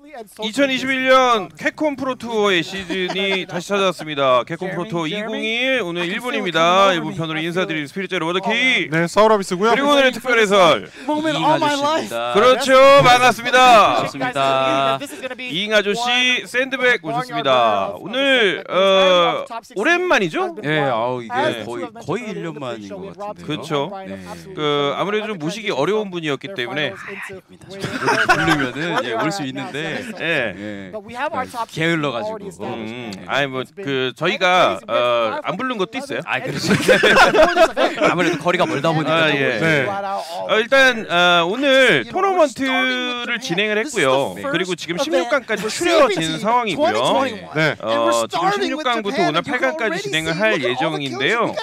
2021년 캡콤 프로 투어의 시즌이 다시 찾아왔습니다. 캡콤 프로 투어 2021 오늘 일본입니다. 일본 편으로 인사드릴 스피릿 제로 워더키 네, 서울어비스고요. 그리고 오늘의 특별 해설 이잉 아저씨입니다. 그렇죠 반갑습니다. 반갑습니다. 이잉 아저씨 샌드백 오셨습니다. 오늘 어, 오랜만이죠? 예, 아우 이게 네. 거의 거의 1년 만인 것 같은데요. 그렇죠. 네. 그 아무래도 좀 모시기 어려운 분이었기 때문에 부르면은 예, 올수 있는데 예. 예. 게을러 가지고. 음, 아니 뭐그 저희가 어, 안 부른 것도 있어요. 아, 그렇죠. 아무래도 거리가 멀다 보니까 아, 좀 예. 네. 어, 일단 어, 오늘 토너먼트를 진행을 했고요. 네. 그리고 지금 16강까지 추려진 상황이고요. 네. 어, 지금 16강부터 오늘 8강까지 진행을 할 예정인데요.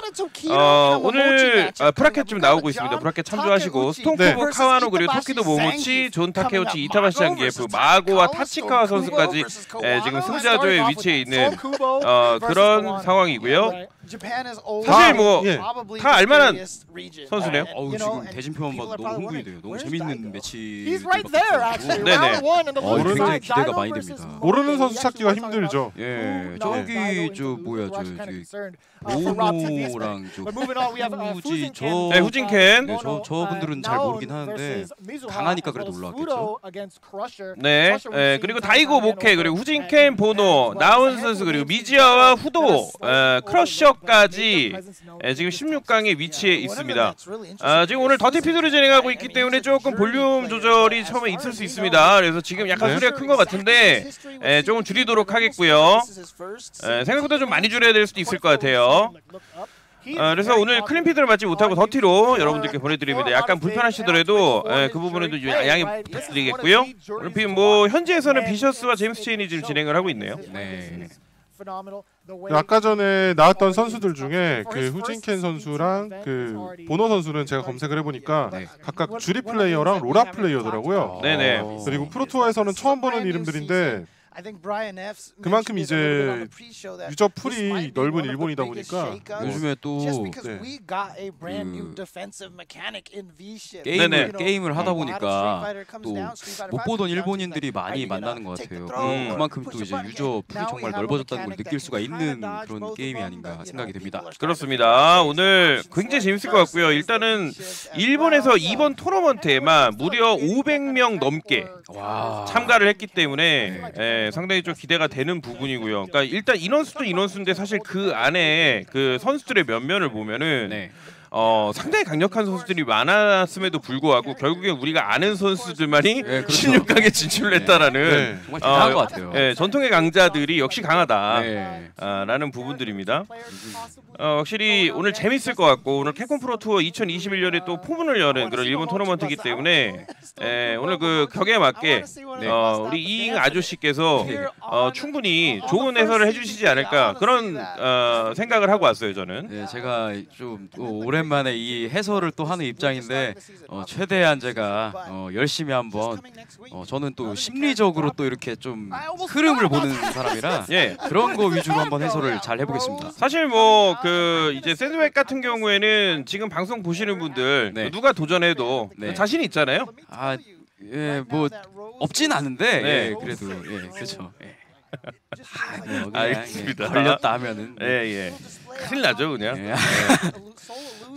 어, 오늘 어, bracket 좀 나오고 있습니다. bracket 참조하시고 스톤코브 네. 카와노 그리고 토키도 모모치, 존 타케우치, 이타바시 장기에프, 마고 와 타치카와 선수까지 에, 지금 승자조의 위치에 있는 어, 그런 상황이고요. 사실 뭐 예. 다 알만한 선수네요. 어우 지금 대진표만 봐도 너무 흥분이 돼요. 너무 재밌는 매치. 네네. 어, 굉장히 기대가 많이 됩니다. 모르는 선수 찾기가 힘들죠. 예, 저기 저 뭐야 저 오노랑 저 후지 저 네, 후진캔. 네, 저 저분들은 잘 모르긴 하는데 강하니까 그래도 올라왔겠죠. 네, 에, 그리고 다이고 모케 그리고 후진켄 보노 나온 선수 그리고 미지아와 후도 에, 크러셔 까지 에, 지금 16강에 위치해 있습니다. 아, 지금 오늘 dirty feed를 진행하고 있기 때문에 조금 볼륨 조절이 처음에 있을 수 있습니다. 그래서 지금 약간 네. 소리가 큰 것 같은데 에, 조금 줄이도록 하겠고요. 에, 생각보다 좀 많이 줄여야 될 수도 있을 것 같아요. 아, 그래서 오늘 clean feed를 받지 못하고 더티로 여러분들께 보내드립니다. 약간 불편하시더라도 에, 그 부분은 좀 양해 부탁드리겠고요. 뭐 현지에서는 비셔스와 제임스 체인이 지금 진행을 하고 있네요. 네. 아까 전에 나왔던 선수들 중에 그 후진켄 선수랑 그 보너 선수는 제가 검색을 해보니까 네. 각각 주리 플레이어랑 로라 플레이어더라고요. 네네. 어. 그리고 프로투어에서는 처음 보는 이름들인데 그만큼 이제 유저 풀이 넓은 일본이다 보니까 요즘에 또 네. 게임을 네네. 게임을 하다 보니까 또 못 보던 일본인들이 많이 만나는 것 같아요. 음. 그만큼 또 이제 유저 풀이 정말 넓어졌다는 걸 느낄 수가 있는 그런 게임이 아닌가 생각이 됩니다. 그렇습니다. 오늘 굉장히 재밌을 것 같고요. 일단은 일본에서 이번 토너먼트에만 무려 500명 넘게 와. 참가를 했기 때문에 예, 상당히 좀 기대가 되는 부분이고요. 그러니까 일단 인원수도 인원수인데 사실 그 안에 그 선수들의 면면을 보면은 네. 어, 상당히 강력한 선수들이 많았음에도 불구하고 결국엔 우리가 아는 선수들만이 네, 그렇죠. 16강에 진출을 했다는 네. 정말 대단한 어, 것 같아요. 예, 전통의 강자들이 역시 강하다. 네. 아, 라는 부분들입니다. 어, 확실히 오늘 재밌을 것 같고 오늘 캡콤 프로 투어 2021년에 또 포문을 여는 그런 일본 토너먼트이기 때문에 에, 오늘 그 격에 맞게 네. 어, 우리 이잉 아저씨께서 어, 충분히 좋은 해설을 해주시지 않을까 그런 어, 생각을 하고 왔어요 저는. 네, 제가 좀또 오랜만에 이 해설을 또 하는 입장인데 어, 최대한 제가 어, 열심히 한번 어, 저는 또 심리적으로 또 이렇게 좀 흐름을 보는 사람이라 예. 그런 거 위주로 한번 해설을 잘 해보겠습니다. 사실 뭐 그 이제 샌드백 같은 경우에는 지금 방송 보시는 분들 네. 누가 도전해도 네. 자신이 있잖아요. 아, 예, 뭐 없진 않은데 네. 예, 그래도 예, 그렇죠. 예. 아, 뭐 그냥, 알겠습니다. 예, 걸렸다 하면은 예 예. 큰일 나죠 그냥. 예.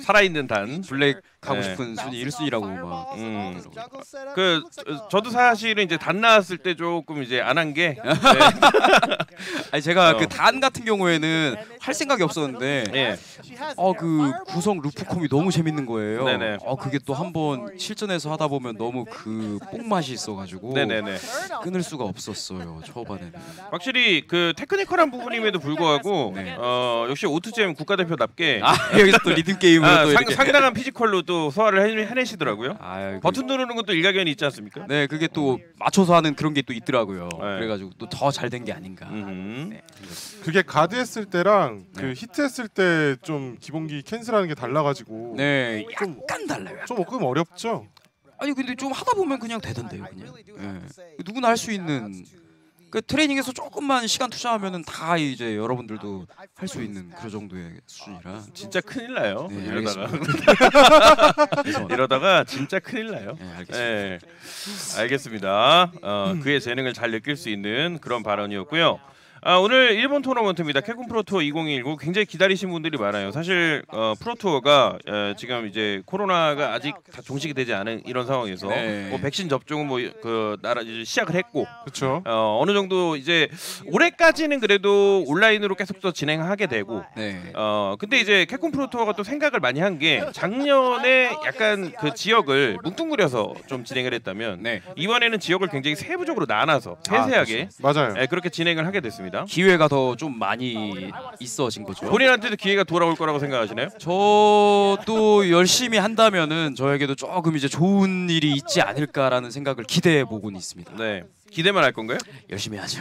살아있는 단. 블랙 가고 네. 싶은 순위 1순위라고 막 음. 그 저- 저도 사실은 이제 단 나왔을 때 조금 이제 안 한게 네. 아니 제가 어. 그 단 같은 경우에는 할 생각이 없었는데 예. 어그 구성 루프콤이 너무 재밌는 거예요. 네네. 어 그게 또 한번 실전에서 하다 보면 너무 그 뽕맛이 있어가지고 네네네. 끊을 수가 없었어요 초반에는. 확실히 그 technical한 부분임에도 불구하고 네. 어, 역시 오투잼 국가대표답게 아 여기서 또 리듬 게임으로 아, 또 상, 이렇게. 상당한 physical로 또 소화를 해, 해내시더라고요. 아, 그- 버튼 누르는 것도 일가견이 있지 않습니까? 네 그게 또 맞춰서 하는 그런 게 또 있더라고요. 네. 그래가지고 또 더 잘 된 게 아닌가. 음. 네. 그게 가드 했을 때랑 그 네. 히트 했을 때 좀 기본기 cancel하는 게 달라가지고 네 좀- 약간 달라요. 좀 조금 어렵죠. 아니 근데 좀 하다 보면 그냥 되던데요 그냥. 예. 누구나 할 수 있는 그 트레이닝에서 조금만 시간 투자하면은 다 이제 여러분들도 할 수 있는 그 정도의 수준이라 진짜 큰일 나요. 네, 이러다가 이러다가 진짜 큰일 나요. 네, 알겠습니다. 네, 알겠습니다. 어, 그의 재능을 잘 느낄 수 있는 그런 발언이었고요. 아, 오늘 일본 토너먼트입니다. 캡콤 프로투어 2019 굉장히 기다리신 분들이 많아요. 사실 어, 프로투어가 어, 지금 이제 코로나가 아직 다 종식이 되지 않은 이런 상황에서 네. 뭐 백신 접종은 뭐 그 나라 이제 시작을 했고 그렇죠. 어, 어느 정도 이제 올해까지는 그래도 온라인으로 계속 더 진행하게 되고 네. 어 근데 이제 캡콤 프로토어가 또 생각을 많이 한 게 작년에 약간 그 지역을 뭉뚱그려서 좀 진행을 했다면 네. 이번에는 지역을 굉장히 세부적으로 나눠서 아, 세세하게 맞아요. 예, 그렇게 진행을 하게 됐습니다. 기회가 더 좀 많이 있어진 거죠. 본인한테도 기회가 돌아올 거라고 생각하시나요? 저도 열심히 한다면은 저에게도 조금 이제 좋은 일이 있지 않을까라는 생각을 기대해 보고는 있습니다. 네. 기대만 할 건가요? 열심히 하죠.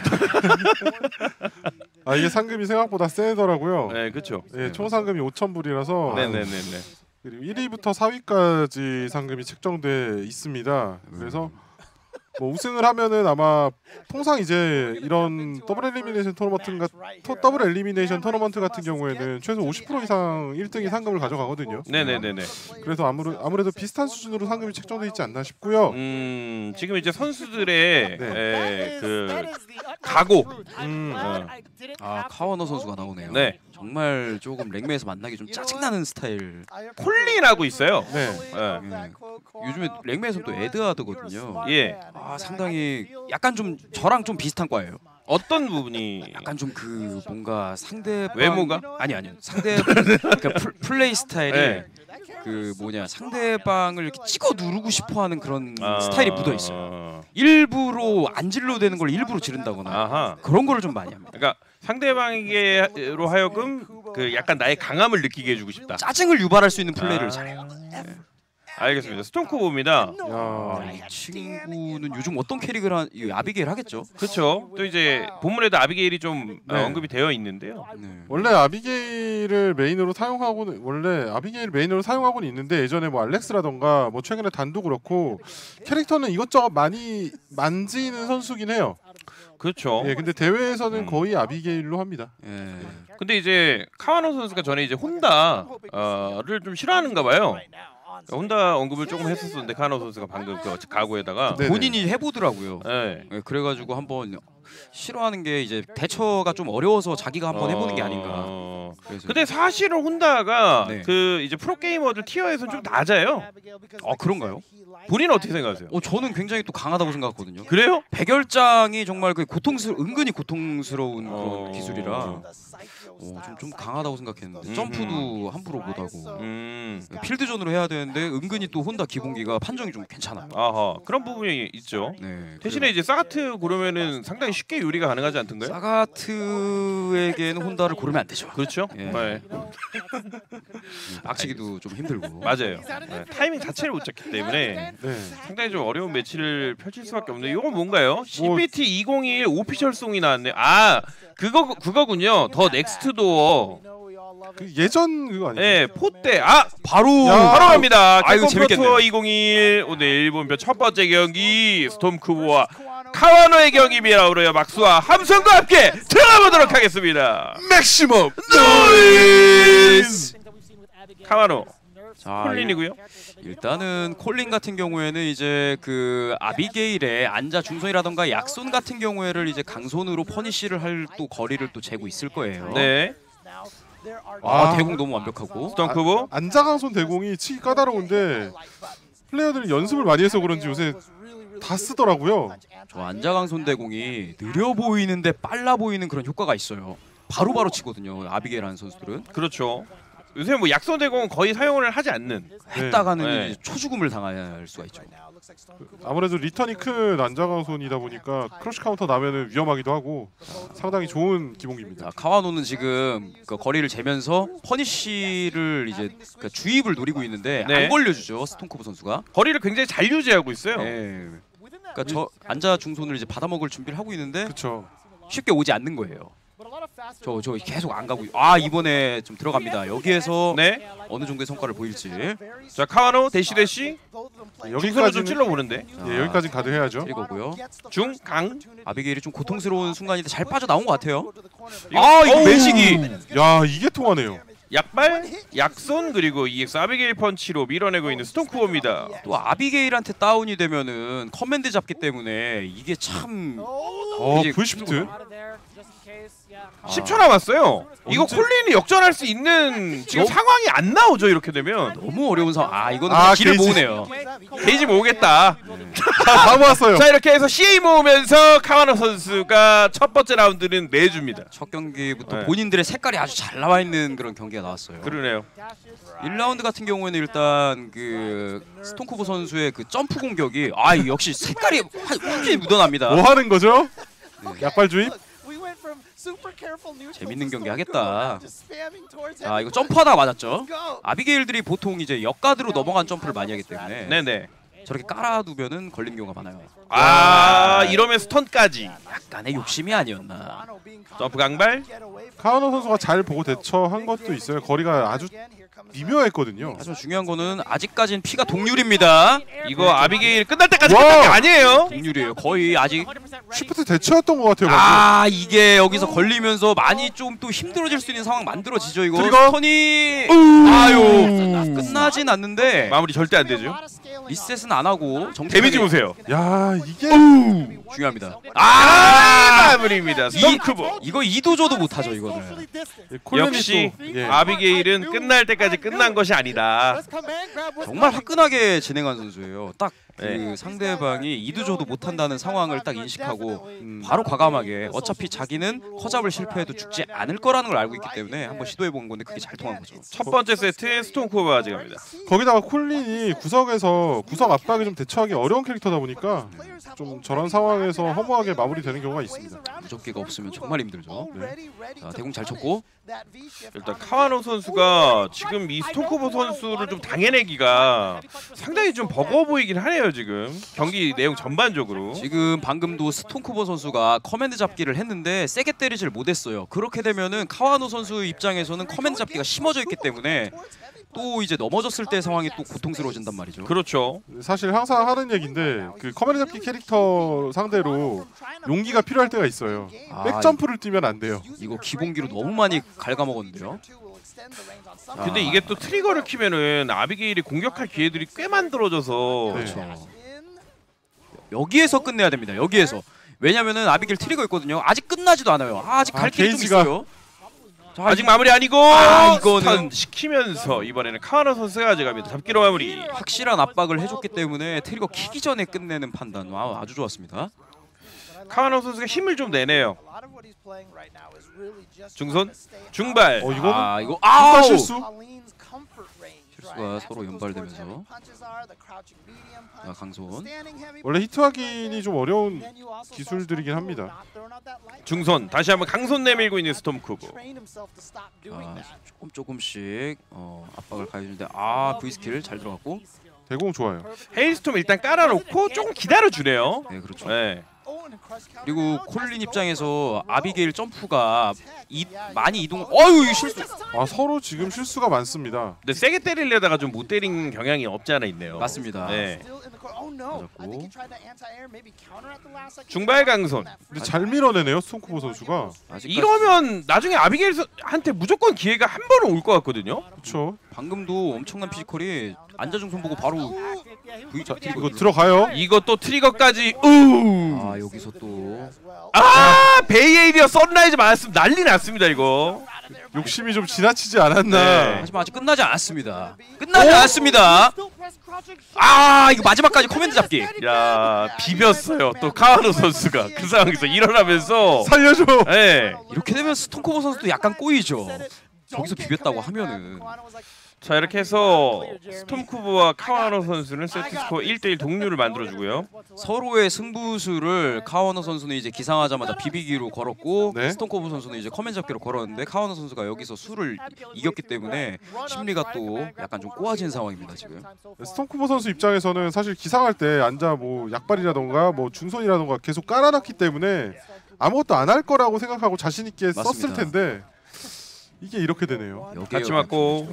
아 이게 상금이 생각보다 세더라고요. 네, 그렇죠. 예, 총 상금이 5천 불이라서 네, 네, 네, 네. 그리고 1위부터 4위까지 상금이 책정돼 있습니다. 그래서 뭐 우승을 하면은 아마 통상 이제 이런 double elimination 토너먼트 같 토, double elimination 토너먼트 같은 경우에는 최소 50% 이상 1등이 상금을 가져가거든요. 네, 네, 네, 네. 그래서 아무래, 아무래도 비슷한 수준으로 상금이 책정돼 있지 않나 싶고요. 음, 지금 이제 선수들의 네. 에, 그 각오. 음, 어. 아 카와너 선수가 나오네요. 네. 정말 조금 랭메에서 만나기 좀 짜증나는 스타일. 콜리라고 있어요. 네. 예. 네. 요즘에 랭메에서는 또 에드하드거든요. 예. 아 상당히 약간 좀 저랑 좀 비슷한 과예요. 어떤 부분이 약간 좀 그 뭔가 상대 외모가? 아니 아니요 상대 그러니까 플- 플레이 스타일이 네. 그 뭐냐 상대방을 이렇게 찍어 누르고 싶어하는 그런 아, 스타일이 묻어 있어요. 일부러 안 질러대는 걸 일부러 지른다거나 아하. 그런 거를 좀 많이 합니다. 그러니까 상대방에게로 하여금 그 약간 나의 강함을 느끼게 해주고 싶다. 짜증을 유발할 수 있는 플레이를 아. 잘해요. 알겠습니다. 스톤코보입니다. 아, 야, 이 친구는 요즘 어떤 캐릭을 한 이 아비게일 하겠죠? 그렇죠. 또 이제 본문에도 아비게일이 좀 어, 네. 언급이 되어 있는데요. 네. 원래 아비게일을 메인으로 사용하고는 원래 아비게일 메인으로 사용하고는 있는데 예전에 뭐 알렉스라던가 뭐 최근에 단도 그렇고 캐릭터는 이것저것 많이 만지는 선수긴 해요. 그렇죠. 예, 근데 대회에서는 음. 거의 아비게일로 합니다. 예. 근데 이제 카와노 선수가 전에 이제 혼다를 좀 싫어하는가 봐요. 그러니까 혼다 언급을 조금 했었었는데 카와노 선수가 방금 그 가구에다가 네. 본인이 해보더라고요. 네. 예, 그래가지고 한번 싫어하는 게 이제 대처가 좀 어려워서 자기가 한번 해보는 게 아닌가. 어, 그래서 근데 사실은 혼다가 네. 그 이제 프로 게이머들 티어에서 좀 낮아요. 아, 그런가요? 본인 은 어떻게 생각하세요? 어 저는 굉장히 또 강하다고 생각하거든요. 그래요? 백열장이 정말 그 고통스 은근히 고통스러운 그런 어. 기술이라 어, 좀, 좀 강하다고 생각했는데 음. 점프도 함부로 못하고 음. 필드전으로 해야 되는데 은근히 또 혼다 기본기가 판정이 좀 괜찮아요. 아하 그런 부분이 있죠. 네. 대신에 이제 사가트 고르면은 상당히 쉽게 요리가 가능하지 않던가요? 사가트에게는 혼다를 고르면 안 되죠. 그렇죠. 예. 네. 박치기도 좀 힘들고. 맞아요. 네. 타이밍 자체를 못 잡기 때문에 네. 상당히 좀 어려운 매치를 펼칠 수밖에 없는데 이건 뭔가요? CBT 2021 오피셜 송이 나왔네. 아 그거 그거군요. The Next Door. 그 예전 그거 아니에요? 예, 포대. 아 바로 야. 바로 갑니다. 아이고. 프로투어 2021 오늘 일본편 첫 번째 경기 스톰쿠보와 카와노의 경기입니다. 우리의 박수와 함성과 함께 들어가보도록 하겠습니다. maximum noise 카와노 자, 콜린이고요. 일단은 콜린 같은 경우에는 이제 그 아비게일의 안자 중선이라던가 약손 같은 경우에를 이제 강손으로 퍼니시를 할 또 거리를 또 재고 있을 거예요. 네, 아, 아. 대공 너무 완벽하고. 스톰크보. 안자강손 대공이 치기 까다로운데 플레이어들이 연습을 많이 해서 그런지 요새 다 쓰더라고요. 저 안자강손 대공이 느려 보이는데 빨라 보이는 그런 효과가 있어요. 바로바로 치거든요. 아비게일 하는 선수들은 그렇죠. 요새 뭐 약손 대공은 거의 사용을 하지 않는. 했다가는 네. 이제 초죽음을 당할 수가 있죠. 아무래도 리턴이 큰 앉아강손이다 보니까 crush counter 나면은 위험하기도 하고 상당히 좋은 기본기입니다. 자, 카와노는 지금 그 거리를 재면서 punish를 이제 그 주입을 노리고 있는데 네. 안 걸려주죠 스톰쿠보 선수가. 거리를 굉장히 잘 유지하고 있어요. 네. 그러니까 저 앉아 중손을 이제 받아먹을 준비를 하고 있는데 그렇죠. 쉽게 오지 않는 거예요. 저 저 계속 안 가고 아 이번에 좀 들어갑니다. 여기에서 네. 어느 정도의 성과를 보일지 자 카와노 대시 대시 중손을 좀 여기까지는 찔러 보는데 예, 여기까지 가드해야죠. 이거고요. 중 강. 아비게일이 좀 고통스러운 순간인데 잘 빠져 나온 것 같아요. 아 이거. 매식이 야 이게 통하네요. 약발, 약손 그리고 EX 아비게일 펀치로 밀어내고 있는 스톰쿠보입니다. 또 아비게일한테 다운이 되면은 command 잡기 때문에 이게 참 어 V shift. 10초 남았어요. 이거 언제- 콜린이 역전할 수 있는 지금 너무- 상황이 안 나오죠 이렇게 되면 너무 어려운 상황. 아 이거는 아, 기를 게이지. 모으네요. 게이지 모으겠다. 다 모았어요. 자 이렇게 해서 CA 모으면서 카와노 선수가 첫 번째 라운드는 내줍니다. 첫 경기부터 네. 본인들의 색깔이 아주 잘 나와 있는 그런 경기가 나왔어요. 그러네요. 1라운드 같은 경우에는 일단 그 스톰쿠보 선수의 그 점프 공격이 아 역시 색깔이 확- 확실히 묻어납니다. 뭐 하는 거죠? 약발 주입? 재밌는 경기 하겠다. 아 이거 점프하다가 맞았죠. 아비게일들이 보통 이제 역가드로 넘어간 점프를 많이 하기 때문에 네네. 저렇게 깔아두면은 걸리는 경우가 많아요. 아 이러면 스턴까지. 약간의 욕심이 아니었나. 점프 강발. 카와노 선수가 잘 보고 대처한 것도 있어요. 거리가 아주 미묘했거든요. 하지만 중요한 거는 아직까진 피가 동률입니다. 이거 아비게일 끝날 때까지 와! 끝난 게 아니에요. 동률이에요. 거의 아직 shift 대처였던 것 같아요. 아 이게 여기서 걸리면서 많이 좀 또 힘들어질 수 있는 상황 만들어지죠 이거. stun이 아유. 끝나진 않는데 마무리 절대 안 되죠. 리셋은 안 하고 정확하게 데미지 보세요. 야 이게 중요합니다. 아 마무리입니다. 이, 스톰쿠보. 이거 이도저도 못하죠 이거는. 콜린이 역시 또, 예. 아비게일은 끝날 때까지 끝난 것이 아니다. 정말 화끈하게 진행한 선수예요. 딱 그 네. 상대방이 이도저도 못한다는 상황을 딱 인식하고 음, 바로 과감하게 어차피 자기는 허잡을 실패해도 죽지 않을 거라는 걸 알고 있기 때문에 한번 시도해 본 건데 그게 잘 통한 거죠. 첫 번째 세트 스톤쿠버가 가져갑니다. 거기다가 콜린이 구석에서 구석 압박에 좀 대처하기 어려운 캐릭터다 보니까 좀 저런 상황에서 허무하게 마무리되는 경우가 있습니다. 무적기가 없으면 정말 힘들죠. 자, 대공 잘 쳤고 일단 카와노 선수가 지금 이 스톰쿠보 선수를 좀 당해내기가 상당히 좀 버거워 보이긴 하네요 지금 경기 내용 전반적으로. 지금 방금도 스톰쿠보 선수가 command 잡기를 했는데 세게 때리질 못했어요. 그렇게 되면은 카와노 선수 입장에서는 command 잡기가 심어져 있기 때문에 또 이제 넘어졌을 때 상황이 또 고통스러워진단 말이죠. 그렇죠. 사실 항상 하는 얘기인데 그 command 잡기 캐릭터 상대로 용기가 필요할 때가 있어요. 아, 백점프를 뛰면 안 돼요. 이거 기본기로 너무 많이 갉아먹었는데요. 자, 근데 이게 또 트리거를 키면은 아비게일이 공격할 기회들이 꽤 만들어져서 네. 그렇죠. 여기에서 끝내야 됩니다. 여기에서 왜냐면은 아비게일 트리거 있거든요. 아직 끝나지도 않아요. 아, 아직 아, 갈 길이 좀 게이지가- 있어요. 자, 아직 마무리 아니고 아, 이거는- 시키면서 이번에는 카와노 선수가 가져갑니다. 잡기로 마무리. 확실한 압박을 해줬기 때문에 트리거 키기 전에 끝내는 판단 와 아주 좋았습니다. 카와노 선수가 힘을 좀 내네요. 중손, 중발. 어 이거는 아 이거 아우 실수? 실수가 서로 연발되면서 자, 강손. 원래 히트 확인이 좀 어려운 기술들이긴 합니다. 중손 다시 한번 강손 내밀고 있는 스톰쿠보. 아, 조금 조금씩 어, 압박을 가해주는데 아 V skill 잘 들어갔고 대공 좋아요. hailstorm 일단 깔아놓고 조금 기다려주네요. 네 그렇죠. 네. 그리고 콜린 입장에서 아비게일 점프가 이, 많이 이동. 어유 이 실수. 아 서로 지금 실수가 많습니다. 근데 세게 때리려다가 좀 못 때린 경향이 없지 않아 있네요. 맞습니다. 네. 맞았고. 중발 강손. 근데 잘 밀어내네요 스톰쿠보 선수가. 아직까지 이러면 나중에 아비게일한테 무조건 기회가 한 번은 올 것 같거든요. 그렇죠. 방금도 엄청난 physical이 앉아 중손 보고 바로 V 자 이거. 들어가요. 이거 또 트리거까지. 우. 아 여기서 또 아 Bay Area Sunrise 맞았으면 난리 났습니다 이거. 욕심이 좀 지나치지 않았나. 네. 하지만 아직 끝나지 않았습니다. 끝나지 않았습니다. 아 이거 마지막까지 command 잡기. 야 비볐어요. 또 카와노 선수가 그 상황에서 일어나면서. 살려줘. 네. 이렇게 되면 스톰쿠보 선수도 약간 꼬이죠. 저기서 비볐다고 하면은 자 이렇게 해서 스톰쿠보와 카와노 선수는 세트스코어 1대1 동률을 만들어주고요. 서로의 승부수를 카와노 선수는 이제 기상하자마자 비비기로 걸었고 네. 스톰쿠보 선수는 이제 command 잡기로 걸었는데 카와노 선수가 여기서 수를 이겼기 때문에 심리가 또 약간 좀 꼬아진 상황입니다 지금. 스톰쿠보 선수 입장에서는 사실 기상할 때 앉아 뭐 약발이라던가 뭐 중손이라던가 계속 깔아놨기 때문에 아무것도 안 할 거라고 생각하고 자신 있게 썼을 맞습니다. 텐데 이게 이렇게 되네요. 같이 맞고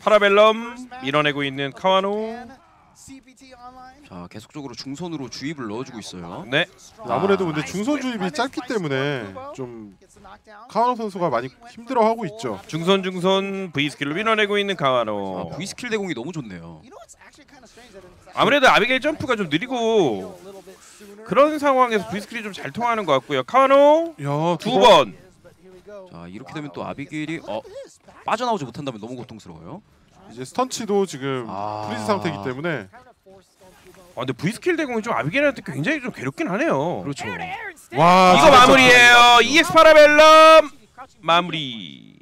Parabellum 밀어내고 있는 카와노. 자 계속적으로 중손으로 주입을 넣어주고 있어요. 네. 아무래도 근데 중손 주입이 짧기 때문에 좀 카와노 선수가 많이 힘들어하고 있죠. 중손 중손 V skill로 밀어내고 있는 카와노. 아, V skill 대공이 너무 좋네요. 아무래도 아비게일 점프가 좀 느리고 그런 상황에서 V 스킬이 좀 잘 통하는 것 같고요. 카와노 야, 두 번. 자 이렇게 되면 또 아비게일이 어 빠져나오지 못한다면 너무 고통스러워요. 이제 stun치도 지금 아. freeze 상태이기 때문에 아, 근데 V skill 대공이 좀 아비게일한테 굉장히 좀 괴롭긴 하네요. 그렇죠. 와 이거 마무리예요. EX Parabellum 마무리.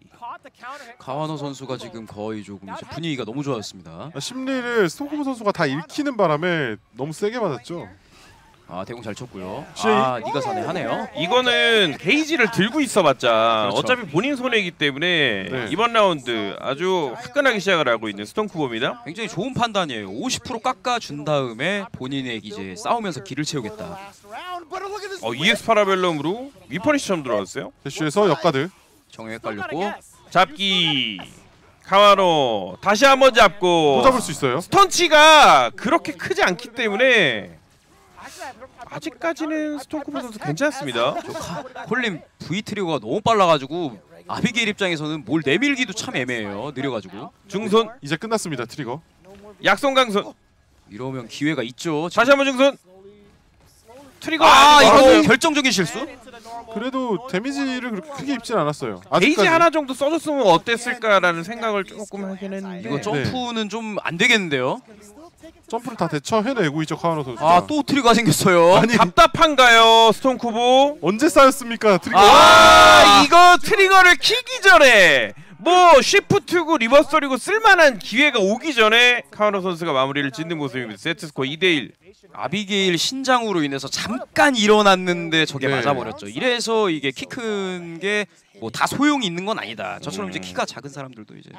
카와노 선수가 지금 거의 조금 이제 분위기가 너무 좋아졌습니다. 심리를 스톰쿠보 선수가 다 읽히는 바람에 너무 세게 맞았죠. 아 대공 잘 쳤고요. 아 니가 사네 하네요. 이거는 게이지를 들고 있어봤자 그렇죠. 어차피 본인 손해이기 때문에 네. 이번 라운드 아주 화끈하게 시작을 하고 있는 스톰쿠보입니다. 굉장히 좋은 판단이에요. 50% 깎아 준 다음에 본인의 이제 싸우면서 기를 채우겠다. 어, EX Parabellum으로 whiff punish 처음 들어왔어요. 대쉬에서 역가드 정에 깔렸고 잡기 카와노 다시 한번 잡고 또 잡을 수 있어요. stun치가 그렇게 크지 않기 때문에 아직까지는 스톰쿠보 선수 괜찮습니다. 저 카, 콜린 V 트리거가 너무 빨라가지고 아비게일 입장에서는 뭘 내밀기도 참 애매해요. 느려가지고 중손 이제 끝났습니다. trigger. 약손 강손 이러면 기회가 있죠. 다시 한번 중손 trigger 아 이거 결정적인 실수? 그래도 데미지를 그렇게 크게 입진 않았어요. 아직까지. 하나 정도 써줬으면 어땠을까라는 생각을 조금 하긴 했는데 이거 점프는 좀 안 되겠는데요. 점프를 다 대처해내고 있죠 카와노 선수. 아 또 trigger가 생겼어요. 아니 답답한가요 스톰쿠보? 언제 쌓였습니까 trigger? 아 이거 trigger를 키기 전에 뭐 shift고 reversal이고 쓸만한 기회가 오기 전에 카와노 선수가 마무리를 짓는 모습입니다. 세트 스코어 2대1 아비게일 신장으로 인해서 잠깐 일어났는데 저게 네. 맞아버렸죠. 이래서 이게 키 큰 게 뭐 다 소용이 있는 건 아니다. 저처럼 이제 음. 키가 작은 사람들도 이제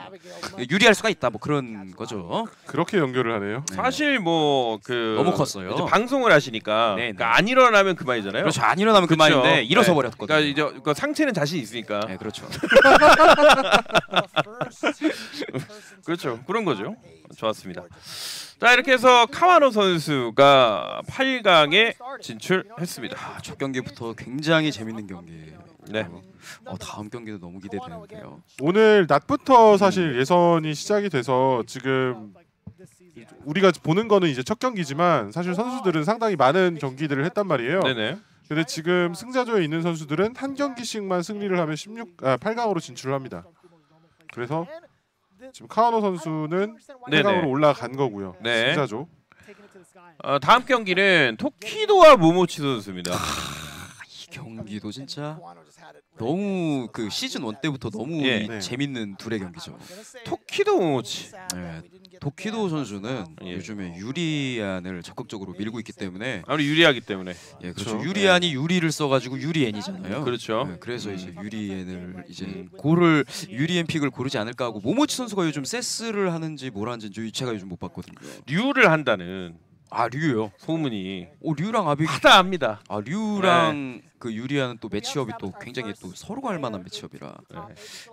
유리할 수가 있다. 뭐 그런 거죠. 그렇게 연결을 하네요. 사실 뭐 그 너무 컸어요. 이제 방송을 하시니까 네, 네. 그러니까 안 일어나면 그만이잖아요. 그렇죠. 안 일어나면 그쵸? 그만인데 일어서 네. 버렸거든요. 그러니까 이제 그 상체는 자신 있으니까 네, 그렇죠. 그렇죠. 그런 거죠. 좋았습니다. 자 이렇게 해서 카와노 선수가 8강에 진출했습니다. 아, 첫 경기부터 굉장히 재밌는 경기. 네. 어, 다음 경기도 너무 기대되는데요. 오늘 낮부터 사실 예선이 시작이 돼서 지금 우리가 보는 거는 이제 첫 경기지만 사실 선수들은 상당히 많은 경기들을 했단 말이에요. 네네. 근데 지금 승자조에 있는 선수들은 한 경기씩만 승리를 하면 16, 아, 8강으로 진출을 합니다. 그래서 지금 카와노 선수는 네네. 8강으로 올라간 거고요. 네. 승자조. 어, 다음 경기는 토키도와 모모치 선수입니다. 이 경기도 진짜 너무 그 시즌 1 때부터 너무 예. 이 네. 재밌는 둘의 경기죠. 토키도. 네, 도키도 선수는 예. 요즘에 유리안을 적극적으로 밀고 있기 때문에 아무리 유리하기 때문에. 예, 그렇죠. 그렇죠. 유리안이 유리를 써가지고 유리엔이잖아요. 그렇죠. 네, 그래서 이제 유리엔을 이제 고를 유리엔 픽을 고르지 않을까 하고 모모치 선수가 요즘 세스를 하는지 뭘 하는지 저 제가 요즘 못 봤거든요. 류를 한다는 아 류요? 소문이 오 류랑 아비 하다 합니다. 아 류랑 그 유리안은 또 매치업이 또 굉장히 또 서로가 할 만한 매치업이라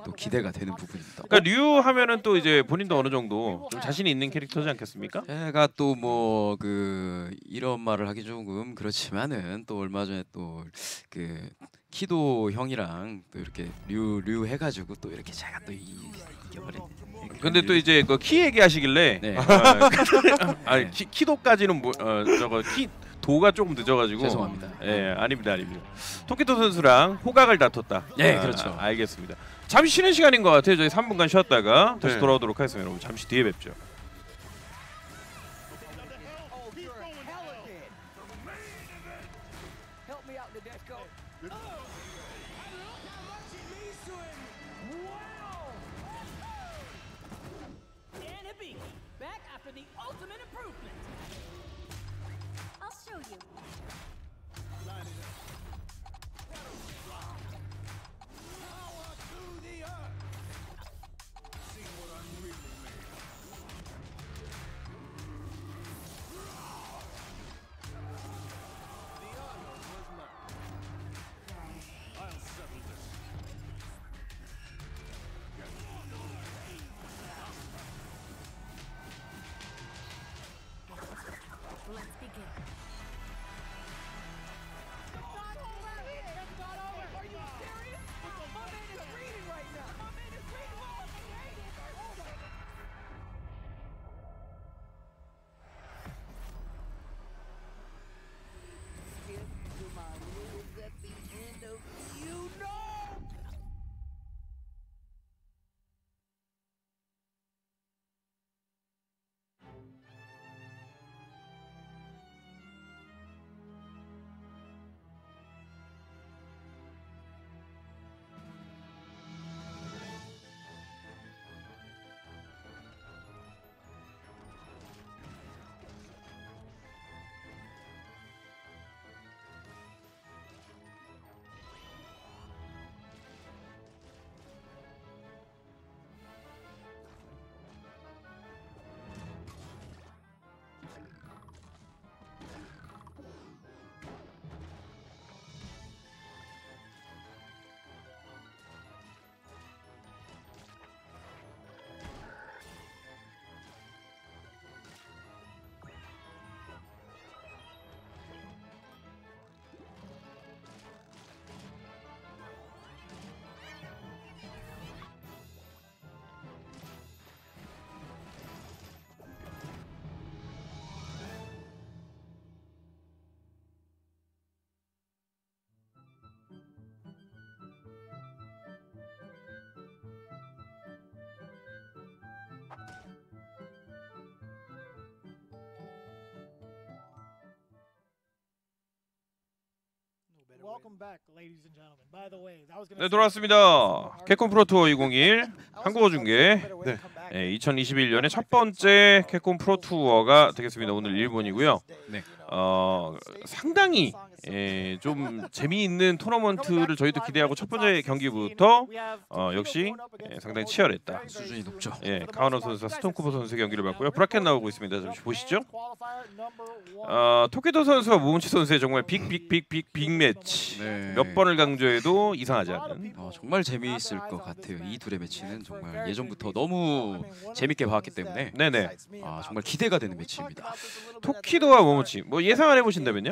또 기대가 되는 부분입니다. 그러니까 류 하면은 또 이제 본인도 어느 정도 좀 자신이 있는 캐릭터지 않겠습니까? 제가 또 뭐 그 이런 말을 하기 조금 그렇지만은 또 얼마 전에 또 그 키도 형이랑 또 이렇게 류 류 해가지고 또 이렇게 제가 또 이, 이겨버린. 근데 또 이제 그 키 얘기하시길래 네. 어, 아니 키, 키도까지는 뭐 어, 저거 키 도가 조금 늦어가지고 죄송합니다. 예 아닙니다 아닙니다. 토키토 선수랑 호각을 다퉜다. 네, 아, 그렇죠. 알겠습니다. 잠시 쉬는 시간인 것 같아요. 저희 3분간 쉬었다가 다시 네. 돌아오도록 하겠습니다. 여러분 잠시 뒤에 뵙죠. 네 돌아왔습니다. 캡콤 프로투어 2021 한국어 중계 네. 네, 2021년의 첫 번째 캡콤 프로투어가 되겠습니다. 오늘 일본이고요. 네. 어 상당히 예, 좀 재미있는 토너먼트를 저희도 기대하고 첫 번째 경기부터 어, 역시 예, 상당히 치열했다. 수준이 높죠. 예, 카와노 선수와 스톰쿠보 선수 경기를 봤고요. bracket 나오고 있습니다. 잠시 보시죠. 어, 토키도 선수와 모모치 선수의 정말 big big big big big 매치. 네. 몇 번을 강조해도 이상하지 않은. 어, 정말 재미있을 것 같아요. 이 둘의 매치는 정말 예전부터 너무 재밌게 봤기 때문에 네네. 아, 정말 기대가 되는 매치입니다. 토키도와 모모치 뭐 예상을 해보신다면요?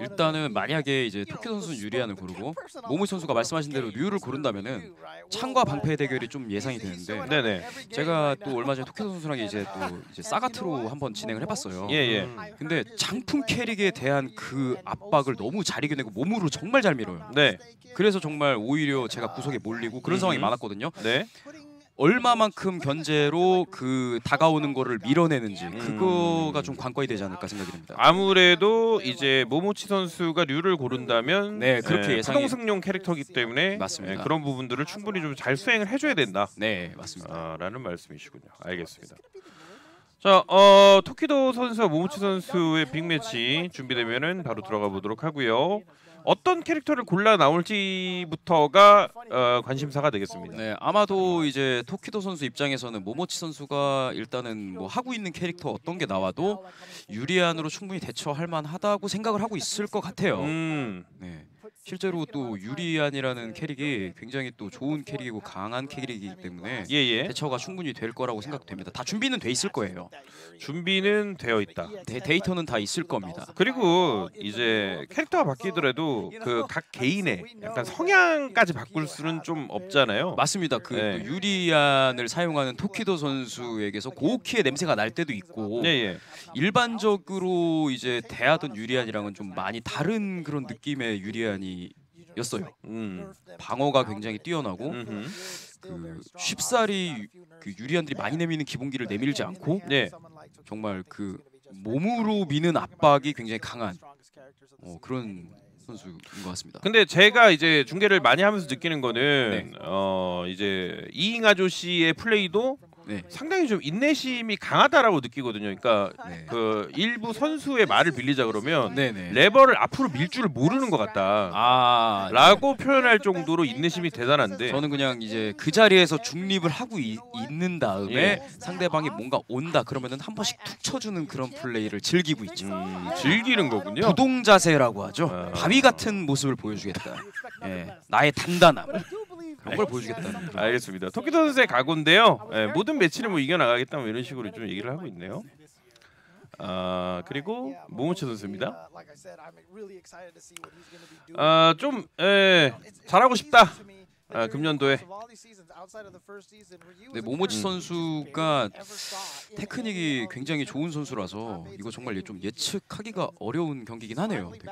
일단은 만약에 이제 토키 선수는 유리안을 고르고 모모 선수가 말씀하신 대로 류를 고른다면은 창과 방패 대결이 좀 예상이 되는데 네네. 제가 또 얼마 전에 토키 선수랑 이제 또 이제 사가트로 한번 진행을 해봤어요. 예예. 근데 장품 캐릭에 대한 그 압박을 너무 잘 이겨내고 몸으로 정말 잘 밀어요. 네. 그래서 정말 오히려 제가 구석에 몰리고 그런 상황이 음. 많았거든요. 네. 얼마만큼 견제로 그 다가오는 거를 밀어내는지 음. 그거가 좀 관건이 되지 않을까 생각이 듭니다. 아무래도 이제 모모치 선수가 류를 고른다면 네, 그렇게 예상이- 파동승용 캐릭터이기 때문에 맞습니다. 예, 그런 부분들을 충분히 좀 잘 수행을 해줘야 된다. 네, 맞습니다. 아, 라는 말씀이시군요. 알겠습니다. 자, 어, 토키도 선수와 모모치 선수의 빅매치 준비되면은 바로 들어가 보도록 하고요. 어떤 캐릭터를 골라 나올지부터가 어, 관심사가 되겠습니다. 네, 아마도 이제 토키도 선수 입장에서는 모모치 선수가 일단은 뭐 하고 있는 캐릭터 어떤 게 나와도 유리안으로 충분히 대처할 만하다고 생각을 하고 있을 것 같아요. 음, 네. 실제로 또 유리안이라는 캐릭이 굉장히 또 좋은 캐릭이고 강한 캐릭이기 때문에 예 예. 대처가 충분히 될 거라고 생각됩니다. 다 준비는 돼 있을 거예요. 준비는 되어 있다. 데, 데이터는 다 있을 겁니다. 그리고 이제 캐릭터가 바뀌더라도 그 각 개인의 약간 성향까지 바꿀 수는 좀 없잖아요. 맞습니다. 그 네. 또 유리안을 사용하는 토키도 선수에게서 고키의 냄새가 날 때도 있고 예 예. 일반적으로 이제 대하던 유리안이랑은 좀 많이 다른 그런 느낌의 유리안 이었어요. 음. 방어가 굉장히 뛰어나고 음흠. 그 쉽사리 그 유리안들이 많이 내미는 기본기를 내밀지 않고 네. 정말 그 몸으로 미는 압박이 굉장히 강한 어, 그런 선수인 것 같습니다. 근데 제가 이제 중계를 많이 하면서 느끼는 거는 네. 어 이제 이잉 아저씨의 플레이도 네. 상당히 좀 인내심이 강하다라고 느끼거든요. 그러니까 네. 그 일부 선수의 말을 빌리자 그러면 네네. 레버를 앞으로 밀 줄을 모르는 것 같다. 아, 라고 표현할 정도로 인내심이 대단한데 저는 그냥 이제 그 자리에서 중립을 하고 이- 있는 다음에 예. 상대방이 뭔가 온다 그러면은 한 번씩 툭 쳐주는 그런 플레이를 즐기고 있죠. 음, 즐기는 거군요. 부동 자세라고 하죠. 아. 바위 같은 모습을 보여주겠다. 예, 나의 단단함 그런 걸 보여주겠다는. 그런- 알겠습니다. 토키도 선수의 각오인데요. 예, 모든 매치를 뭐 이겨나가겠다 뭐 이런 식으로 좀 얘기를 하고 있네요. 아 그리고 모모치 선수입니다. 아, 좀 예, 잘하고 싶다. 아, 금년도에. 네, 모모치 선수가 테크닉이 굉장히 좋은 선수라서 이거 정말 좀 예측하기가 어려운 경기긴 하네요. 되게.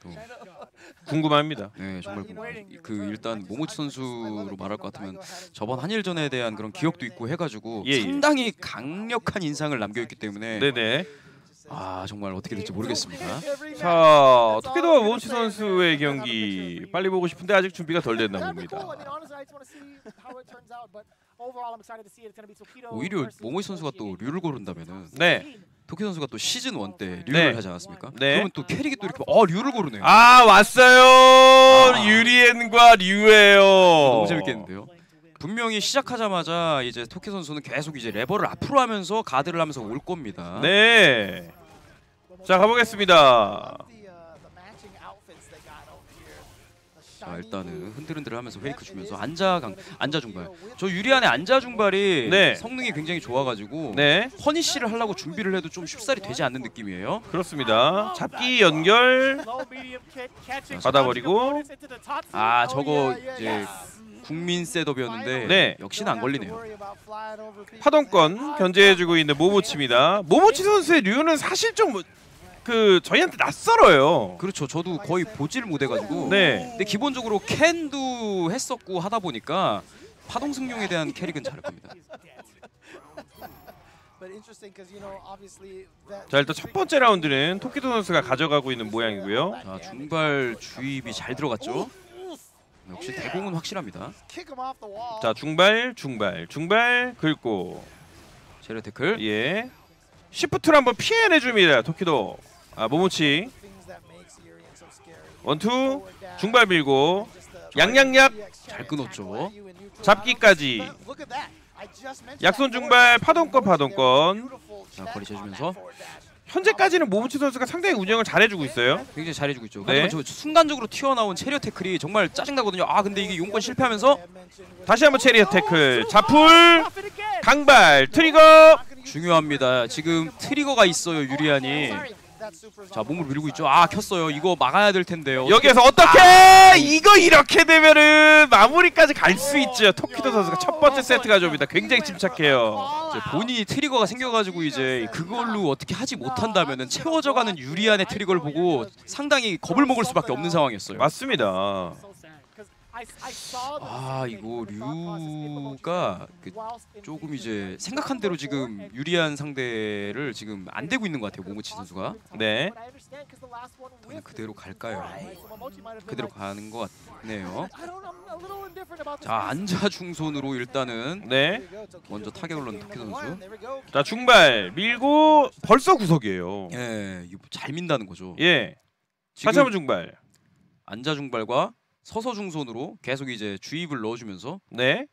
또, 궁금합니다. 네, 정말 궁금해요. 그 일단 모모치 선수로 말할 것 같으면 저번 한일전에 대한 그런 기억도 있고 해가지고 예, 예. 상당히 강력한 인상을 남겨있기 때문에 네네. 아 정말 어떻게 될지 모르겠습니다. 자 토키도와 모모치 선수의 경기 빨리 보고 싶은데 아직 준비가 덜 됐나 봅니다. 오히려 모모치 선수가 또 류를 고른다면은 네. 토키도 선수가 또 시즌 1때 류를 네. 하지 않았습니까? 네. 그러면 또 캐릭이 또 이렇게 어 류를 고르네요. 아 왔어요. 아. 유리안과 류예요. 너무 재밌겠는데요. 분명히 시작하자마자 이제 토키도 선수는 계속 이제 레버를 앞으로 하면서 가드를 하면서 올 겁니다. 네. 자 가보겠습니다. 자 일단은 흔들흔들 하면서 fake 주면서 앉아 강 앉아 중발. 저 유리안의 앉아 중발이 네. 성능이 굉장히 좋아가지고 네 punish를 하려고 준비를 해도 좀 쉽사리 되지 않는 느낌이에요. 그렇습니다. 잡기 연결 받아버리고 아 저거 이제 국민 셋업이었는데 네. 역시나 안 걸리네요. 파동권 견제해주고 있는 모모치입니다. 모모치 선수의 류는 사실 좀 그 저희한테 낯설어요. 그렇죠. 저도 거의 보지를 못해가지고. 네. 근데 기본적으로 캔도 했었고 하다 보니까 파동 승용에 대한 캐릭은 잘할 겁니다. 자 일단 첫 번째 라운드는 토키도 선수가 가져가고 있는 모양이고요. 자 중발 주입이 잘 들어갔죠. 역시 대공은 확실합니다. 자 중발 중발 중발 긁고. 제레 태클. 예. 시프트를 한번 피해내 줍니다 토키도. 아 모모치. 원투 중발 밀고. 양양약. 잘 끊었죠. 잡기까지. 약손 중발 파동권 파동권. 자 거리 재주면서 현재까지는 모모치 선수가 상당히 운영을 잘해주고 있어요 굉장히 잘해주고 있죠. 네. 하지만 저 순간적으로 튀어나온 Chariot Tackle이 정말 짜증나거든요. 아 근데 이게 용권 실패하면서 다시 한번 Chariot Tackle 자풀 강발 trigger 중요합니다. 지금 trigger가 있어요 유리안이. 자 몸을 밀고 있죠. 아 켰어요. 이거 막아야 될 텐데요. 여기에서 어떻게 이거 이렇게 되면은 마무리까지 갈 수 있죠 토키도 선수가 첫 번째 세트 가져옵니다 굉장히 침착해요 이제 본인이 trigger가 생겨가지고 이제 그걸로 어떻게 하지 못한다면은 채워져가는 유리안의 trigger를 보고 상당히 겁을 먹을 수밖에 없는 상황이었어요. 맞습니다 아 이거 류가 그 조금 이제 생각한 대로 지금 유리한 상대를 지금 안 되고 있는 것 같아요 모모치 선수가 네 그대로 갈까요? 그대로 가는 것 같네요. 자 앉아 중손으로 일단은 네. 먼저 타격을 넣은 토키 선수. 자 중발 밀고 벌써 구석이에요. 예, 이거 잘 민다는 거죠. 예. 다시 한번 중발. 앉아 중발과 서서 중손으로 계속 이제 주입을 넣어주면서 네.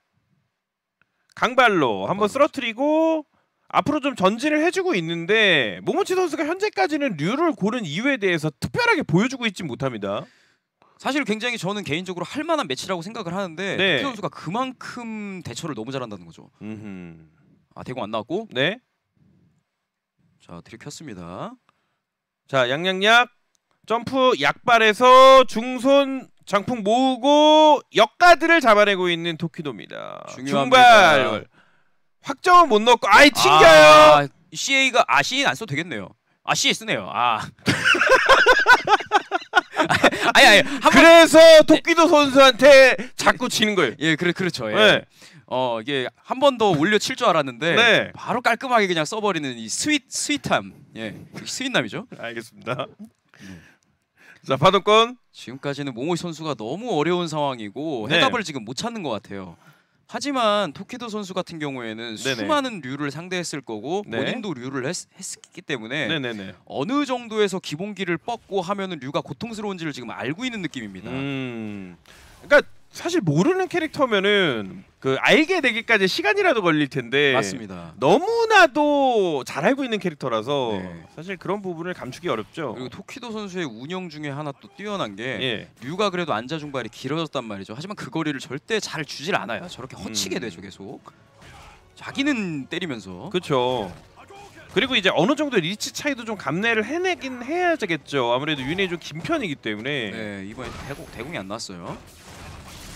강발로 한번 쓰러뜨리고 앞으로 좀 전진을 해주고 있는데 모모치 선수가 현재까지는 류를 고른 이유에 대해서 특별하게 보여주고 있지 못합니다. 사실 굉장히 저는 개인적으로 할 만한 매치라고 생각을 하는데 네. 토키 선수가 그만큼 대처를 너무 잘한다는 거죠. 음흠. 아 대공 안 나왔고 네. 자 들이켰습니다. 자 양양약 점프 약발에서 중손 장풍 모으고 역가드를 잡아내고 있는 토키도입니다. 중요합니다. 중발 확정은 못 넣고 아이 튕겨요. 아, CA가 아 CA 안 써도 되겠네요. 아 CA 쓰네요. 아. 아니 아니 한 번. 그래서 토끼도 선수한테 자꾸 지는 거예요. 예 그래 그렇죠. 예. 네. 어 이게 한 번 더 올려 칠 줄 알았는데 네. 바로 깔끔하게 그냥 써버리는 이 스윗 스윗함. 예 sweet남이죠. 알겠습니다. 자 파동권 지금까지는 모모치 선수가 너무 어려운 상황이고 네. 해답을 지금 못 찾는 것 같아요. 하지만 토키도 선수 같은 경우에는 네네. 수많은 류를 상대했을 거고 네. 본인도 류를 했, 했기 때문에 네네네. 어느 정도에서 기본기를 뻗고 하면은 류가 고통스러운지를 지금 알고 있는 느낌입니다. 음. 그러니까 사실 모르는 캐릭터면은 그 알게 되기까지 시간이라도 걸릴 텐데 맞습니다. 너무나도 잘 알고 있는 캐릭터라서 네. 사실 그런 부분을 감추기 어렵죠. 그리고 토키도 선수의 운영 중에 하나 또 뛰어난 게 예. 류가 그래도 앉아 중발이 길어졌단 말이죠. 하지만 그 거리를 절대 잘 주질 않아요. 저렇게 허치게 음. 되죠 계속. 자기는 때리면서 그렇죠. 그리고 이제 어느 정도 리치 차이도 좀 감내를 해내긴 해야겠죠. 아무래도 윤이 좀 긴 편이기 때문에. 네 이번에 대공 대공이 안 났어요.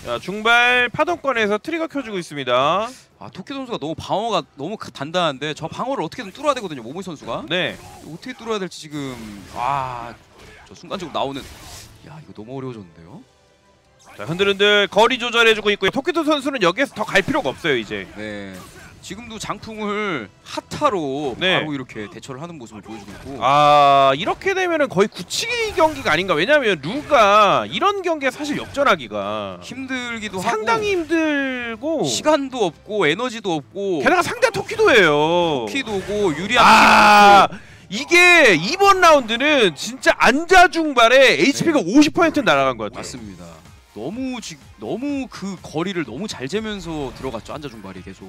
자, 중발 파동권에서 트리거 켜주고 있습니다. 아 토키 선수가 너무 방어가 너무 가- 단단한데 저 방어를 어떻게든 뚫어야 되거든요. 모모 선수가 네. 어떻게 뚫어야 될지 지금 아저 순간적으로 나오는 야 이거 너무 어려워졌는데요. 자, 흔들흔들 거리 조절해주고 있고요. 토키도 선수는 여기에서 더 갈 필요가 없어요 이제. 네. 지금도 장풍을 핫타로 네. 바로 이렇게 대처를 하는 모습을 보여주고 있고 아 이렇게 되면은 거의 굳히기 경기가 아닌가. 왜냐하면 루가 이런 경기에 사실 역전하기가 힘들기도 상당히 힘들고 시간도 없고 에너지도 없고 게다가 상대 토키도예요. 키도고 유리한 아 이게 이번 라운드는 진짜 안자 중발에 HP가 50% 날아간 것 같아요. 맞습니다. 너무 지, 너무 그 거리를 너무 잘 재면서 들어갔죠 안자 중발이 계속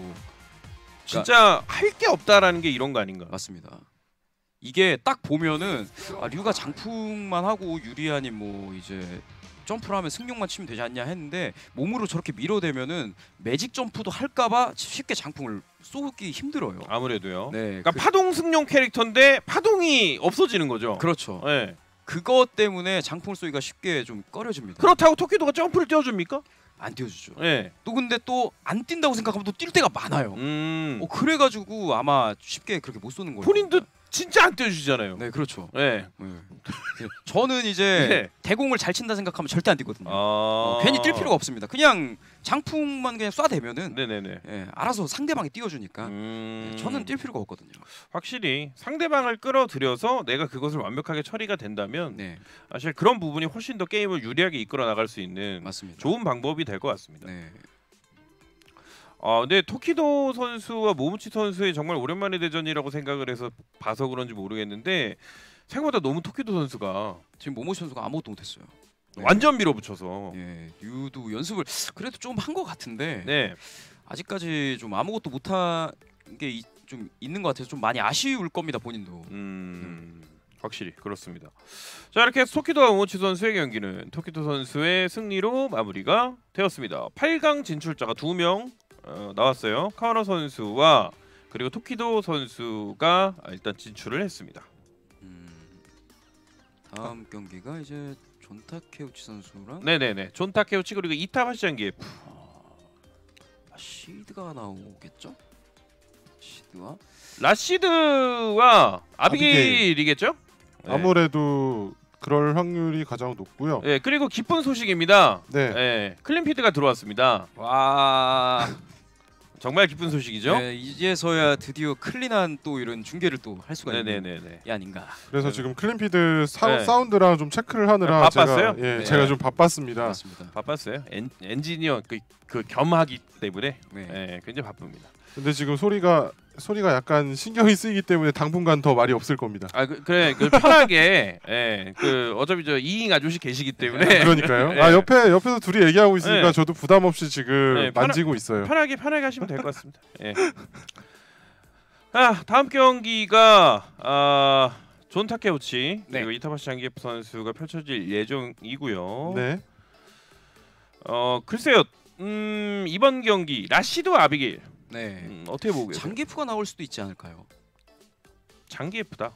진짜 할 게 없다라는 게 이런 거 아닌가. 맞습니다. 이게 딱 보면은 아, 류가 장풍만 하고 유리안이 뭐 이제 점프를 하면 승용만 치면 되지 않냐 했는데 몸으로 저렇게 밀어대면은 매직 점프도 할까봐 쉽게 장풍을 쏘기 힘들어요. 아무래도요. 네, 그러니까 파동 승용 캐릭터인데 파동이 없어지는 거죠. 그, 렇죠 네. 그것 때문에 장풍 쏘기가 쉽게 좀 꺼려집니다. 그렇다고 토키도가 점프를 띄워줍니까? 안 띄워주죠. 네. 또 근데 또 안 뛴다고 생각하면 또 뛸 때가 많아요. 음. 어, 그래가지고 아마 쉽게 그렇게 못 쏘는 거예요. 본인도 진짜 안 띄워주시잖아요. 네, 그렇죠. 네. 네. 저는 이제 네. 대공을 잘 친다 생각하면 절대 안 뛰거든요. 아. 어, 괜히 뛸 필요가 없습니다. 그냥 장풍만 그냥 쏴대면은 네네네. 예, 알아서 상대방이 띄워주니까 음... 예, 저는 뛸 필요가 없거든요. 확실히 상대방을 끌어들여서 내가 그것을 완벽하게 처리가 된다면 네, 사실 그런 부분이 훨씬 더 게임을 유리하게 이끌어 나갈 수 있는 맞습니다. 좋은 방법이 될 것 같습니다. 네, 아, 근데 토키도 선수와 모무치 선수의 정말 오랜만의 대전이라고 생각을 해서 봐서 그런지 모르겠는데 생각보다 너무 토키도 선수가 지금 모모 선수가 아무것도 못했어요. 네. 완전 밀어붙여서 예, 유도 연습을 그래도 좀 한 것 같은데 네. 아직까지 좀 아무것도 못한 게 좀 있는 것 같아서 좀 많이 아쉬울 겁니다 본인도. 음, 확실히 그렇습니다. 자 이렇게 토키도와 모모치 선수의 경기는 토키도 선수의 승리로 마무리가 되었습니다. 8강 진출자가 두명 어, 나왔어요. 카와노 선수와 그리고 토키도 선수가 일단 진출을 했습니다. 음, 다음 경기가 이제 존 타케우치 선수랑 네네네. 존 타케우치 그리고 이타 파시 장기 아, 시드가 나오겠죠? 시드와 라시드와 아비게일이겠죠? 네. 아무래도 그럴 확률이 가장 높고요. 네, 그리고 기쁜 소식입니다. 네. 네, clean feed가 들어왔습니다. 와 정말 기쁜 소식이죠? 네, 이제서야 드디어 clean한 또 이런 중계를 또 할 수가 있는. 게 아닌가. 그래서 지금 clean feed 사, 네. 사운드랑 좀 체크를 하느라 아, 바빴어요? 제가 예, 네. 제가 좀 바빴습니다. 맞습니다. 바빴어요. 엔, 엔지니어 그, 그 겸하기 때문에 네. 네, 굉장히 바쁩니다. 근데 지금 소리가 소리가 약간 신경이 쓰이기 때문에 당분간 더 말이 없을 겁니다. 아 그, 그래 그 편하게 예, 그 어차피 저 이잉 아저씨 계시기 때문에 그러니까요. 네. 아 옆에 옆에서 둘이 얘기하고 있으니까 네. 저도 부담 없이 지금 네, 편하- 만지고 있어요. 편하게 편하게 하시면 될 것 같습니다. 예. 아 다음 경기가 아, 존 타케우치 네. 그리고 이타바시 장기프 선수가 펼쳐질 예정이고요. 네. 어 글쎄요. 음, 이번 경기 라시드 아비게일 네. 음, 어떻게 보고 계세요? 장기프가 나올 수도 있지 않을까요? 장기프다.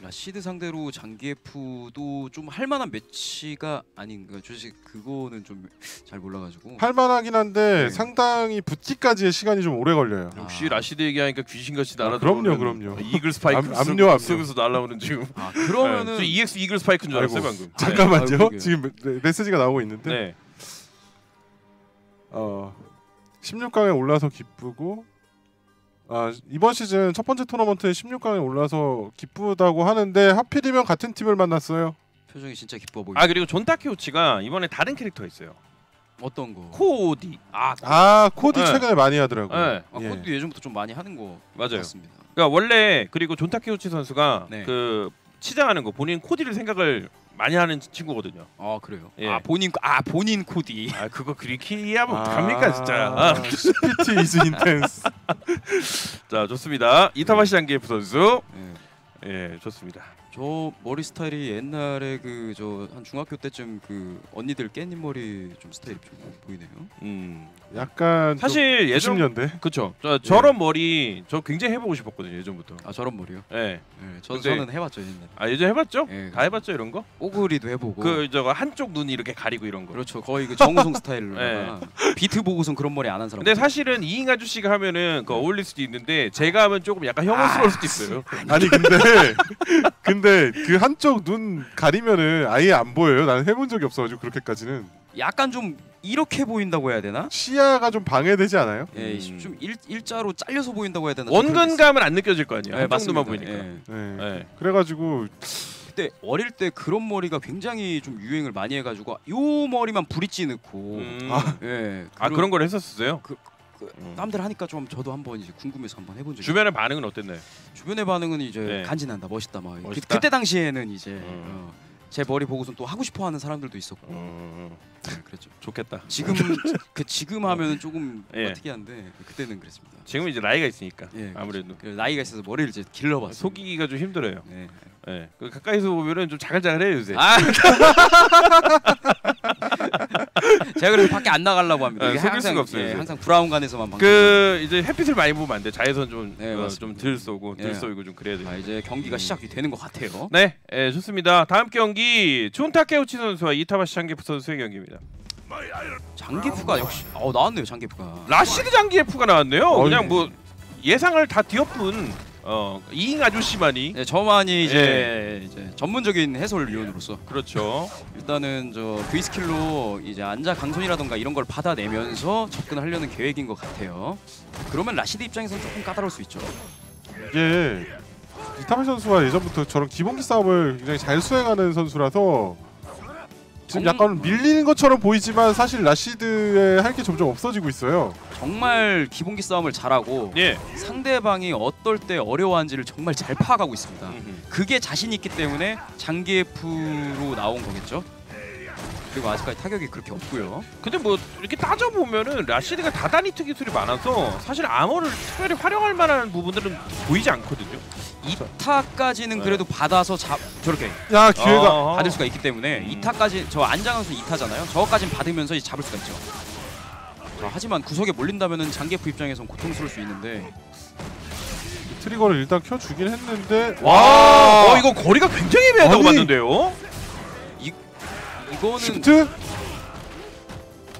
라시드 상대로 장기프도 좀 할만한 매치가 아닌가. 사실 그거는 좀 잘 몰라가지고. 할만하긴 한데 네. 상당히 붙기까지의 시간이 좀 오래 걸려요. 역시 아. 라시드 얘기하니까 귀신같이 아, 날아들어오는 그럼요, 그럼요. Eagle Spike 암요. 속에서 날아오는 지금 아 네, 그러면은 저 EX 이글 스파이크인 줄 알았어요 아이고. 방금 잠깐만요. 아이고, 그러게요. 지금 메- 메시지가 나오고 있는데 네. 어 16강에 올라서 기쁘고 아 이번 시즌 첫 번째 토너먼트에 16강에 올라서 기쁘다고 하는데 하필이면 같은 팀을 만났어요. 표정이 진짜 기뻐 보이. 아 그리고 존 타케우치가 이번에 다른 캐릭터 있어요 어떤 거? 코디 아아 코디 네. 최근에 많이 하더라고요. 네. 아, 예. 그것도 예전부터 좀 많이 하는 거 맞아요 같습니다. 그러니까 원래 그리고 존 타케우치 선수가 네. 그 치장하는 거 본인 코디를 생각을 많이 하는 친구거든요 아 그래요. 예. 아 본인 아 본인 코디. 아 그거 그렇게 하면 어떡합니까 진짜 아, CPT is intense. 자 좋습니다 이타바시 장기프 선수 예. 예 좋습니다 저 머리 스타일이 옛날에 그 저 한 중학교 때쯤 그 언니들 깻잎 머리 좀 스타일이 좀 보이네요. 음 약간 사실 예전 90년대. 그쵸 저 저런 머리 저 굉장히 해보고 싶었거든요 예전부터 아 저런 머리요? 예. 예. 저 근데- 저는 해봤죠 옛날에. 아 예전 해봤죠? 예. 다 해봤죠 이런 거? 오그리도 해보고. 그 저거 한쪽 눈 이렇게 가리고 이런 거. 그렇죠. 거의 그 정우성 스타일로. 네. 비트 보고선 그런 머리 안 한 사람. 근데 사실은 이잉 아저씨가 하면은 그 어울릴 수도 있는데 제가 하면 조금 약간 혐오스러울 수도 있어요. 아니 근데 근데 그 한쪽 눈 가리면은 아예 안 보여요. 나는 해본 적이 없어가지고 그렇게까지는 약간 좀 이렇게 보인다고 해야 되나? 시야가 좀 방해되지 않아요? 예, 음. 좀 일, 일자로 잘려서 보인다고 해야 되나? 좀 그런 게 원근감은 안 느껴질 거 아니에요. 예, 눈만 맞습니다. 보이니까. 예. 네. 예. 그래가지고 그때 어릴 때 그런 머리가 굉장히 좀 유행을 많이 해가지고 요 머리만 브릿지 넣고 음. 아. 예아 그런 걸 했었어요? 그- 그 음. 남들 하니까 좀 저도 한번 이제 궁금해서 한번 해본 적이 주변의 반응은 어땠나요? 주변의 반응은 이제 네. 간지난다 멋있다 막 그, 멋있다? 그 때 당시에는 이제 음. 어, 제 머리 보고선 또 하고 싶어하는 사람들도 있었고 음, 네, 그랬죠 좋겠다. 지금 그 지금 하면은 조금 예. 특이한데 그때는 그랬습니다 지금 이제 나이가 있으니까 예, 아무래도 그 나이가 있어서 머리를 이제 길러봤어요 속이기가 좀 힘들어요. 네. 예. 그 가까이서 보면은 좀 자글자글해요 요새. 아 제가 그래서 밖에 안 나가려고 합니다 네, 항상, 수가 없어요, 예. 항상 브라운관에서만 그 이제 햇빛을 많이 보면 안 돼. 자외선 좀 네, 어, 쏘고 덜 예. 쏘이고 좀 그래야 돼. 아, 이제 경기가 음. 시작이 되는 것 같아요 네, 예, 좋습니다. 다음 경기 존 타케우치 선수와 이타바시 장기프 선수의 경기입니다. 장기프가 역시 어 나왔네요 장기프가 라시드 장기프가 나왔네요. 어, 그냥 예. 뭐 예상을 다 뒤엎은 어 이잉 아저씨만이 네, 저만이 이제, 이제 전문적인 해설위원으로서 그렇죠. 일단은 저 V 스킬로 이제 앉아 강손이라던가 이런 걸 받아내면서 접근하려는 계획인 것 같아요. 그러면 라시드 입장에서는 조금 까다로울 수 있죠. 이게 이타바시 선수가 예전부터 저런 기본기 싸움을 굉장히 잘 수행하는 선수라서 지금 정- 약간 밀리는 것처럼 보이지만 사실 라시드의 할 게 점점 없어지고 있어요. 정말 기본기 싸움을 잘하고 예. 상대방이 어떨 때 어려워하는지를 정말 잘 파악하고 있습니다. 음흠. 그게 자신 있기 때문에 장기 F로 나온 거겠죠. 그리고 아직까지 타격이 그렇게 없고요. 근데 뭐 이렇게 따져 보면은 라시드가 다다니트 기술이 많아서 사실 아머를 특별히 활용할 만한 부분들은 보이지 않거든요. 2타까지는 네. 그래도 받아서 잡 저렇게 야 기회가 어. 받을 수가 있기 때문에 음. 2타까지 저 안장선수 2타잖아요. 저거까지는 받으면서 이제 잡을 수가 있죠. 자, 하지만 구석에 몰린다면은 장기프 입장에선 고통스러울 수 있는데 트리거를 일단 켜주긴 했는데 와, 어 이거 거리가 굉장히 애매하다고 아니. 봤는데요. 이거는 시프트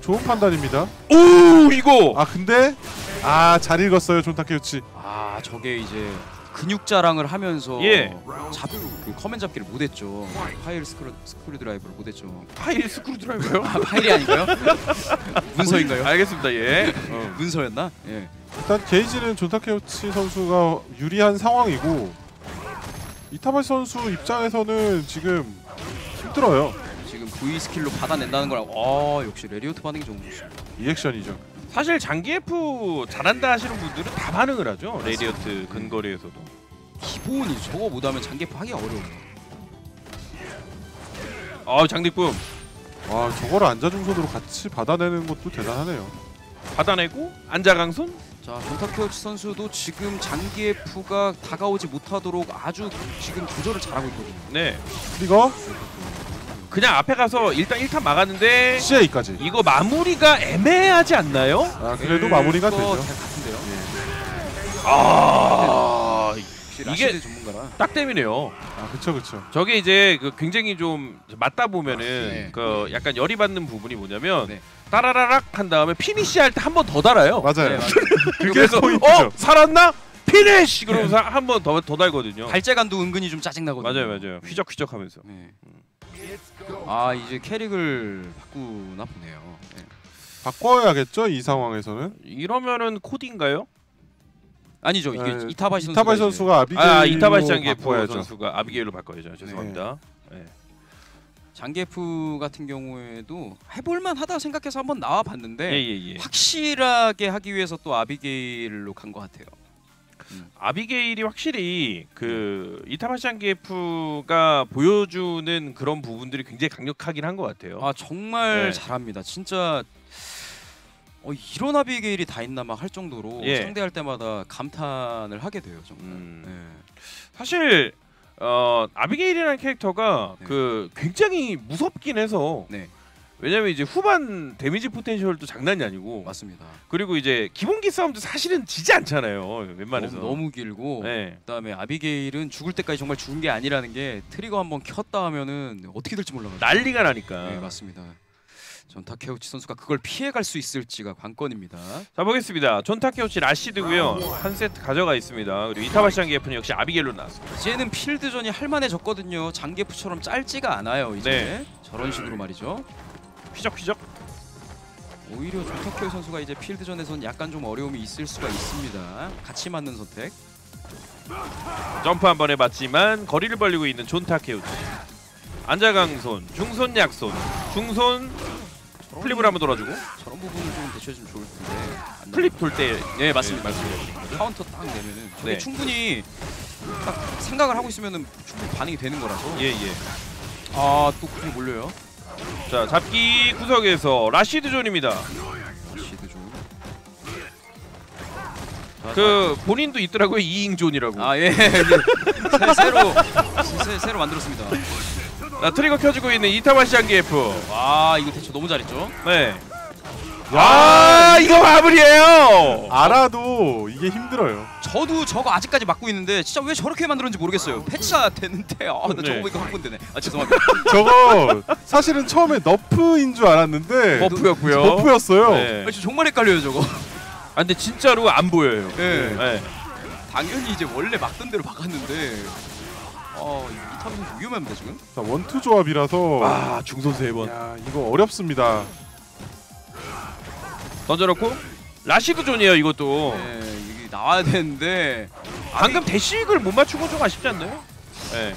좋은 판단입니다. 오 이거 아 근데 아 잘 읽었어요 존 타케우치. 아 저게 이제 근육 자랑을 하면서 예. 잡 그 command 잡기를 못했죠. 파일 스크루 스크류 드라이버를 못했죠. 파일 스크루 드라이버요? 아 파일이 아닌가요? 문서인가요? 알겠습니다. 예. 어, 문서였나? 예. 일단 게이지는 존 타케우치 선수가 유리한 상황이고 이타바시 선수 입장에서는 지금 힘들어요. V 스킬로 받아낸다는 거라. 아 역시 lariat 반응이 좋은 거죠. 리액션이죠. 사실 장기에프 잘한다 하시는 분들은 다 반응을 하죠. lariat 근거리에서도. 기본이 저거 못하면 장기프 하기 어려워요. 아 장디쁨 와 저거를 안자 중선으로 같이 받아내는 것도 대단하네요. 받아내고 안자 강손. 자 존타케오치 선수도 지금 장기 F가 다가오지 못하도록 아주 지금 조절을 잘하고 있거든요. 네. 트리거 그냥 앞에 가서 일단 1탄 막았는데 CA까지. 이거 마무리가 애매하지 않나요? 아 그래도 마무리가 그거 되죠. 잘 같은데요. 아 역시 이게- 전문가라. 딱 땜이네요. 아 그쵸 그쵸. 저게 이제 그 굉장히 좀 맞다 보면은 네. 그 약간 열이 받는 부분이 뭐냐면 네. 따라라락 한 다음에 피니시 할 때 한 번 더 달아요. 맞아요. 네, 맞아요. 그게 그래서 포인트죠. 어 살았나? 피니시 그러면서 한 번 더 더 달거든요. 발재간도 은근히 좀 짜증 나거든요. 맞아요, 맞아요. 휘적휘적하면서. 네. 아 이제 캐릭을 바꾸나 보네요. 네. 바꿔야겠죠 이 상황에서는. 이러면은 코디인가요? 아니죠 이게 네, 이타바시 선수가 이타바시 선수가 아비게일로 아 이타바시 장기 F 바꿔야죠. 선수가 아비게일로 바꿔야죠. 죄송합니다. 네. 장게프 같은 경우에도 해볼만 하다 생각해서 한번 나와봤는데 예 예 예. 확실하게 하기 위해서 또 아비게일로 간 것 같아요. 아비게일이 확실히 그 이타바시 장기 F가 보여주는 그런 부분들이 굉장히 강력하긴 한 것 같아요. 아 정말 네. 잘합니다. 진짜 어, 이런 아비게일이 다 있나 막 할 정도로 예. 상대할 때마다 감탄을 하게 돼요 정말. 음. 네. 사실 어 아비게일이라는 캐릭터가 네. 그 굉장히 무섭긴 해서 네 왜냐면 이제 후반 데미지 potential도 장난이 아니고 맞습니다. 그리고 이제 기본기 싸움도 사실은 지지 않잖아요 웬만해서 너무, 너무 길고 네. 그다음에 아비게일은 죽을 때까지 정말 죽은 게 아니라는 게 트리거 한번 켰다 하면은 어떻게 될지 몰라가지고. 난리가 나니까 네 맞습니다. 존 타케우치 선수가 그걸 피해갈 수 있을지가 관건입니다. 자 보겠습니다 존 타케우치 라시드고요 한 세트 가져가 있습니다 그리고 이타바시 장기에프는 역시 아비게일로 나왔습니다 이제는 필드전이 할만해졌거든요. 장기에프처럼 짧지가 않아요. 이제 네. 저런 식으로 말이죠. 휘적휘적 오히려 존 타케우치 선수가 이제 필드전에선 약간 좀 어려움이 있을 수가 있습니다. 같이 맞는 선택. 점프 한 번 해봤지만 거리를 벌리고 있는 존 타케우치 앉아강손 중손 약손 중손 flip을 한번 돌아주고 저런 부분을 좀 대처해주면 좋을 텐데. 안 flip 돌때 네 맞습니다. 말씀드렸습니다 카운터 딱 내면은 저게 네. 충분히 딱 생각을 하고 있으면은 충분히 반응이 되는 거라서. 예예 아또 그게 몰려요. 자 잡기 구석에서 라시드 zone입니다 시드 좀. 그 본인도 있더라고요 이잉 zone이라고 아 예. 예. 새, 새로 새, 새로 만들었습니다. 자 트리거 켜주고 있는 이타바시 장기에프 와 이거 대처 너무 잘했죠. 네. 아 이거 마무리예요. 알아도 이게 힘들어요. 저도 저거 아직까지 막고 있는데 진짜 왜 저렇게 만들었는지 모르겠어요. 패치가 됐는데 아나 네. 저거 보니까 흥분되네. 아 죄송합니다. 저거 사실은 처음에 너프인 줄 알았는데 버프였고요. 버프였어요. 네. 아, 정말 헷갈려요 저거. 아 근데 진짜로 안 보여요. 네. 네. 당연히 이제 원래 막던 대로 막았는데 어, 이 타면 위험합니다 지금. 자, 원투 조합이라서 아 중손 세 번. 야, 이거 어렵습니다. 던져놓고 라시드 zone이에요 이것도. 네, 이게 나와야 되는데 방금 대시를 못 맞춘 건 좀 아쉽지 않나요? 네.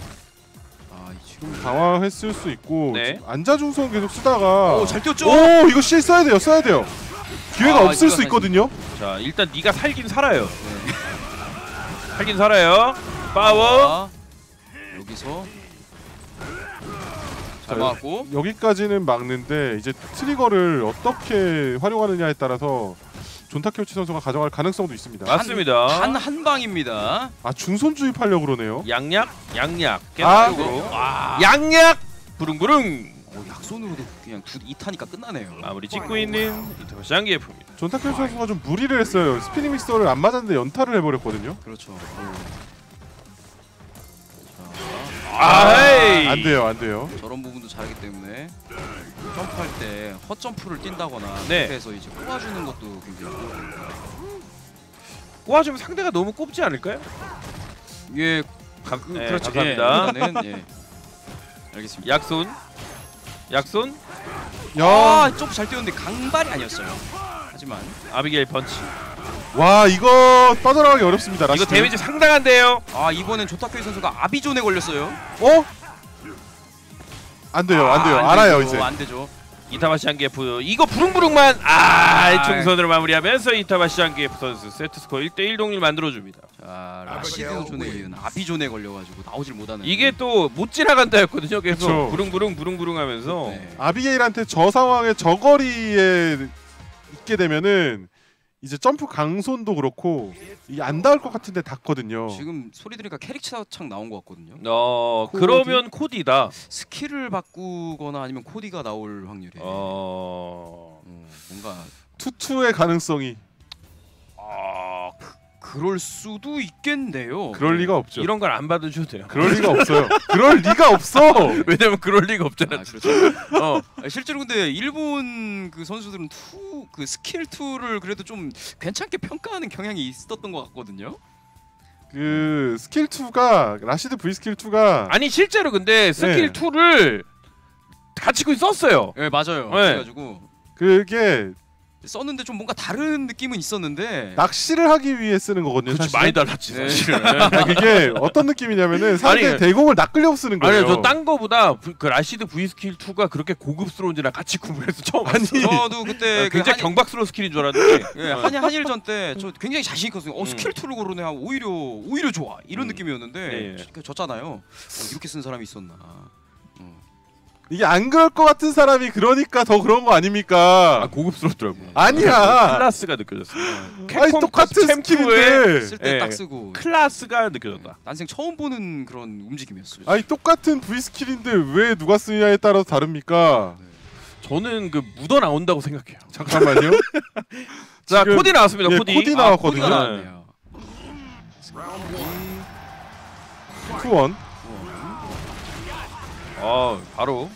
아, 지금 당황했을 수 있고 네. 앉아 중손 계속 쓰다가 오, 잘 뛰었죠? 오 이거 C 써야 돼요 써야 돼요 기회가 아, 없을 수 있거든요 자 일단 네가 살긴 살아요. 네. 살긴 살아요. 파워. 자, 여기서 자, 잘 막았고 여기까지는 막는데 이제 트리거를 어떻게 활용하느냐에 따라서 존타케우치 선수가 가져갈 가능성도 있습니다 맞습니다. 한한 방입니다. 아 중선 주입하려고 그러네요 양약 양약 아. 깨끗으로 양약 부릉부릉 오, 약손으로도 그냥 두 2타니까 끝나네요. 마무리 찍고 있는 이터시 양기예프입니다. 존타케우치 선수가 좀 무리를 했어요 스피닝 믹서를 안 맞았는데 연타를 해버렸거든요 그렇죠. 아이 안 돼요 안 돼요 저런 부분도 잘하기 때문에 점프할 때 헛점프를 뛴다거나 네. 앞에서 이제 꼬아주는 것도 굉장히 좋거든요. 꼬아주면 상대가 너무 꼽지 않을까요? 이게 감, 그, 네, 그렇죠. 감사합니다. 예, 예. 알겠습니다. 약손 약손 야, 아, 점프 잘 뛰었는데 강발이 아니었어요. 하지만 아비게일 펀치 와 이거 빠져나가기 어렵습니다 이거 라시드. 데미지 상당한데요. 아 이번엔 존타케우치 선수가 아비zone에 걸렸어요. 어? 안 돼요 안 돼요 아, 알아요 되죠. 이제 안 되죠. 이타바시 잔기에프 이거 부릉부릉만 아 아, 중손으로 마무리하면서 이타바시 잔기에프 선수 세트 스코어 1대1 동일 만들어줍니다. 자 라시드 zone에 이은 아비zone에 걸려가지고 나오질 못하는. 이게 또 못 지나간다 였거든요. 계속 그쵸. 부릉부릉 부릉부릉 하면서 네. 아비게일한테 저 상황에 저 거리에 있게 되면은 이제 점프 강손도 그렇고 이게 안 닿을 것 같은데 닿거든요. 지금 소리 들으니까 캐릭 차창 나온 것 같거든요. 어 코디? 그러면 코디다. skill을 바꾸거나 아니면 코디가 나올 확률이. 어 어, 뭔가 two two의 가능성이 아, 그럴 수도 있겠네요. 그럴 리가 없죠. 이런 걸 안 받으셔도 돼요. 그럴 리가 없어요. 그럴 리가 없어. 왜냐면 그럴 리가 없잖아. 아, 그렇죠. 어. 아, 실제로 근데 일본 그 선수들은 two 그 skill two를 그래도 좀 괜찮게 평가하는 경향이 있었던 것 같거든요. 그 스킬 2가 라시드 V skill 2가 아니 실제로 근데 스킬 네. 2를 같이 썼어요. 예 맞아요. 네. 그래가지고 그게 썼는데 좀 뭔가 다른 느낌은 있었는데. 낚시를 하기 위해 쓰는 거거든요. 그렇지. 많이 달랐지 네. 사실은. 아, 그게 어떤 느낌이냐면은 상대 아니, 대공을 낚으려고 쓰는 거예요. 아니 저딴 거보다 부- 그 라시드 V skill 2가 그렇게 고급스러운지나 같이 구분해서 처음 아니, 봤어. 저도 그때 그 굉장히 한일- 경박스러운 skill인 줄 알았는데 예, 한일 한일전 때 저 굉장히 자신 있거든요. 어 음. skill two를 고르네 하고 오히려 오히려 좋아 이런 음. 느낌이었는데 네. 저- 졌잖아요. 어, 이렇게 쓴 사람이 있었나. 어. 이게 안 그럴 것 같은 사람이 그러니까 더 그런 거아 아닙니까? 고급스럽더라고. 아니야. 클라스가 느껴졌어요. 아니 캡콤 똑같은 챔프의 skill인데. 쓸때 예. 딱 쓰고 클라스가 느껴졌다. 난생 처음 보는 그런 움직임이었어요. 아니 똑같은 V 스킬인데 왜 누가 쓰냐에 따라서 다릅니까? 저는 그 묻어 나온다고 생각해요. 잠깐만요. 자 지금- 코디 나왔습니다. 예, 코디. 코디 아, 나왔거든요. 코디가 나왔네요. 투원. 어 바로.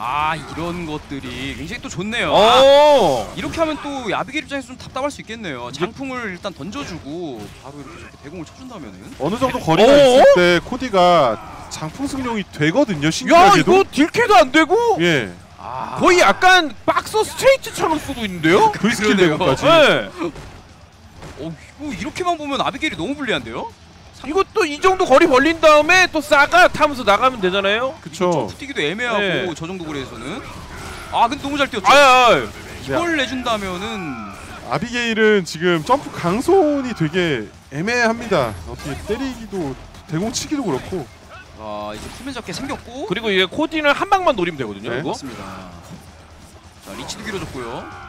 아 이런 것들이 굉장히 또 좋네요. 어. 아, 오. 이렇게 하면 또 야비길 입장에서 좀 답답할 수 있겠네요. 장풍을 일단 던져주고 바로 이렇게 대공을 쳐준다면은 어느 정도 거리가 어? 있을 때 코디가 장풍 승룡이 되거든요. 야 신기하게도. 이거 딜캐도 안 되고 예. 아 거의 약간 박서 스트레이트처럼 쓰고 있는데요. V skill 그러네요. 대공까지. 네. 어, 이거 이렇게만 보면 아비게일이 너무 불리한데요? 이것도 이 정도 거리 벌린 다음에 또 싸가 타면서 나가면 되잖아요. 그쵸. 점프 뛰기도 애매하고 네. 저 정도 거리에서는 아 근데 너무 잘 뛰었죠. 아야. 이걸 내준다면은 아비게일은 지금 점프 강손이 되게 애매합니다. 어떻게 때리기도 대공 치기도 그렇고. 아 이제 풀면 잡게 생겼고 그리고 이게 코디는 한 방만 노리면 되거든요. 네. 이거. 맞습니다. 자 리치도 길어졌고요.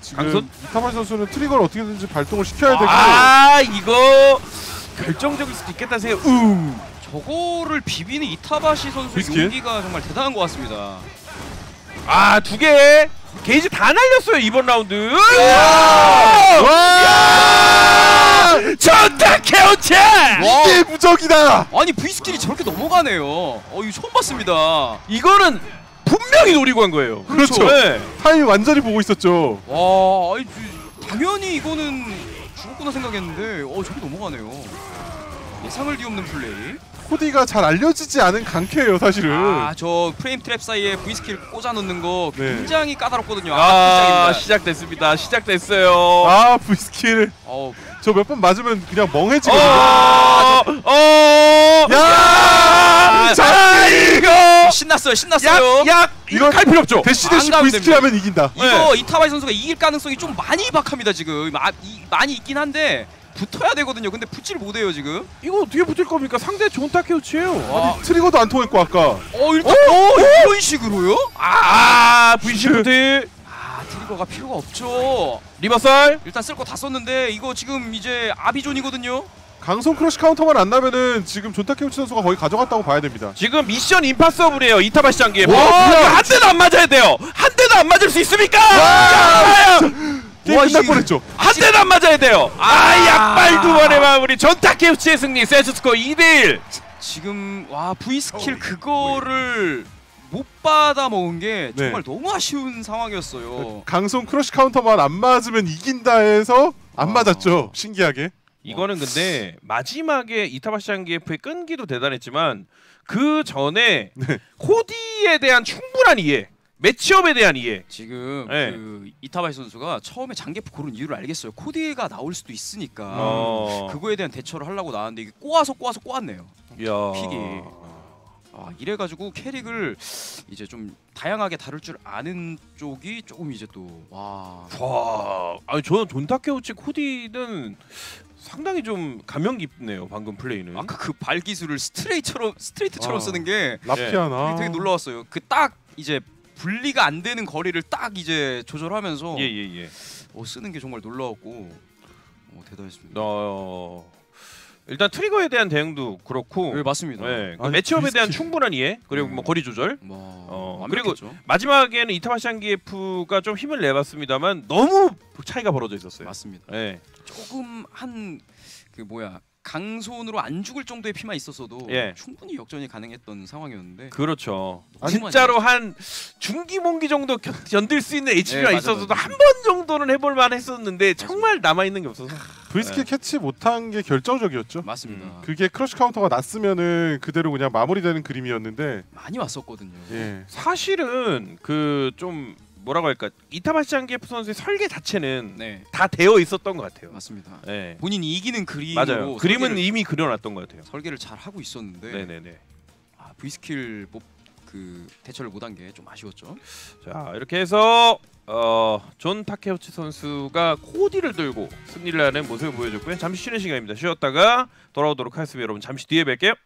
지금 강손? 이타바시 선수는 트리거를 어떻게든지 발동을 시켜야 되고 아 이거 결정적일 수도 있겠다 생각. 우. 저거를 비비는 이타바시 선수의 V skill? 용기가 정말 대단한 것 같습니다. 아 두 개. 게이지 다 날렸어요 이번 라운드. 와! 존 타케우치. 이게 무적이다. 아니 V 스킬이 저렇게 넘어가네요. 어 이거 처음 봤습니다. 이거는 분명히 노리고 한 거예요. 그렇죠. 네. 타이밍 완전히 보고 있었죠. 와 아니 저- 당연히 이거는 죽었구나 생각했는데 어 저기 넘어가네요. 예상을 뒤엎는 플레이. 코디가 잘 알려지지 않은 강캐예요 사실은. 아저 frame trap 사이에 V skill 꽂아 놓는 거 네. 굉장히 까다롭거든요. 아 아. 시작됐습니다. 시작됐어요. 아 V skill 어, 저몇 번 맞으면 그냥 멍해지거든요. 어, 어, 야! 자, 이거, 신났어요, 신났어요. 약, 약, 이거 갈 필요 없죠. 대시 안 대시 V skill. 하면 이긴다. 이거 이타바시 선수가 이길 가능성이 좀 많이 박합니다 지금. 아, 이, 많이 있긴 한데 붙어야 되거든요. 근데 붙질 못해요 지금. 이거 어떻게 붙을 겁니까? 상대 존 타케우치예요. 와, 트리거도 안 통했고 아까. 어 일단 어, 이런 식으로요? 아, VC부트 아 trigger가 필요가 없죠. reversal. 일단 쓸 거 다 썼는데 이거 지금 이제 아비존이거든요. 강손 crush counter만 안 나면은 지금 존타케우치 선수가 거의 가져갔다고 봐야 됩니다. 지금 Mission Impossible이에요. 이타바 시장기에. 와, 와, 뭐야. 이거 한 대도 안 맞아야 돼요. 한 대도 안 맞을 수 있습니까? 와, 자, 게임 와, 끝날 이- 뻔했죠. 한 대도 안 맞아야 돼요. 아, 약발 두 번의 마무리. 전 타케우치의 승리. 세트 스코어 2대1. 지금 와 V skill 그거를 못 받아 먹은 게 네. 정말 너무 아쉬운 상황이었어요. 강손 crush counter만 안 맞으면 이긴다 해서 안 아. 맞았죠. 신기하게. 이거는 근데 마지막에 이타바 시장기에프의 끈기도 대단했지만 그 전에 네. 코디에 대한 충분한 이해, matchup에 대한 이해. 지금 네. 그 이타바시 선수가 처음에 장기에프 고른 이유를 알겠어요. 코디가 나올 수도 있으니까 어. 그거에 대한 대처를 하려고 나왔는데 이게 꼬아서 꼬아서 꼬았네요. 야. pick이. 아, 이래가지고 캐릭을 이제 좀 다양하게 다룰 줄 아는 쪽이 조금 이제 또와 와, 아니 저는 존타케우치 코디는 상당히 좀 감명 깊네요. 방금 플레이는. 아까 그 발 기술을 스트레이트처럼 스트레이트처럼 아. 쓰는 게 라피아나. 되게 놀라웠어요. 그 딱 이제 분리가 안 되는 거리를 딱 이제 조절하면서 예 예 예. 어, 쓰는 게 정말 놀라웠고 어, 대단했습니다. 어, 일단 트리거에 대한 대응도 그렇고. 네 맞습니다. 네, 그 매치업에 대한. 충분한 이해 그리고 뭐 음. 거리 조절 와, 어, 완벽했죠. 마지막에는 이타바시안기에프가 좀 힘을 내봤습니다만 너무 차이가 벌어져 있었어요. 맞습니다. 네. 조금 한 그 뭐야 강손으로 안 죽을 정도의 피만 있었어도 예. 충분히 역전이 가능했던 상황이었는데 그렇죠. 진짜로 한 중기 몽기 정도 견- 견딜 수 있는 HP가 네, 있어서도. 한 번 정도는 해볼 만 했었는데 정말 남아 있는 게 없어서. V skill 캐치 못한 게 결정적이었죠. 맞습니다. 음. 그게 crush counter가 났으면은 그대로 그냥 마무리되는 그림이었는데 많이 왔었거든요. 예. 사실은 그좀 뭐라고 할까 이타바시 안기에프 선수의 설계 자체는 네 다 되어 있었던 것 같아요. 맞습니다. 네. 본인이 이기는 그림으로 맞아요. 그림은 이미 그려놨던 것 같아요. 설계를 잘 하고 있었는데 네네네. 아, V skill 못, 그 대처를 못한 게 좀 아쉬웠죠. 자 이렇게 해서 어, 존 타케우치 선수가 코디를 들고 승리를 하는 모습을 보여줬고요. 잠시 쉬는 시간입니다. 쉬었다가 돌아오도록 하겠습니다. 여러분 잠시 뒤에 뵐게요.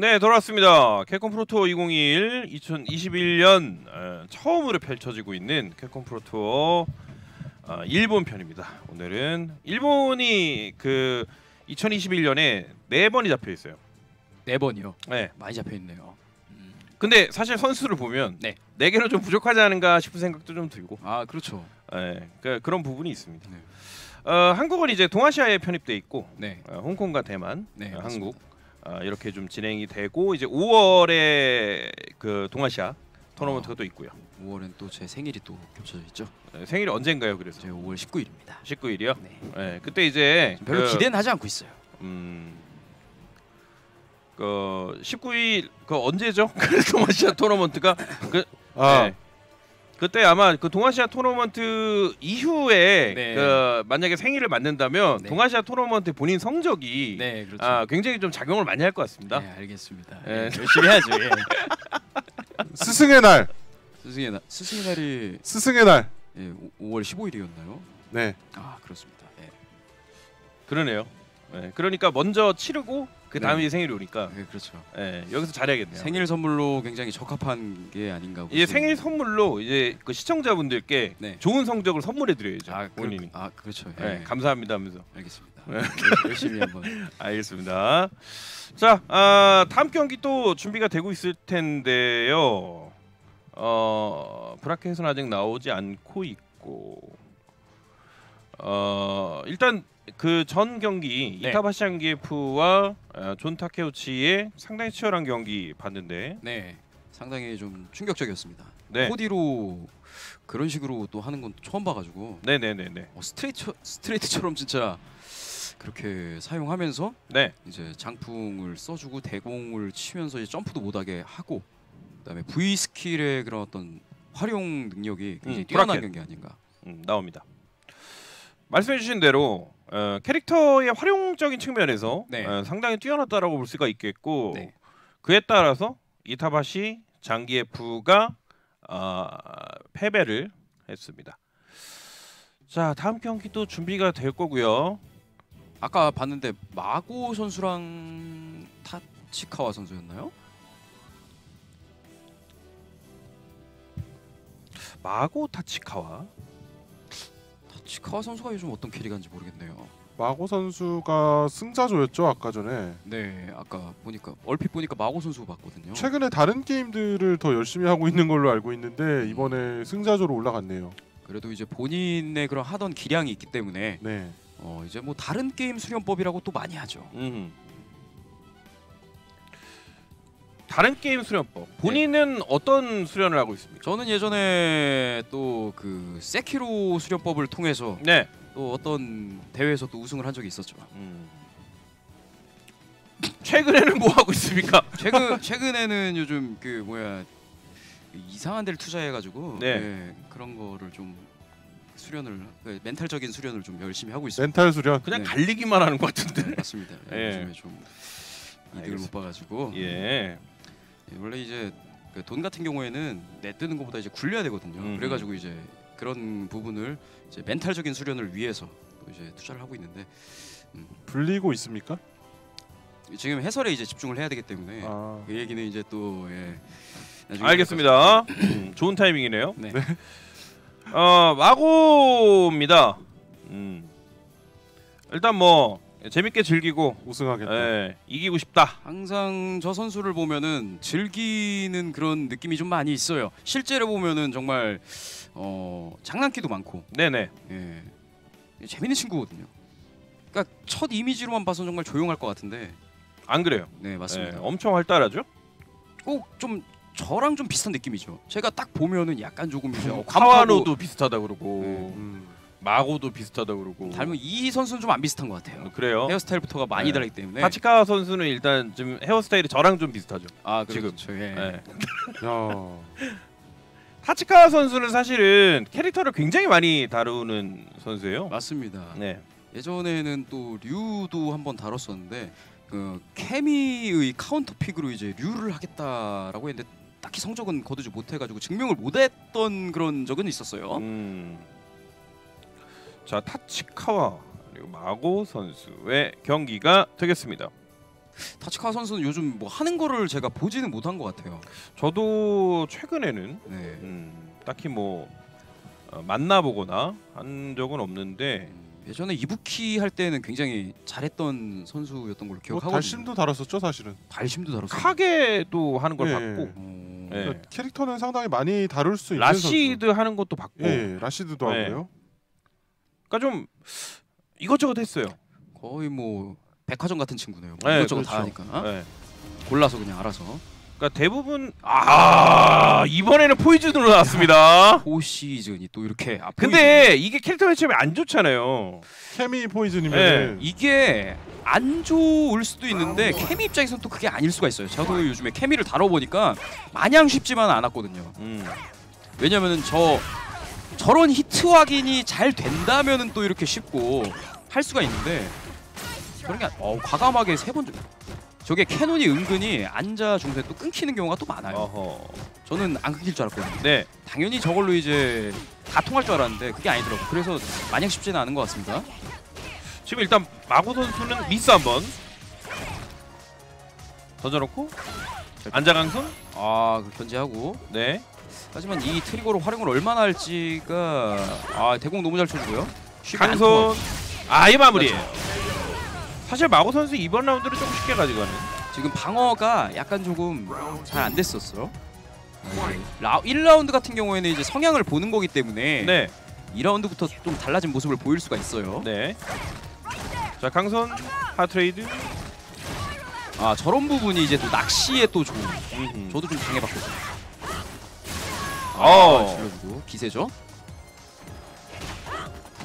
네 돌아왔습니다. 캡콤 프로투어 2021 2021년 어, 처음으로 펼쳐지고 있는 캡콤 프로투어 어, 일본 편입니다. 오늘은 일본이 그 2021년에 네 번이 잡혀 있어요. 네 번이요. 네. 많이 잡혀 있네요. 근데 사실 선수를 보면 네. 네 개는 좀 부족하지 않은가 싶은 생각도 좀 들고 아 그렇죠. 예, 그, 그런 부분이 있습니다. 네. 어, 한국은 이제 동아시아에 편입돼 있고 네. 어, 홍콩과 대만, 네, 어. 한국 어, 이렇게 좀 진행이 되고 이제 5월에 그 동아시아 토너먼트가 또 있고요. 5월엔 또 제 생일이 또 겹쳐져 있죠. 예, 생일이 언젠가요? 그래서 제 5월 19일입니다. 19일이요. 네. 예, 그때 이제 별로 그, 기대는 하지 않고 있어요. 음, 그 19일 그 언제죠? 그 동아시아 토너먼트가 그 아 네. 그때 아마 그 동아시아 토너먼트 이후에 네. 그 만약에 생일을 맞는다면 네. 동아시아 토너먼트 본인 성적이 네, 그렇죠. 아, 굉장히 좀 작용을 많이 할 것 같습니다. 네, 알겠습니다. 네. 예, 열심히 해야죠. 예. 스승의 날, 스승의 날, 스승의 날이 스승의 날. 예, 5월 15일이었나요? 네. 아 그렇습니다. 예. 그러네요. 네, 그러니까 먼저 치르고 그 다음에 네. 생일이 오니까 예, 그렇죠. 예, 여기서 잘해야겠네요. 생일 선물로 굉장히 적합한 게 아닌가. 이제. 생일 선물로 이제 그 시청자분들께 네. 좋은 성적을 선물해 드려야죠. 아, 그, 본인이. 아 그렇죠. 예. 네, 감사합니다 하면서. 알겠습니다. 네. 열- 열심히 한번. 알겠습니다. 자, 아, 다음 경기 또 준비가 되고 있을 텐데요. 어, bracket은 아직 나오지 않고 있고, 어, 일단 그 전 경기 네. 이타바시 안기에프와 어, 존 타케우치의 상당히 치열한 경기 봤는데, 네, 상당히 좀 충격적이었습니다. 네, 코디로 그런 식으로 또 하는 건 처음 봐가지고 네, 네, 네, 네, 어, 스트레이트 스트레이트처럼 진짜 그렇게 사용하면서 네, 이제 장풍을 써주고 대공을 치면서 이제 점프도 못하게 하고 그다음에 V 스킬의 그런 어떤 활용 능력이 굉장히 음, 뛰어난 bracket. 경기 아닌가. 음, 나옵니다. 말씀해주신 대로 어, 캐릭터의 활용적인 측면에서 네. 어, 상당히 뛰어났다라고 볼 수가 있겠고 네. 그에 따라서 이타바시 장기에프가 어, 패배를 했습니다. 자 다음 경기도 준비가 될 거고요. 아까 봤는데 마고 선수랑 타치카와 선수였나요? 마고 타치카와 타 치카와 선수가 요즘 어떤 캐릭인지 모르겠네요. 마고 선수가 승자조였죠 아까 전에. 네, 아까 보니까 얼핏 보니까 마고 선수 봤거든요. 최근에 다른 게임들을 더 열심히 하고 있는 걸로 알고 있는데 이번에 승자조로 올라갔네요. 그래도 이제 본인의 그런 하던 기량이 있기 때문에 네. 어 이제 뭐 다른 게임 수련법이라고 또 많이 하죠. 음. 다른 게임 수련법 본인은 어떤 수련을 하고 있습니까? 저는 예전에 또 그 세키로 수련법을 통해서 네. 또 어떤 대회에서 또 우승을 한 적이 있었죠. 음. 최근에는 뭐 하고 있습니까? 최근 최근에는 요즘 그 뭐야 그 이상한 데를 투자해가지고 네. 예, 그런 거를 좀 수련을 그 멘탈적인 수련을 좀 열심히 하고 있습니다. 멘탈 수련. 그냥 네. 갈리기만 하는 것 같은데. 네, 맞습니다. 예, 예. 요즘에 좀 이득을 알겠습니다. 못 봐가지고 예. 예, 원래 이제 그 돈 같은 경우에는 내 뜨는 것보다 이제 굴려야 되거든요. 음. 그래가지고 이제 그런 부분을 이제 멘탈적인 수련을 위해서 또 이제 투자를 하고 있는데 불리고 있습니까? 지금 해설에 이제 집중을 해야 되기 때문에 아. 그 얘기는 이제 또 예. 나중에 알겠습니다. 음, 좋은 타이밍이네요. 네. 어 마고입니다. 음. 일단 뭐 재밌게 즐기고 우승하겠다. 예, 이기고 싶다. 항상 저 선수를 보면은 즐기는 그런 느낌이 좀 많이 있어요. 실제로 보면은 정말 어, 장난기도 많고 네네. 예. 재밌는 친구거든요. 그러니까 첫 이미지로만 봐서 정말 조용할 것 같은데 안 그래요? 네 맞습니다. 예, 엄청 활달하죠. 꼭 좀 저랑 좀 비슷한 느낌이죠. 제가 딱 보면은 약간 조금 이제 어, 카와노도 비슷하다 그러고 네. 음. 마고도 비슷하다 그러고 닮은 이 선수는 좀 안 비슷한 것 같아요. 그래요. 헤어스타일부터가 많이 네. 다르기 때문에 타치카 선수는 일단 지금 헤어스타일이 저랑 좀 비슷하죠. 아 지금. 그렇죠. 예. 예. 야. 타치카 선수는 사실은 캐릭터를 굉장히 많이 다루는 선수예요. 맞습니다. 네. 예전에는 또 류도 한번 다뤘었는데 그 케미의 counter pick으로 이제 류를 하겠다라고 했는데 딱히 성적은 거두지 못해가지고 증명을 못했던 그런 적은 있었어요. 음. 자 타치카와 그리고 마고 선수의 경기가 되겠습니다. 타치카 선수는 요즘 뭐 하는 거를 제가 보지는 못한 것 같아요. 저도 최근에는 네. 음, 딱히 뭐 어, 만나보거나 한 적은 없는데 예전에 이부키 할 때는 굉장히 잘했던 선수였던 걸로 뭐 기억하거든요. 달심도 달았었죠 사실은. 달심도 다뤘어요. 카게도 하는 걸 예. 봤고 어... 예. 그러니까 캐릭터는 상당히 많이 다룰 수 있는 라시드 하는 것도 봤고 선수. 예, 라시드도 네. 하고요. 그러니까 좀 이것저것 했어요. 거의 뭐 백화점 같은 친구네요. 뭐 네, 이것저것 다 그렇죠. 하니까 네. 골라서 그냥 알아서. 그러니까 대부분 아 이번에는 포이즌으로 나왔습니다. 호 시즌이 또 이렇게 아, 근데 이게 캐릭터 매치업이 안 좋잖아요. 케미 포이즌이면 네. 이게 안 좋을 수도 있는데 케미 입장에서는 또 그게 아닐 수가 있어요. 저도 요즘에 케미를 다뤄보니까 마냥 쉽지만은 않았거든요. 음. 왜냐면은 저 저런 히트 확인이 잘 된다면은 또 이렇게 쉽고 할 수가 있는데 그런 게 어, 과감하게 세 번 저게 cannon이 은근히 앉아 중손에 또 끊기는 경우가 또 많아요. 어허. 저는 안 끊길 줄 알았거든요. 네. 당연히 저걸로 이제 다 통할 줄 알았는데 그게 아니더라고. 그래서 마냥 쉽지는 않은 것 같습니다. 지금 일단 마고 선수는 미스 한번 던져놓고 앉아 강손. 아, 그 견제하고 네. 하지만 이 trigger로 활용을 얼마나 할지가 아 대공 너무 잘 쳐주고요. 통하고. 아이 마무리예요. 사실 마고 선수 이번 라운드를 조금 쉽게 가져가는. 지금 방어가 약간 조금 잘 안 됐었어. 라 1라운드 같은 경우에는 이제 성향을 보는 거기 때문에 네. 2라운드부터 좀 달라진 모습을 보일 수가 있어요. 네. 자 강선 하트레이드. 아 저런 부분이 이제 또 낚시에 또 좋은. 음흠. 저도 좀 당해봤거든요. 어. 질러주고 기세죠.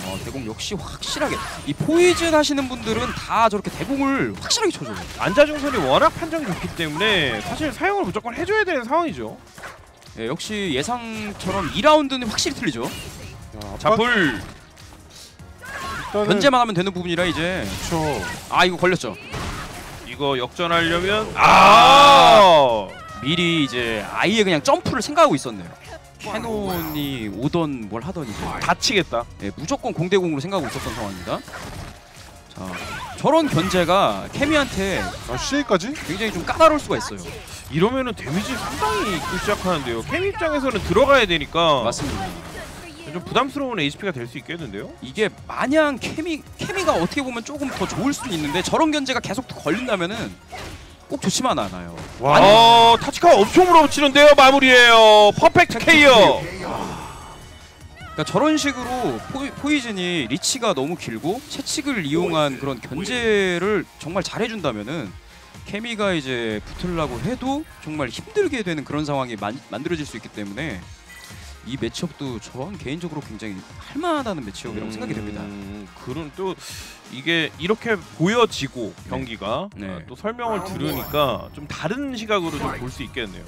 어, 대공 역시 확실하게 이 포이즌 하시는 분들은 다 저렇게 대공을 확실하게 쳐줘요. 안자중선이 워낙 판정이 좋기 때문에 사실 사용을 무조건 해줘야 되는 상황이죠. 예, 역시 예상처럼 2라운드는 확실히 틀리죠. 야, 자 아빠- 불. 일단은 견제만 하면 되는 부분이라 이제 그렇죠. 아 이거 걸렸죠. 이거 역전하려면 아. 미리 이제 아예 그냥 점프를 생각하고 있었네요. cannon이 오던 뭘 하던 이제 다 치겠다. 예, 무조건 공대공으로 생각하고 있었던 상황입니다. 자 저런 견제가 케미한테 아, CA까지? 굉장히 좀 까다로울 수가 있어요. 이러면은 damage 상당히 있기 시작하는데요. 캠 입장에서는 들어가야 되니까 맞습니다. 좀 부담스러운 HP가 될 수 있겠는데요. 이게 마냥 케미 케미가 어떻게 보면 조금 더 좋을 수는 있는데 저런 견제가 계속 걸린다면은 꼭 좋지만 않아요. 와. 어 타치카 엄청 물어붙이는데요. 마무리예요. 퍼펙트 KO. 그러니까 저런 식으로 포이, 포이 즌이 리치가 너무 길고 채찍을 이용한 그런 견제를 정말 잘해준다면은 케미가 이제 붙으려고 해도 정말 힘들게 되는 그런 상황이 만, 만들어질 수 있기 때문에 이 매치업도 저는 개인적으로 굉장히 할만하다는 매치업이라고 생각이 됩니다. 음, 그런 또 이게 이렇게 보여지고 경기가 네. 아, 또 설명을 들으니까 좀 다른 시각으로 좀 볼 수 있겠네요.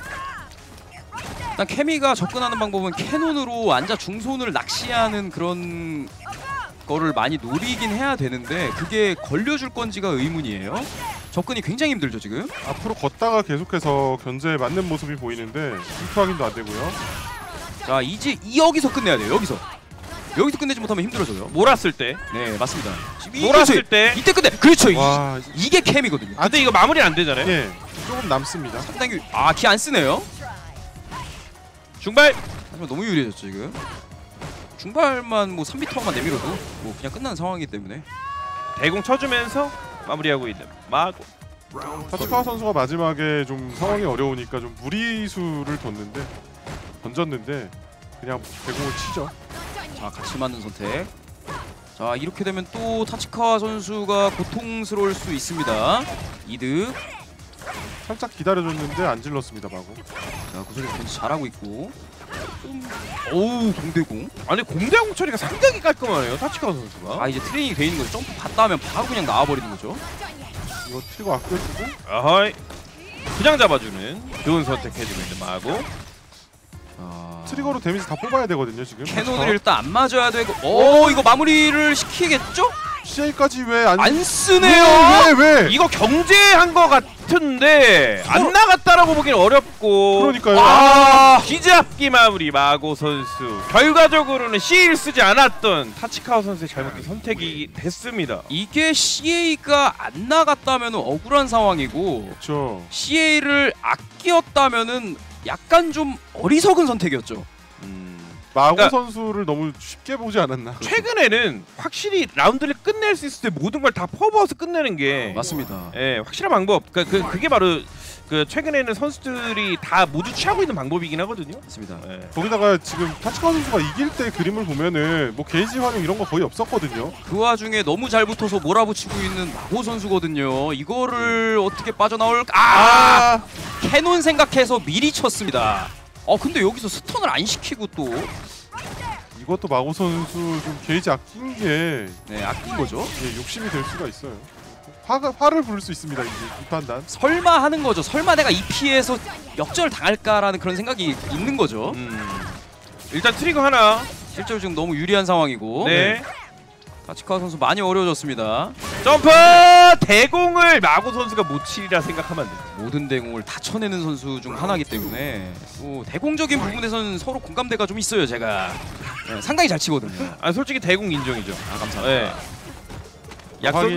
일단 케미가 접근하는 방법은 캐논으로 앉아 중손을 낚시하는 그런 거를 많이 노리긴 해야 되는데 그게 걸려줄 건지가 의문이에요. 접근이 굉장히 힘들죠 지금. 앞으로 걷다가 계속해서 견제에 맞는 모습이 보이는데 히트 확인도 안 되고요. 자 이제 이 여기서 끝내야 돼요 여기서 여기서 끝내지 못하면 힘들어져요 몰았을 때, 네 맞습니다 이- 몰았을. 때. 이때 끝내 그렇죠 이, 와, 이 게 캠이거든요 근데 이거 마무리 안 되잖아요. 예, 조금 남습니다. 상당히 아키 안 쓰네요 중발. 하지만 너무 유리해졌죠 지금 중발만 뭐 3m만 내밀어도 뭐 그냥 끝나는 상황이기 때문에 대공 쳐주면서 마무리하고 있는 마고. 타치카와 선수가 마지막에 좀 상황이 어려우니까 좀 무리수를 뒀는데 던졌는데 그냥 대공을 치죠. 자 같이 맞는 선택 자 이렇게 되면 또 타치카와 선수가 고통스러울 수 있습니다 이득 살짝 기다려줬는데 안 질렀습니다 마고. 자 구석에서 견제 잘하고 있고 좀 어우 공대공 아니 공대공 처리가 상당히 깔끔하네요. 타치카 선수가. 아 이제 트레이닝이 돼 있는 거죠 점프 봤다 하면 바로 그냥 나와버리는 거죠 이거 trigger 아껴주고 아하이. 그냥 잡아주는 좋은 선택해주고 있는 마고. 자 trigger로 damage 다 뽑아야 되거든요 지금. cannon을 일단 안 맞아야 되고 오 이거 마무리를 시키겠죠? CA까지 왜안 안 쓰네요 왜 왜? 이거 경제한 거 같. 같은데 안 나갔다라고 보긴 어렵고 그러니까요. 아, 뒤잡기 마무리 마고 선수 결과적으로는 CA를 쓰지 않았던 타치카와 선수의 잘못된 선택이 됐습니다 이게 CA가 안 나갔다면 억울한 상황이고 그렇죠. CA를 아끼었다면은 약간 좀 어리석은 선택이었죠. 마고 그러니까- 선수를 너무 쉽게 보지 않았나. 최근에는 확실히 라운드를 끝낼 수 있을 때 모든 걸 다 퍼부어서 끝내는 게 맞습니다. 예, 확실한 방법. 그, 그 그게 바로 그 최근에는 선수들이 다 모두 취하고 있는 방법이긴 하거든요. 맞습니다. 예. 거기다가 지금 타치카 선수가 이길 때 그림을 보면은 뭐 게이지 활용 이런 거 거의 없었거든요. 그 와중에 너무 잘 붙어서 몰아붙이고 있는 마고 선수거든요. 이거를 어떻게 빠져나올까? 아! 캐논 생각해서 미리 쳤습니다. 어 근데 여기서 stun을 안 시키고 또 이것도 마고 선수 좀 게이지 아낀 게 네, 아낀 거죠. 예, 욕심이 될 수가 있어요. 화가 화를 부를 수 있습니다. 이제 이 판단. 설마 하는 거죠. 설마 내가 이 피에서 역전을 당할까라는 그런 생각이 있는 거죠. 음. 일단 trigger 하나. 실제로 지금 너무 유리한 상황이고 네. 다치카 선수 많이 어려워졌습니다. 점프 대공을 마고 선수가 못 치리라 생각하면 안 돼요. 모든 대공을 다 쳐내는 선수 중 하나이기 때문에 또 대공적인 부분에서는 서로 공감대가 좀 있어요. 제가 네, 상당히 잘 치거든요. 아 솔직히 대공 인정이죠. 아 감사합니다. 네. 약속.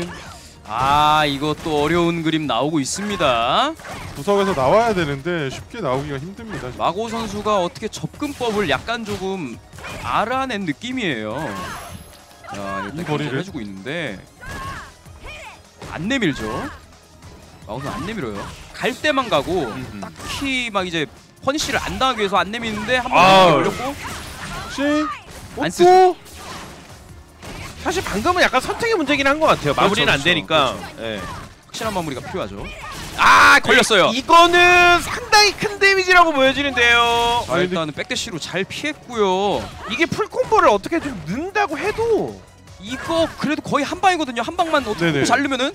아 이것도 어려운 그림 나오고 있습니다. 구석에서 나와야 되는데 쉽게 나오기가 힘듭니다. 마고 선수가 어떻게 접근법을 약간 조금 알아낸 느낌이에요. 자 일단 이 거리를? 해주고 있는데 안 내밀죠. 선수 안 내밀어요. 갈 때만 가고 음. 딱히 막 이제 퍼니시를 안 당하기 위해서 안 내미는데. 한번 올렸고 씨. 안안 쓰죠. 사실 방금은 약간 선택의 문제긴 한 것 같아요. 마무리는 안 그렇죠, 되니까. 예. 확실한 마무리가 필요하죠. 아 걸렸어요. 이거는 상당히 큰 데미지라고 보여지는데요. 자 일단은 백대시로 잘 피했고요. 이게 풀 콤보를 어떻게 좀 넣는다고 해도 이거 그래도 거의 한 방이거든요. 한 방만 어떻게 네네. 잘 넣으면은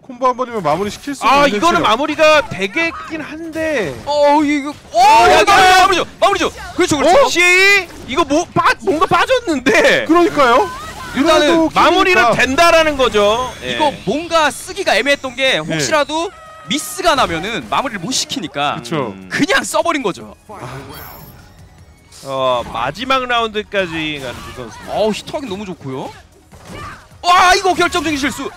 콤보 한 번이면 마무리 시킬 수아 있는 이거는 시간. 마무리가 되겠긴 한데 어 이거 어 여기 마무리죠 마무리죠 그렇죠 그렇죠 혹시 이거 뭐 빠, 뭔가 빠졌는데 그러니까요. 일단은 마무리는. 된다라는 거죠. 예. 이거 뭔가 쓰기가 애매했던 게 혹시라도 미스가 나면은 마무리를 못 시키니까 그쵸. 음. 그냥 써버린 거죠 어, 마지막 라운드까지 가는 두 선수. 어우 히터하기 너무 좋고요 와 이거 결정적인 실수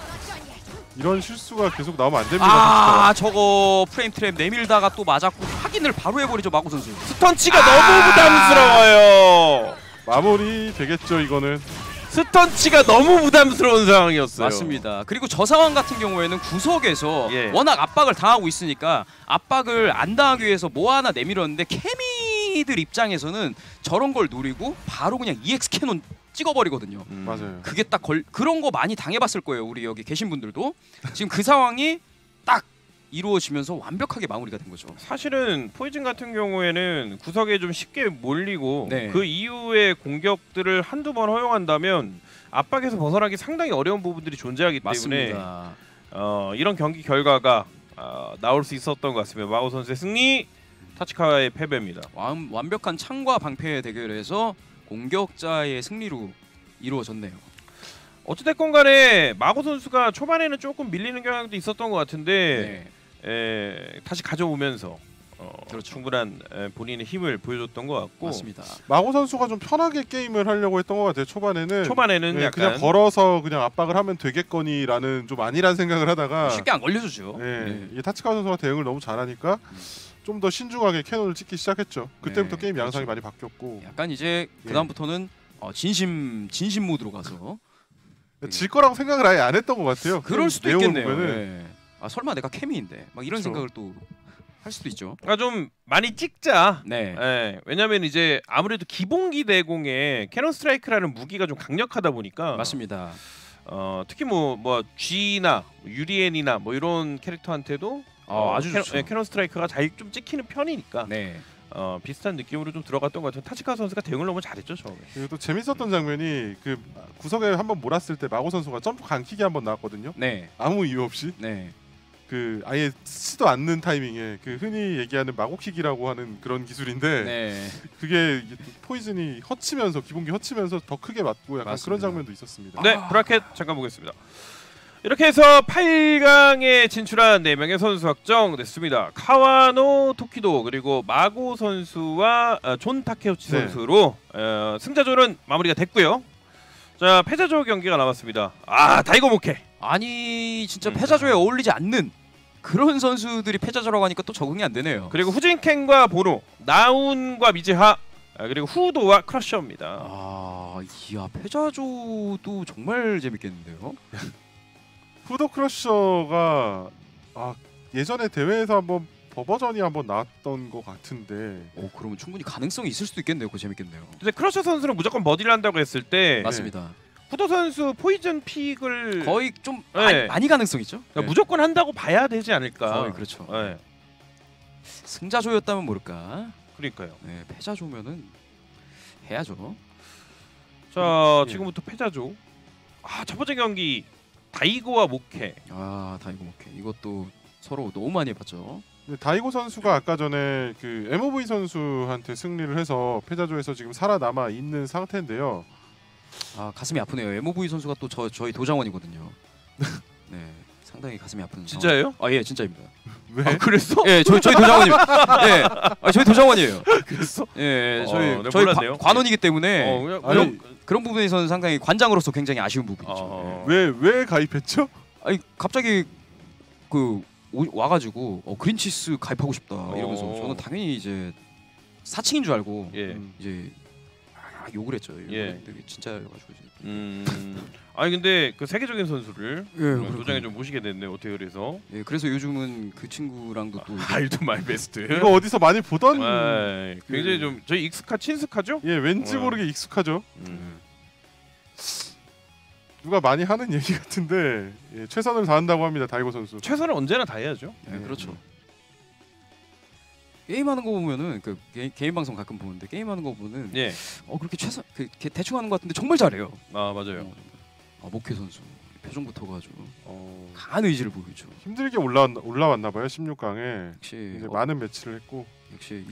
이런 실수가 계속 나오면 안 됩니다. 아 저거 frame trap 내밀다가 또 맞았고 확인을 바로 해버리죠 마고 선수 stun치가 아. 너무 부담스러워요. 진짜. 마무리 되겠죠 이거는. stun치가 너무 부담스러운 상황이었어요. 맞습니다. 그리고 저 상황 같은 경우에는 구석에서 예. 워낙 압박을 당하고 있으니까 압박을 안 당하기 위해서 뭐 하나 내밀었는데 케미들 입장에서는 저런 걸 노리고 바로 그냥 EX 캐논 찍어버리거든요. 음. 맞아요. 그게 딱 걸 그런 거 많이 당해봤을 거예요. 우리 여기 계신 분들도 지금 그 상황이 딱 이루어지면서 완벽하게 마무리가 된 거죠. 사실은 포이즌 같은 경우에는 구석에 좀 쉽게 몰리고 네. 그 이후에 공격들을 한두 번 허용한다면 압박에서 벗어나기 상당히 어려운 부분들이 존재하기 때문에 맞습니다. 어, 이런 경기 결과가 어, 나올 수 있었던 것 같습니다. 마고 선수의 승리, 타치카와의 패배입니다. 완, 완벽한 창과 방패의 대결에서 공격자의 승리로 이루어졌네요. 어찌됐건 간에 마고 선수가 초반에는 조금 밀리는 경향도 있었던 것 같은데 네. 에, 다시 가져오면서 어, 그렇죠. 충분한 에, 본인의 힘을 보여줬던 것 같고 맞습니다. 마고 선수가 좀 편하게 게임을 하려고 했던 것 같아요. 초반에는. 초반에는 네, 약간 그냥 걸어서 그냥 압박을 하면 되겠거니라는 좀 아니란 생각을 하다가 쉽게 안 걸려주죠. 네, 네. 이게 타치카 선수가 대응을 너무 잘하니까 좀더 신중하게 cannon을 찍기 시작했죠. 그때부터 네, 게임 양상이 그렇죠. 많이 바뀌었고 약간 이제 그 다음부터는 어, 진심 진심 모드로 가서 질 거라고 생각을 아예 안 했던 것 같아요. 그럴 수도 있겠네요. 보면은. 네. 아 설마 내가 케미인데 막 이런 그렇죠. 생각을 또 할 수도 있죠. 그러니까 좀 많이 찍자. 네. 예, 왜냐면 이제 아무래도 기본기 대공에 cannon strike라는 무기가 좀 강력하다 보니까 맞습니다. 어, 특히 뭐뭐 G나 유리엔이나 뭐 이런 캐릭터한테도 어, 아주 cannon, 좋죠. 예, cannon strike가 잘 좀 찍히는 편이니까 네. 어, 비슷한 느낌으로 좀 들어갔던 것 같아요. 타치카 선수가 대응을 너무 잘했죠 처음에. 그리고 또 재밌었던 장면이 그 구석에 한번 몰았을 때 마고 선수가 점프 강킥이 한번 나왔거든요. 네. 아무 이유 없이 네. 그 아예 쓰지도 않는 타이밍에 그 흔히 얘기하는 마고킥이라고 하는 그런 기술인데 네. 그게 포이즌이 헛치면서 기본기 헛치면서 더 크게 맞고 약간 맞습니다. 그런 장면도 있었습니다. 네, bracket 잠깐 보겠습니다. 이렇게 해서 8강에 진출한 4명의 선수 확정됐습니다. 카와노 토키도 그리고 마고 선수와 어, 존 타케우치 네. 선수로 어, 승자조는 마무리가 됐고요. 자 패자조 경기가 남았습니다. 아 다이고 모케. 아니 진짜 음. 패자조에 어울리지 않는 그런 선수들이 패자조라고 하니까 또 적응이 안 되네요. 그리고 후진캔과 보노, 나운과 미즈하, 아, 그리고 후도와 크러셔입니다. 아, 이야 패자조도 정말 재밌겠는데요. 푸드 크러셔가 아 예전에 대회에서 한번 버디전이 한번 나왔던 것 같은데 오, 그러면 충분히 가능성이 있을 수도 있겠네요. 그거 재밌겠네요. 근데 크러셔 선수는 무조건 버디를 한다고 했을 때 맞습니다. 후도 선수 포이즌 픽을 거의 좀 네. 많이, 많이 가능성 있죠. 그러니까 네. 무조건 한다고 봐야 되지 않을까. 거의 그렇죠. 네, 승자조였다면 모를까. 그러니까요. 네, 패자조면은 해야죠. 자 예. 지금부터 패자조. 아 첫 번째 경기 다이고와 모케. 아, 다이고 오케이. 이것도 서로 너무 많이 해봤죠. 근데 다이고 선수가 아까 전에 그 MOV 선수한테 승리를 해서 패자조에서 지금 살아남아 있는 상태인데요. 아, 가슴이 아프네요. MOV 선수가 또 저 저희 도장원이거든요. 네, 상당히 가슴이 아픈. 진짜예요? 아, 예, 진짜입니다. 왜? 아 그랬어? 예, 저희 저희 도장원님. 예, 아, 저희 도장원이에요. 그랬어? 예, 어, 저희 내가 저희 몰랐네요. 관, 관원이기 때문에 어, 그냥, 그냥- 그런 부분에서는 상당히 관장으로서 굉장히 아쉬운 부분이죠. 어. 왜왜 가입했죠? 아니 갑자기 그 오- 와가지고 어, 그린치스 가입하고 싶다 이러면서 어. 저는 당연히 이제 사칭인 줄 알고 예. 음. 이제 아, 욕을 했죠. 예. 되게 진짜여가지고 이제. 음. 아니 근데 그 세계적인 선수를 예, 어, 그렇군요. 도장에 좀 모시게 됐네요. 어떻게 그래서? 예, 그래서 요즘은 그 친구랑도 또 이제 I do my best. 이거 어디서 많이 보던 아, 굉장히 좀 저희 익숙하 친숙하죠? 예 왠지 어. 모르게 익숙하죠. 음. 누가 많이 하는 얘기 같은데 예, 최선을 다한다고 합니다 다이고 선수. 최선을 언제나 다해야죠. 예, 그렇죠. 게임하는 거 보면은 그 게, 개인 방송 가끔 보는데 게임하는 거 보면 예. 어 그렇게 최선 그걔 대충 하는 것 같은데 정말 잘해요. 아 맞아요. 어, 아 목회 선수 표정부터가 아주 어. 강한 의지를 보여줘. 힘들게 올라 올라왔나 봐요 16강에 역시 이제 어, 많은 매치를 했고 역시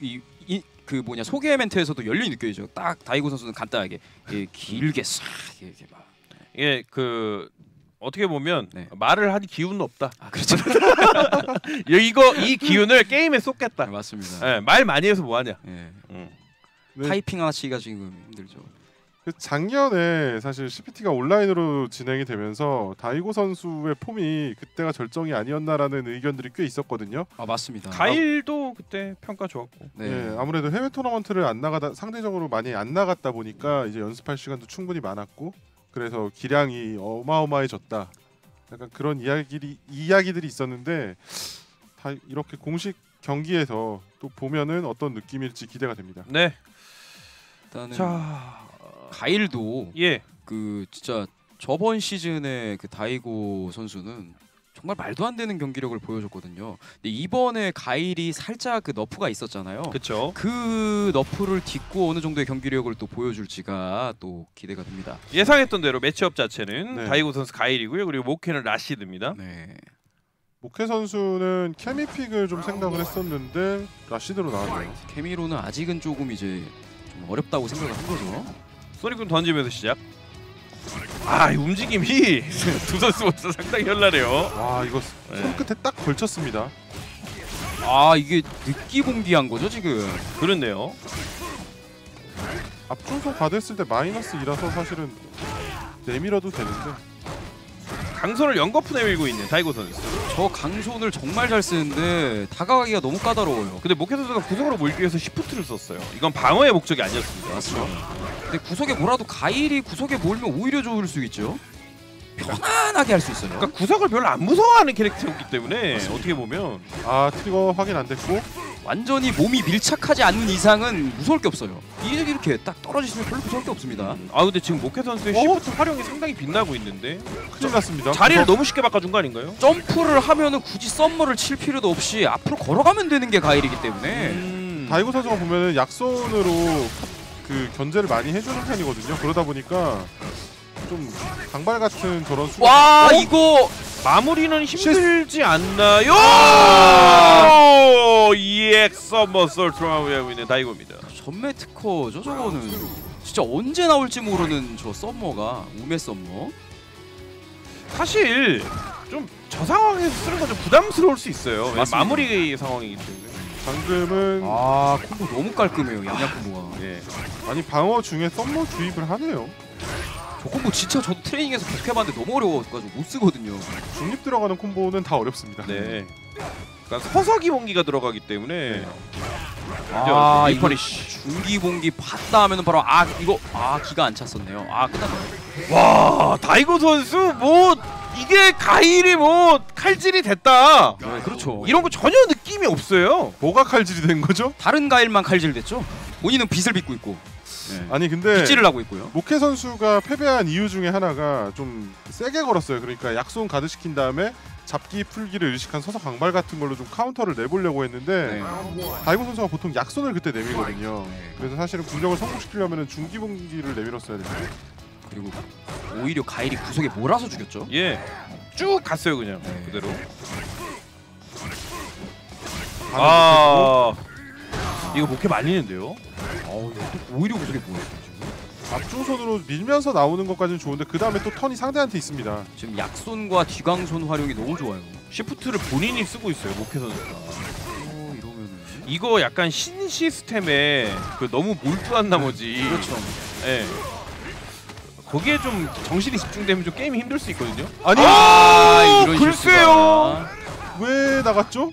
이이 그 뭐냐 소개 멘트에서도 연륜이 느껴지죠. 딱 다이고 선수는 간단하게 예, 길게 싹 이렇게 막. 이게 그 어떻게 보면 네. 말을 할 기운은 없다. 아 그렇죠. 이거 이 기운을 게임에 쏟겠다. 네, 맞습니다. 예, 말 많이 해서 뭐 하냐. 예. 음. 네, 타이핑 하나치기가 지금 힘들죠. 그 작년에 사실 CPT가 온라인으로 진행이 되면서 다이고 선수의 폼이 그때가 절정이 아니었나라는 의견들이 꽤 있었거든요. 아 맞습니다. 가일도 그때 평가 좋았고. 네. 예, 아무래도 해외 토너먼트를 안 나가다 상대적으로 많이 안 나갔다 보니까 이제 연습할 시간도 충분히 많았고 그래서 기량이 어마어마해졌다. 약간 그런 이야기들이 이야기들이 있었는데 다 이렇게 공식 경기에서 또 보면은 어떤 느낌일지 기대가 됩니다. 네. 일단은 자. 가일도 예. 그 진짜 저번 시즌에 그 다이고 선수는 정말 말도 안 되는 경기력을 보여줬거든요. 근데 이번에 가일이 살짝 그 너프가 있었잖아요. 그렇죠. 그 너프를 딛고 어느 정도의 경기력을 또 보여줄지가 또 기대가 됩니다. 예상했던 대로 매치업 자체는 네. 다이고 선수 가일이고요. 그리고 모케는 라시드입니다. 네. 목회 선수는 케미픽을 좀 생각을 했었는데 라시드로 나왔네요. 케미로는 아직은 조금 이제 좀 어렵다고 생각을 한 거죠. 소니군 던지면서 시작. 아, 이 움직임이 두 선수 모두 상당히 현란해요. 와 이거 네. 손끝에 딱 걸쳤습니다. 아 이게 느끼봉기한 거죠 지금. 그렇네요. 앞중소 가드했을 때 마이너스 2라서 사실은 내밀어도 되는데 강손을 연거푸 내밀고 있는 다이고 선수. 저 강손을 정말 잘 쓰는데 다가가기가 너무 까다로워요. 근데 모케 선수가 구석으로 몰기 위해서 shift를 썼어요. 이건 방어의 목적이 아니었습니다. 맞습니다. 근데 구석에 몰아도 가일이 구석에 몰면 오히려 좋을 수 있죠. 편안하게 할 수 있어요. 그러니까 구석을 별로 안 무서워하는 캐릭터였기 때문에 어떻게 보면 아 trigger 확인 안 됐고 완전히 몸이 밀착하지 않는 이상은 무서울 게 없어요. 이렇게 이렇게 딱 떨어지시면 별로 무서울 게 없습니다. 아 근데 지금 모케 선수의 어? shift 활용이 상당히 빛나고 있는데 큰일 났습니다. 자리를 구석- 너무 쉽게 바꿔준 거 아닌가요? 점프를 하면은 굳이 썸머를 칠 필요도 없이 앞으로 걸어가면 되는 게 가일이기 때문에 음. 다이고 선수가 보면은 약손으로 그 견제를 많이 해주는 편이거든요. 그러다 보니까 좀 강발 같은 저런 수가 와 어? 이거 마무리는 힘들지 않나요? EX somersault라고 하고 있는 다이고입니다. 전매 특허죠 저거는 진짜 언제 나올지 모르는 저 썸머가 우메 썸머 사실 좀 저 상황에서 쓰는 건 좀 부담스러울 수 있어요. 왜냐면 맞습니다. 마무리 상황이기 때문에. 방금은 아 콤보 너무 깔끔해요 양양 콤보가. 예. 아니 방어 중에 썸머 주입을 하네요. 저 콤보 진짜 저도 트레이닝에서 계속 해봤는데 너무 어려워가지고 못 쓰거든요. 중립 들어가는 콤보는 다 어렵습니다. 네. 그러니까 서서 기본기가 들어가기 때문에 아 이제 이거 리퍼리쉬. 중기 봉기 봤다 하면은 바로 아 이거 아 기가 안 찼었네요. 아 끝났네. 와 다이고 선수 뭐 이게 가일이 뭐 칼질이 됐다. 네, 그렇죠. 이런 거 전혀 느낌이 없어요. 뭐가 칼질이 된 거죠? 다른 가일만 칼질됐죠. 본인은 빚을 빚고 있고 네. 아니 근데 빚질을 하고 있고요. 모케 선수가 패배한 이유 중에 하나가 좀 세게 걸었어요. 그러니까 약손 가드 시킨 다음에 잡기 풀기를 의식한 서서 강발 같은 걸로 좀 카운터를 내보려고 했는데 네. 다이고 선수가 보통 약손을 그때 내밀거든요. 그래서 사실은 공격을 성공시키려면 중기봉기를 내밀었어야 됩니다. 그리고 오히려 가일이 구석에 몰아서 죽였죠. 예. 쭉 갔어요 그냥 네. 그대로. 아, 아 이거 목회 말리는데요. 어우 오히려 구석에 몰았어요 지금. 앞중손으로 밀면서 나오는 것까지는 좋은데 그 다음에 또 턴이 상대한테 있습니다. 지금 약손과 뒤광손 활용이 너무 좋아요. 시프트를 본인이 쓰고 있어요 목회 선수가. 어 이거 약간 신 시스템에 그 너무 몰두한 나머지. 그렇죠. 예. 거기에 좀 정신이 집중되면 좀 게임이 힘들 수 있거든요. 아니 아, 이런 글쎄요. 실수가. 왜 나갔죠?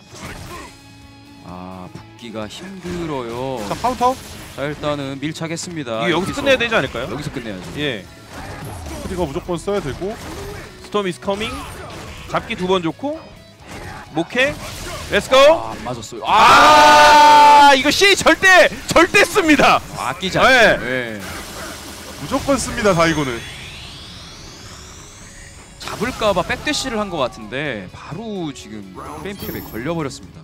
아 붙기가 힘들어요. 자 카운터 자 일단은 밀착했습니다. 이거 여기서 끝내야 되지 않을까요? 여기서 끝내야죠. 예. trigger 무조건 써야 되고 storm is coming. 잡기 두 번 좋고. 모케. Let's go. 아, 안 맞았어요. 아, 아, 이거 CA 절대 절대 씁니다. 아 끼지 네. 않죠. 네. 무조건 씁니다 다이고는. 잡을까봐 back dash를 한 것 같은데 바로 지금 frame trap에 걸려버렸습니다.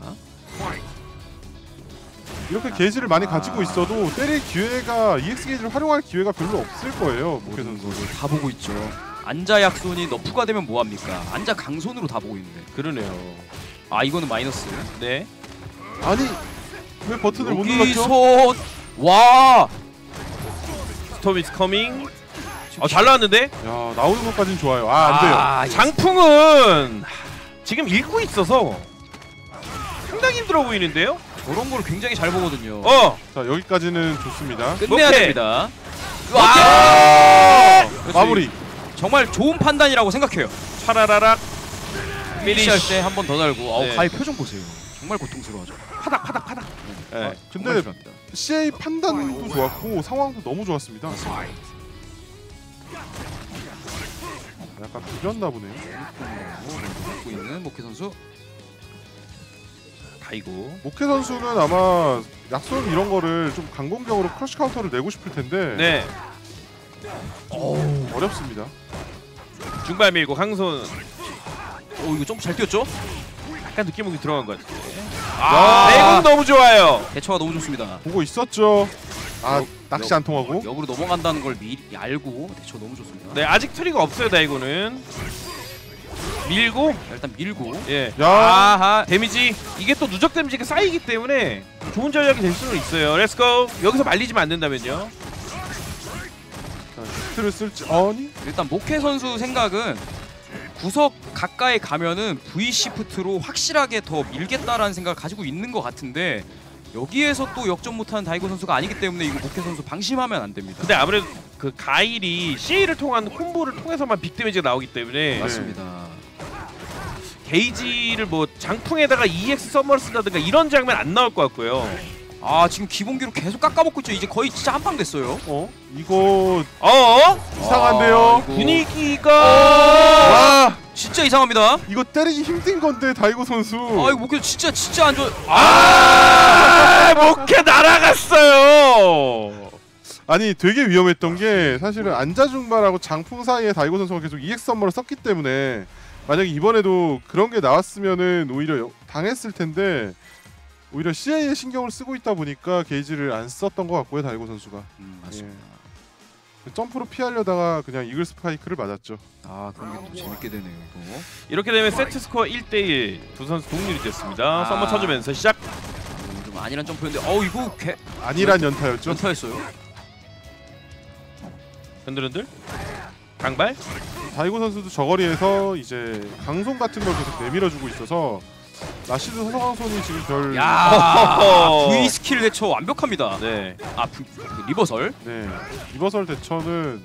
이렇게 게이지를 많이 가지고 있어도 때릴 기회가 EX 게이지를 활용할 기회가 별로 없을 거예요 모케 모든 선수. 거를 다 보고 있죠. 앉아 약손이 너프가 되면 뭐 합니까? 앉아 강손으로 다 보고 있는데. 그러네요. 아 이거는 마이너스. 네. 아니 왜 버튼을 못 눌렀죠? 여기서 와 storm is coming. 어, 잘 나왔는데? 야 나오는 것까진 좋아요. 아 안 돼요. 아, 장풍은 지금 읽고 있어서 상당히 힘들어 보이는데요? 저런 걸 굉장히 잘 보거든요. 어. 자 여기까지는 좋습니다. 끝내야 오케이. 됩니다. 와! 그렇지. 마무리. 정말 좋은 판단이라고 생각해요. 파라라락. 피니시할 때 한 번 더 달고 어우 네. 가의 표정 보세요. 정말 고통스러워하죠. 파닥 파닥 파닥. 예. 아, 근데 정말 싫어합니다. CA 판단도 좋았고 상황도 너무 좋았습니다. 약간 비겼나 보네요. 갖고 있는 목회 선수. 다이고. 모케 선수는 아마 약손 이런 거를 좀 강공격으로 crush counter를 내고 싶을 텐데 네. 어렵습니다. 중발 밀고 강손 오 이거 점프 잘 뛰었죠? 약간 느낌 오기 들어간 것 같아요. 아, 내공 너무 좋아요. 대처가 너무 좋습니다. 보고 있었죠. 아 역- 낚시 역- 안 통하고 역으로 넘어간다는 걸 미리 알고 대처 너무 좋습니다. 네, 아직 trigger가 없어요, 다이고는. 밀고 자, 일단 밀고. 예. 야 아하. 데미지 이게 또 누적 데미지가 쌓이기 때문에 좋은 전략이 될 수는 있어요. Let's go. 여기서 말리지만 안 된다면요. 히트를 쓸지 아니 일단 모케 선수 생각은 구석 가까이 가면은 V shift로 확실하게 더 밀겠다라는 생각을 가지고 있는 것 같은데 여기에서 또 역전 못하는 다이고 선수가 아니기 때문에 이거 모케 선수 방심하면 안 됩니다. 근데 아무래도 그 가일이 CA를 통한 콤보를 통해서만 빅 데미지가 나오기 때문에 맞습니다. 게이지를 뭐 장풍에다가 EX 서머를 쓴다든가 이런 장면 안 나올 것 같고요. 아 지금 기본기로 계속 깎아먹고 있죠. 이제 거의 진짜 한방 됐어요. 어 이거 어? 이상한데요. 아, 이거 분위기가 와 진짜 이상합니다. 이거 때리기 힘든 건데 다이고 선수. 아 이거 목회 진짜 진짜 안 좋아. 아, 목회 날아갔어요. 아니 되게 위험했던 게 사실은 안자중발하고 장풍 사이에 다이고 선수가 계속 EX 선머를 썼기 때문에 만약에 이번에도 그런 게 나왔으면은 오히려 여- 당했을 텐데 오히려 CA에 신경을 쓰고 있다 보니까 게이지를 안 썼던 것 같고요 다이고 선수가 음, 맞습니다. 점프로 피하려다가 그냥 eagle spike를 맞았죠. 아 그런 게또 재밌게 되네요. 이거. 이렇게 되면 세트 스코어 1대1 두 선수 동률이 됐습니다. 아. Summer 쳐주면서 시작. 음, 좀 안일한 점프였는데 어우 이거 개 안일한 연타였죠. 연타였어요. 흔들흔들. 강발. 다이고 선수도 저거리에서 이제 강손 같은 걸 계속 내밀어주고 있어서 라시드 서강손이 지금 별 야. V skill 대처 완벽합니다. 네. 아 V, reversal. 네, reversal 대처는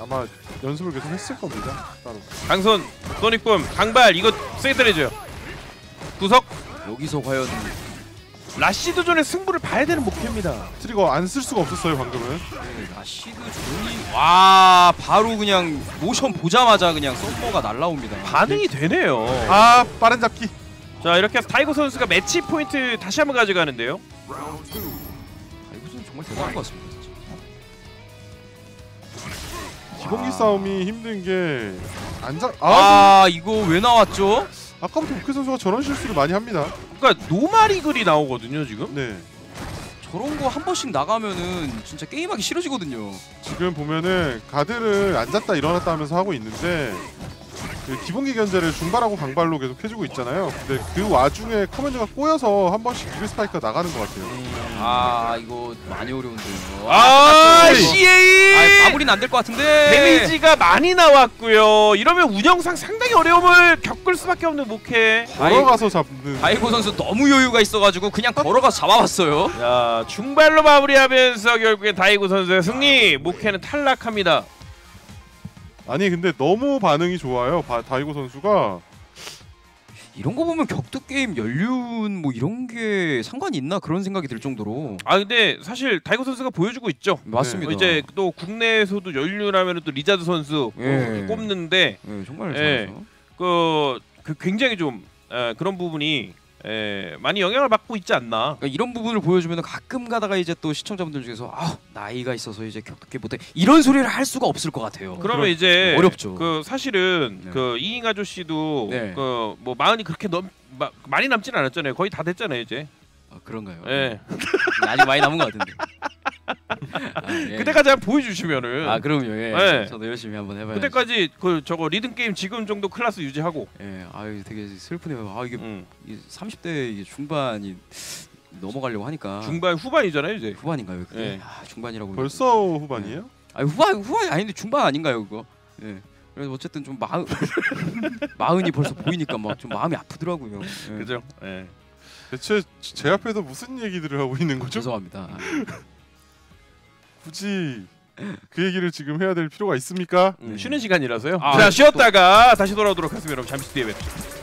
아마 연습을 계속 했을 겁니다. 따로. 강손, sonic boom, 강발 이거 세게 때려줘요. 구석 여기서 과연 라시드 zone의 승부를 봐야 되는 모케입니다. trigger 안 쓸 수가 없었어요 방금은. 라시드 zone이 와 바로 그냥 모션 보자마자 그냥 summer가 날라옵니다. 반응이 되네요. 아 빠른 잡기. 자 이렇게 해서 다이고 선수가 매치 포인트 다시 한번 가져가는데요. 아, 이것은 정말 대단한 것 같습니다. 진짜. 기본기 싸움이 힘든 게 앉아. 아, 아 이거 왜 나왔죠? 아까부터 모케 선수가 저런 실수를 많이 합니다. 그러니까 normal eagle이 나오거든요 지금. 네, 저런 거 한 번씩 나가면은 진짜 게임하기 싫어지거든요. 지금 보면은 가드를 앉았다 일어났다 하면서 하고 있는데 그 기본기 견제를 중발하고 강발로 계속 해주고 있잖아요. 근데 그 와중에 커맨드가 꼬여서 한 번씩 eagle spike가 나가는 것 같아요. 아 이거 많이 어려운데요. 아 아, CA 마무리는 안 될 것 같은데. 데미지가 많이 나왔고요. 이러면 운영상 상당히 어려움을 겪을 수밖에 없는 모케. 걸어가서 잡는. 다이고 선수 너무 여유가 있어가지고 그냥 걸어가 잡아봤어요. 자 중발로 마무리하면서 결국엔 다이고 선수의 승리. 모케는 탈락합니다. 아니 근데 너무 반응이 좋아요. 바, 다이고 선수가 이런 거 보면 격투 게임 연륜 뭐 이런 게 상관이 있나 그런 생각이 들 정도로 아 근데 사실 다이고 선수가 보여주고 있죠. 맞습니다. 어, 이제 또 국내에서도 연륜하면 또 리자드 선수 예. 꼽는데 네, 정말 예. 잘하죠. 그, 그 굉장히 좀 에, 그런 부분이 에, 많이 영향을 받고 있지 않나. 그러니까 이런 부분을 보여주면 가끔 가다가 이제 또 시청자분들 중에서 아 나이가 있어서 이제 게임 못해 이런 소리를 할 수가 없을 것 같아요. 그러면 이제 어렵죠. 그 사실은 네. 그 이잉 아저씨도 네. 그뭐 마흔이 그렇게 넘 마, 많이 남진 않았잖아요. 거의 다 됐잖아요 이제. 아, 그런가요? 예. 아직 많이 남은 것 같은데. 아, 예. 그때까지 한번 보여주시면은. 아 그럼요. 예. 네. 저도 열심히 한번 해봐야죠. 그때까지 그 저거 리듬 게임 지금 정도 클래스 유지하고. 예. 아유 되게 슬프네요. 아 이게 음. 이 30대 이게 중반이 넘어가려고 하니까 중반 후반이잖아요 이제. 후반인가요? 그게? 예. 아, 중반이라고. 벌써 후반이에요? 아 후반 후반이 아닌데 중반 아닌가요 그거? 예. 그래서 어쨌든 좀 마흔 마흔이 벌써 보이니까 막 좀 마음이 아프더라고요. 예. 그죠? 예. 대체 제 앞에서 무슨 얘기들을 하고 있는 거죠? 죄송합니다. 아, 굳이 그 얘기를 지금 해야 될 필요가 있습니까? 음, 쉬는 시간이라서요. 아, 자 또- 쉬었다가 다시 돌아오도록 하겠습니다. 여러분 잠시 뒤에 뵙죠.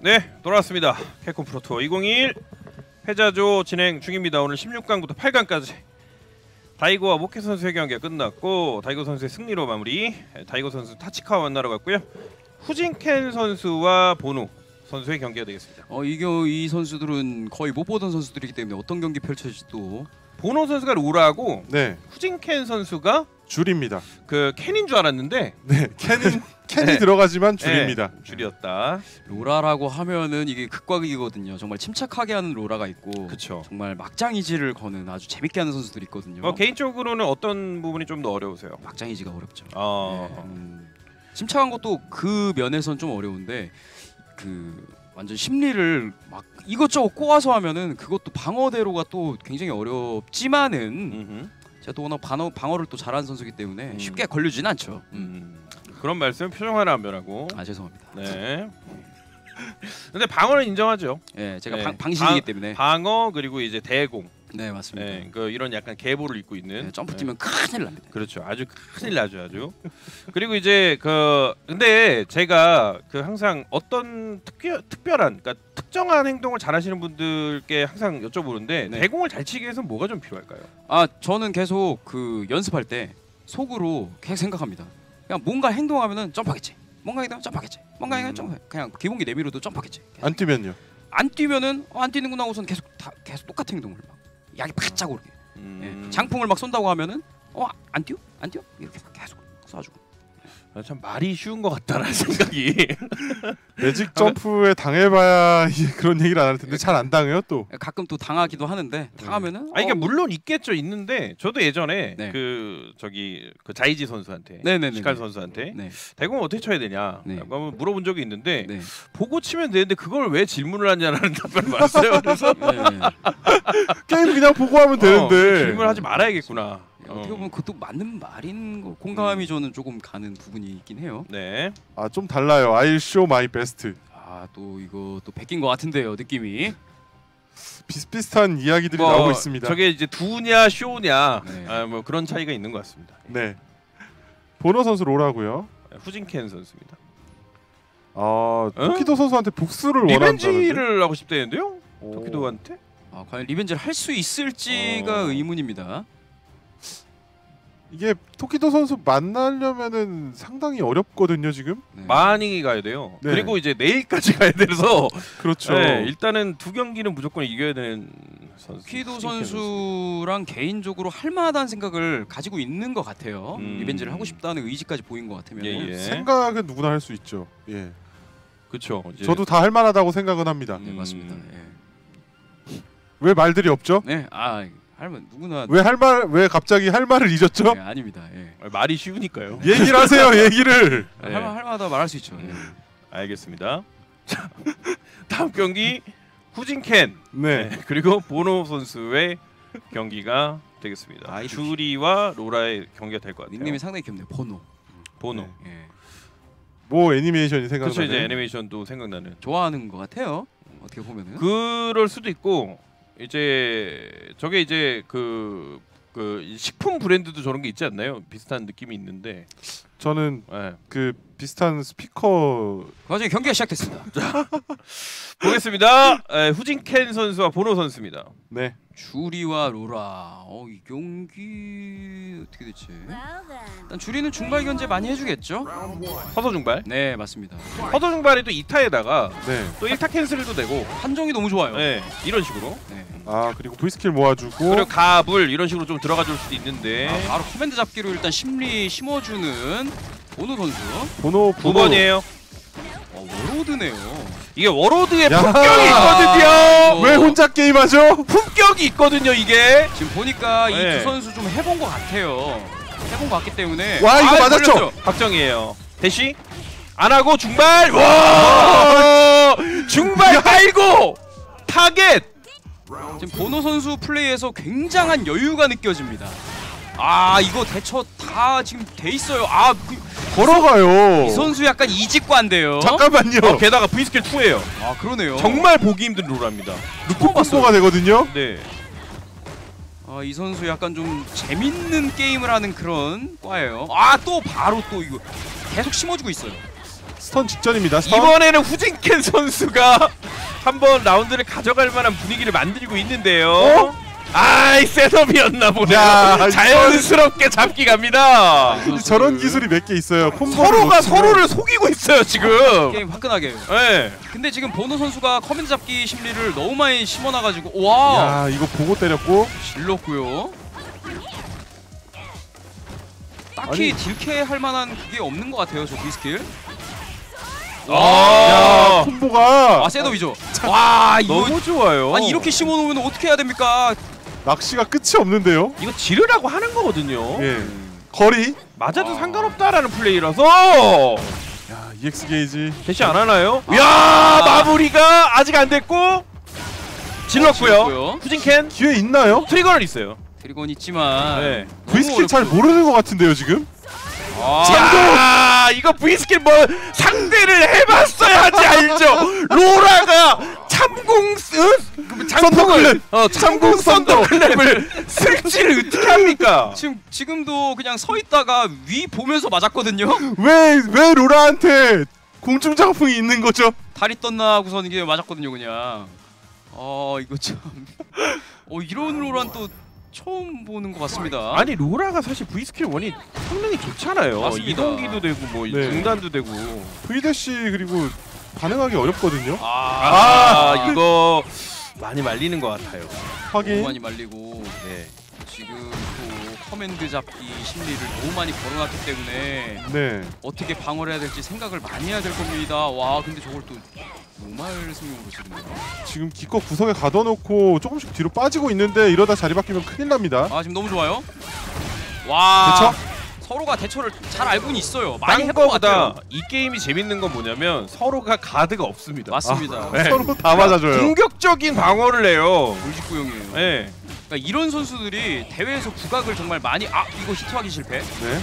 네, 돌아왔습니다. 캡콤 프로투어 2021 패자조 진행 중입니다. 오늘 16강부터 8강까지 다이고와 모케 선수의 경기가 끝났고 다이고 선수의 승리로 마무리. 에, 다이고 선수 타치카와 만나러 갔고요. 후진켄 선수와 보노 선수의 경기가 되겠습니다. 어, 이겨 이 선수들은 거의 못 보던 선수들이기 때문에 어떤 경기 펼쳐질지도 보노 선수가 로라고 네, 후진켄 선수가 쥬리입니다. 그 켄인 줄 알았는데 네, 켄은 켄이 네. 들어가지만 쥬리입니다. 네, 쥬리였다. 로라라고 하면은 이게 극과 극이거든요. 정말 침착하게 하는 로라가 있고 그렇죠. 정말 막장이지를 거는 아주 재밌게 하는 선수들이 있거든요. 어, 개인적으로는 어떤 부분이 좀 더 어려우세요? 막장이지가 어렵죠. 어, 네, 음, 침착한 것도 그 면에선 좀 어려운데 그 완전 심리를 막 이것저것 꼬아서 하면은 그것도 방어대로가 또 굉장히 어렵지만은 음흠. 제가 또 워낙 방어, 방어를 또 잘하는 선수기 때문에 음. 쉽게 걸리진 않죠. 음. 음, 그런 말씀 표정 하나 안 변하고. 아 죄송합니다. 네. 근데 방어는 인정하죠. 예, 제가 네. 방, 방신이기 방- 때문에. 방어 그리고 이제 대공. 네 맞습니다. 네, 그 이런 약간 계보를 입고 있는. 네, 점프 네. 뛰면 큰일 납니다. 그렇죠. 아주 큰일 나죠, 아주. 그리고 이제 그 근데 제가 그 항상 어떤 특별 특별한 그러니까 특정한 행동을 잘하시는 분들께 항상 여쭤보는데 네. 대공을 잘 치기 위해서 뭐가 좀 필요할까요? 아 저는 계속 그 연습할 때 속으로 계속 생각합니다. 그냥 뭔가 행동하면은 점프하겠지. 뭔가 행동하면 점프하겠지. 뭔가 행동하면 점프. 그냥 기본기 내밀어도 점프하겠지. 안 뛰면요. 안 뛰면은 어, 안 뛰는구나 하고선 계속 다 계속 똑같은 행동을 막 약이 바짝 오르게. 음, 예. 장풍을 막 쏜다고 하면은 어 안 뛰어? 안 뛰어? 이렇게 막 계속 쏴주고. 아, 참 말이 쉬운 것 같다라는 생각이. 매직 점프에 당해봐야 그런 얘기를 안 할 텐데 잘 안 당해요 또. 가끔 또 당하기도 하는데 당하면은 아 이게 어, 물론 있겠죠 있는데 저도 예전에 네. 그 저기 그 자이지 선수한테 네네네. 시칼 선수한테 네. 대공 어떻게 쳐야 되냐라고 네. 한번 물어본 적이 있는데 네. 보고 치면 되는데 그걸 왜 질문을 하냐라는 답변을 받았어요. 그래서 네. 게임 그냥 보고 하면 어, 되는데. 질문하지 말아야겠구나. 어떻게 어. 보면 그것도 맞는 말인 거 공감이 저는 조금 가는 부분이 있긴 해요. 네. 아 좀 달라요. I'll show my best. 아 또 이거 또 베낀 것 같은데요 느낌이. 비슷비슷한 이야기들이 뭐, 나오고 있습니다. 저게 이제 두냐 쇼냐 네. 아, 뭐 그런 차이가 있는 것 같습니다. 네. 보노 선수 로라고요. 후진켄 선수입니다. 아 토키도 선수한테 복수를 원한다는데. revenge를 하고 싶다는데요? 오. 토키도한테? 아 과연 revenge를 할 수 있을지가 어. 의문입니다. 이게 토키도 선수 만나려면은 상당히 어렵거든요 지금. 네. 많이 가야 돼요. 네. 그리고 이제 내일까지 가야 돼서 그렇죠. 네, 일단은 두 경기는 무조건 이겨야 되는 선수. 토키도 선수랑 개인적으로 할 만하다는 생각을 가지고 있는 것 같아요. 음. revenge를 하고 싶다는 의지까지 보인 것 같으면. 예, 예. 생각은 누구나 할 수 있죠. 예. 그렇죠. 이제 저도 다 할 만하다고 생각은 합니다. 네 맞습니다. 음. 예. 왜 말들이 없죠? 네, 아 할만 누구나. 왜 할 말 왜 갑자기 할 말을 잊었죠? 네, 아닙니다. 예. 말이 쉬우니까요. 얘기를 하세요. 얘기를. 네. 할만 할만하다 말할 수 있죠. 예. 알겠습니다. 자, 다음 경기 후진켄 네. 네, 그리고 보노 선수의 경기가 되겠습니다. 아이들. 주리와 로라의 경기가 될 것 같아요. 닉네임이 상당히 귀엽네요. 보노. 보노. 네. 예. 뭐 애니메이션이 그렇죠 생각나는. 이제 애니메이션도 생각나는. 좋아하는 것 같아요. 어떻게 보면은. 그럴 수도 있고 이제 저게 이제 그. 그 식품 브랜드도 저런 게 있지 않나요? 비슷한 느낌이 있는데. 저는 예. 그 비슷한 스피커 그 와중에 경기가 시작됐습니다. 보겠습니다. 에, 후진켄 선수와 보노 선수입니다. 네. 주리와 로라. 어, 이 경기 어떻게 됐지? 일단 주리는 중발 견제 많이 해주겠죠? 서서 중발. 네, 맞습니다. 서서 중발이 또 2타에다가 네. 또 1타 cancel도 되고. 한정이 너무 좋아요. 네, 이런 식으로. 네. 아 그리고 V skill 모아주고 그리고 가불 이런 식으로 좀 들어가 줄 수도 있는데 아, 바로 커맨드 잡기로 일단 심리 심어주는 보노 선수. 번호 두 번이에요. 어, warlord네요. 이게 warlord의 야! 품격이 있거든요. 왜 혼자 게임하죠? 품격이 있거든요 이게. 지금 보니까 이 네. 두 선수 좀 해본 것 같아요. 해본 것 같기 때문에. 와 이거 아, 맞았죠? 걸렸죠. 박정이에요. 대시 안 하고 중발. 와 중발 깔고 타겟. 지금 보노 선수 플레이에서 굉장한 여유가 느껴집니다. 아 이거 대처 다 지금 돼 있어요. 아이 걸어가요. 선수 약간 이직관데요. 잠깐만요. 어, 게다가 V skill 2예요. 아 그러네요. 정말 보기 힘든 로라입니다. 콤보가 되거든요. 네. 아, 이 선수 약간 좀 재밌는 게임을 하는 그런 과예요. 아 또 바로 또 이거 계속 심어주고 있어요. stun 직전입니다. stun. 이번에는 후진켄 선수가 한번 라운드를 가져갈 만한 분위기를 만들고 있는데요. 어? 아이 setup이었나 보네요. 야, 자연스럽게 잡기 갑니다. 저런 기술이 몇 개 있어요. 콤보를 서로가. 서로를 속이고 있어요 지금. 게임 화끈하게. 네. 근데 지금 보노 선수가 커맨드 잡기 심리를 너무 많이 심어놔가지고 와 야 이거 보고 때렸고 질렀고요. 딱히 딜캐 할 만한 그게 없는 것 같아요 저 V skill. 야 아, 콤보가 아 setup이죠. 와 이거 너무 좋아요. 아니 이렇게 심어놓으면 어떻게 해야 됩니까? 낚시가 끝이 없는데요. 이거 지르라고 하는 거거든요. 예. 거리. 맞아도 상관없다라는 플레이라서 야 EX 게이지. 대시 안 하나요? 아. 야 마무리가 아직 안 됐고 질렀고요. 질렀고요. 후진캔 기회 있나요? 트리거는 있어요. 트리건 있지만 네. V skill 잘. 모르는 것 같은데요 지금. 아, 야 이거 V스킬 뭐 상대를 해봤어야 지 알죠. 로라가 참공 썬더클랩! 어 참공 썬더클랩을 쓸지를 어떻게 합니까? 지금 지금도 그냥 서 있다가 위 보면서 맞았거든요. 왜 왜 로라한테 공중 장풍이 있는 거죠? 다리 떴나 하고선 이게 맞았거든요 그냥. 어 이거 참. 어 이런 로란 또 처음 보는 것 같습니다. 아니 로라가 사실 V스킬 원이 성능이 좋잖아요. 맞습니다. 이동기도 되고 뭐 네. 중단도 되고. V 대시 그리고 반응하기 어렵거든요. 아, 아, 이거 많이 말리는 것 같아요. 너무 확인. 많이 말리고 네. 지금 또 커맨드 잡기 심리를 너무 많이 걸어놨기 때문에 네. 어떻게 방어를 해야 될지 생각을 많이 해야 될 겁니다. 와 근데 저걸 또 노말 승용으로 지르네요. 지금 기껏 구석에 가둬놓고 조금씩 뒤로 빠지고 있는데 이러다 자리 바뀌면 큰일 납니다. 아 지금 너무 좋아요. 와 대처? 서로가 대처를 잘 알고는 있어요. 많이 딴 해본 것 거보다 같아요. 이 게임이 재밌는 건 뭐냐면 서로가 가드가 없습니다. 맞습니다. 네. 서로 다 맞아줘요. 공격적인 방어를 해요. 물직구용이에요. 네. 그러니까 이런 선수들이 대회에서 국악을 정말 많이 아 이거 히트하기 실패. 네.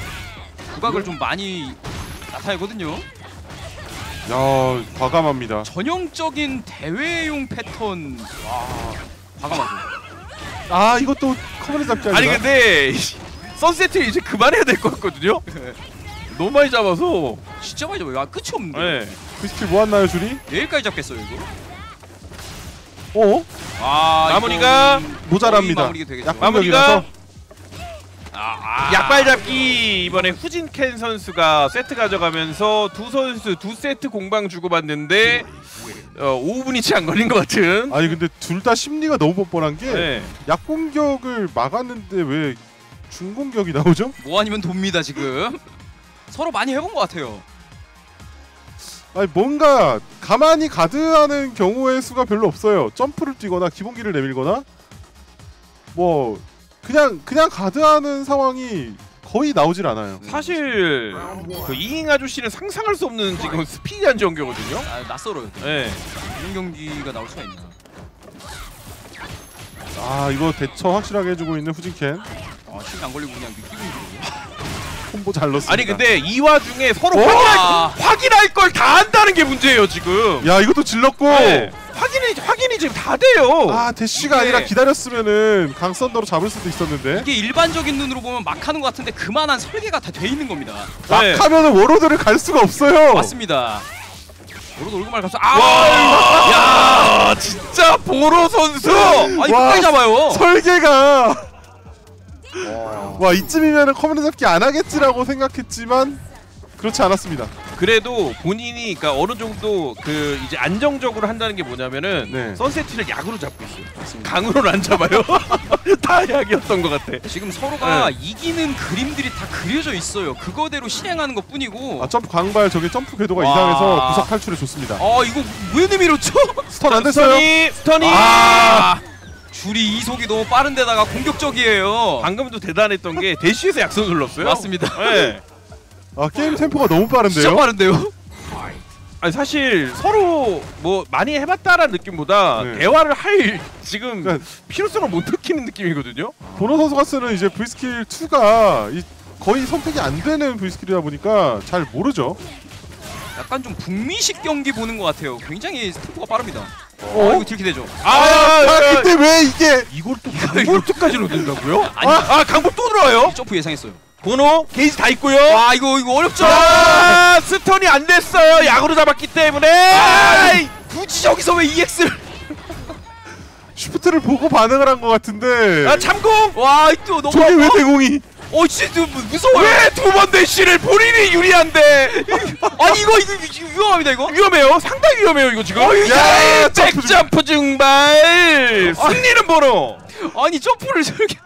국악을 좀 많이 나타내거든요. 야 과감합니다. 전형적인 대회용 패턴. 와 과감하죠. 아 이것도 커맨드 잡기 아니라. 아니 근데 선세트 이제 그만해야 될 것 같거든요. 너무 많이 잡아서. 진짜 많이 잡아요. 아, 끝이 없는데. 네. 그 스킬 모았나요 주리? 내일까지 잡겠어요 이거. 어? 아 마무리가 이건 모자랍니다. 마무리가. 약-? 아, 아. 약발 잡기 이번에 후진켄 선수가 세트 가져가면서 두 선수 두 세트 공방 주고받는데 어, 5분이 채 안 걸린 것 같은. 아니 근데 둘 다 심리가 너무 뻔뻔한 게 네. 약공격을 막았는데 왜 중공격이 나오죠? 뭐 아니면 돕니다 지금. 서로 많이 해본 것 같아요. 아니 뭔가 가만히 가드하는 경우의 수가 별로 없어요. 점프를 뛰거나 기본기를 내밀거나 뭐 그냥 그냥 가드하는 상황이 거의 나오질 않아요. 사실 그 이잉 아저씨는 상상할 수 없는 지금 스피드 안정교거든요. 아 낯설어요. 네. 이런 경기가 나올 수가 있나? 아 이거 대처 확실하게 해주고 있는 후진캔 아 시간 안 걸리고 그냥 느끼고 있는 콤보 잘 넣습니다. 아니 근데 이 와중에 서로 오! 확인할, 아. 확인할 걸 다 한다는 게 문제예요 지금. 야 이것도 질렀고 네. 확인이 확인이 지금 다 돼요. 아 대쉬가 이게- 아니라 기다렸으면은 강선더로 잡을 수도 있었는데 이게 일반적인 눈으로 보면 막 하는 것 같은데 그만한 설계가 다 돼 있는 겁니다. 네. 막 하면은 warlord를 갈 수가 없어요. 맞습니다. warlord 갈만 했어. 와, 아! 야, 진짜 보노 선수. 아니 와, 끝까지 잡아요. 설계가 와 이쯤이면은 커맨드 잡기 안 하겠지라고 생각했지만 그렇지 않았습니다. 그래도 본인이 그러니까 어느 정도 그 이제 안정적으로 한다는 게 뭐냐면은 네. 선세트를 약으로 잡고 있어요. 강으로는 안 잡아요. 다 약이었던 것 같아. 지금 서로가 네. 이기는 그림들이 다 그려져 있어요. 그거대로 실행하는 것 뿐이고. 아 점프 강발 저게 점프 궤도가 와. 이상해서 구석 탈출에 좋습니다. 아 이거 왜 내밀었죠? stun 안 됐어요. stun이 stun이 아 주리 이속이 너무 빠른데다가 공격적이에요. 방금도 대단했던 게 대시에서 약선 눌렀어요. 맞습니다. 네. 아 게임 템포가 너무 진짜 빠른데요. 빠른데요? 아니 사실 서로 뭐 많이 해봤다라는 느낌보다 네. 대화를 할 지금 그러니까 필요성을 못 느끼는 느낌이거든요. 보노 선수가 쓰는 이제 V skill 2가 이 거의 선택이 안 되는 V 스킬이다 보니까 잘 모르죠. 약간 좀 북미식 경기 보는 것 같아요. 굉장히 템포가 빠릅니다. 어? 어? 이거 딜캐 되죠? 아, 아 근데 왜 이게 이걸 또 강볼트까지로 된다고요? 아니 아, 아 강볼 또 들어와요? 이 점프 예상했어요. 보노 게이지 다 있고요. 와 이거 이거 어렵죠. 아, stun이 안 됐어요. 약으로 잡았기 때문에. 아이, 굳이 여기서 왜 EX를? shift를 보고 반응을 한 것 같은데 아, 참공. 와 또 너무. 저게 왜 대공이 어 무- 무서워요. 왜 두 번 대시를 본인이 유리한데 아니 이거 이거 이거 위험합니다 이거. 위험해요. 상당히 위험해요 이거 지금. 야, 백점프 중발. 승리는 보노. 아니 점프를 저렇게.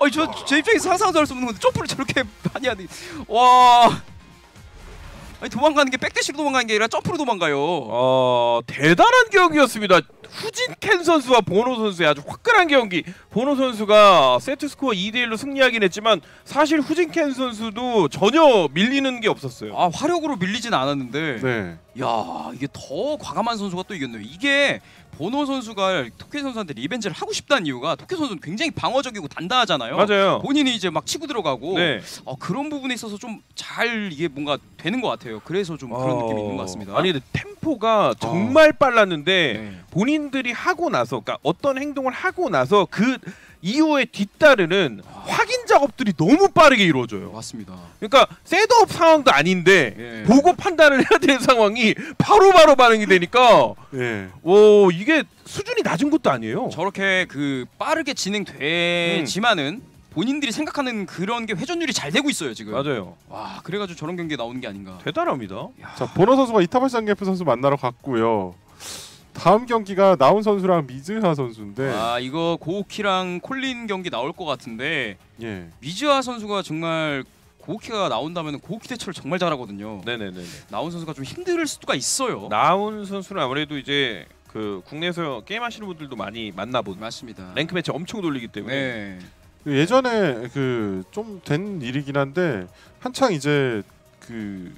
아니 저 제 입장에서 상상도 할 수 없는 건데 점프를 저렇게 많이 하니. 와. 아니 도망가는 게 백대시로 도망가는 게 아니라 점프로 도망가요. 어 대단한 경기였습니다. 후진 켄 선수와 보노 선수의 아주 화끈한 경기. 보노 선수가 세트 스코어 2대 1로 승리하긴 했지만 사실 후진 켄 선수도 전혀 밀리는 게 없었어요. 아 화력으로 밀리진 않았는데. 네. 야 이게 더 과감한 선수가 또 이겼네요. 이게 보노 선수가 토끼 선수한테 리벤지를 하고 싶다는 이유가 토끼 선수는 굉장히 방어적이고 단단하잖아요. 맞아요. 본인이 이제 막 치고 들어가고 네. 어, 그런 부분에 있어서 좀 잘 이게 뭔가 되는 것 같아요. 그래서 좀 그런 어, 느낌이 있는 것 같습니다. 아니 근데 템포가 정말 빨랐는데 네. 본인들이 하고 나서 그러니까 어떤 행동을 하고 나서 그 이후에 뒤따르는 확인 작업들이 너무 빠르게 이루어져요. 맞습니다. 그러니까 셋업 상황도 아닌데 예. 보고 판단을 해야 되는 상황이 바로바로 반응이 되니까 예. 오 이게 수준이 낮은 것도 아니에요. 저렇게 그 빠르게 진행되지만은 본인들이 생각하는 그런 게 회전율이 잘 되고 있어요 지금. 맞아요. 와 그래가지고 저런 경기에 나오는 게 아닌가. 대단합니다. 자 보너 선수가 이타바시 장게프 선수 만나러 갔고요. 다음 경기가 나운 선수랑 미즈하 선수인데 아 이거 고우키랑 콜린 경기 나올 것 같은데 예. 미즈아 선수가 정말 고우키가 나온다면 고우키 대처를 정말 잘하거든요. 네네네. 나온 선수가 좀 힘들 수가 있어요. 나온 선수는 아무래도 이제 그 국내에서 게임 하시는 분들도 많이 만나본 맞습니다. 랭크 매치 엄청 돌리기 때문에 네. 그 예전에 그 좀 된 일이긴 한데 한창 이제 그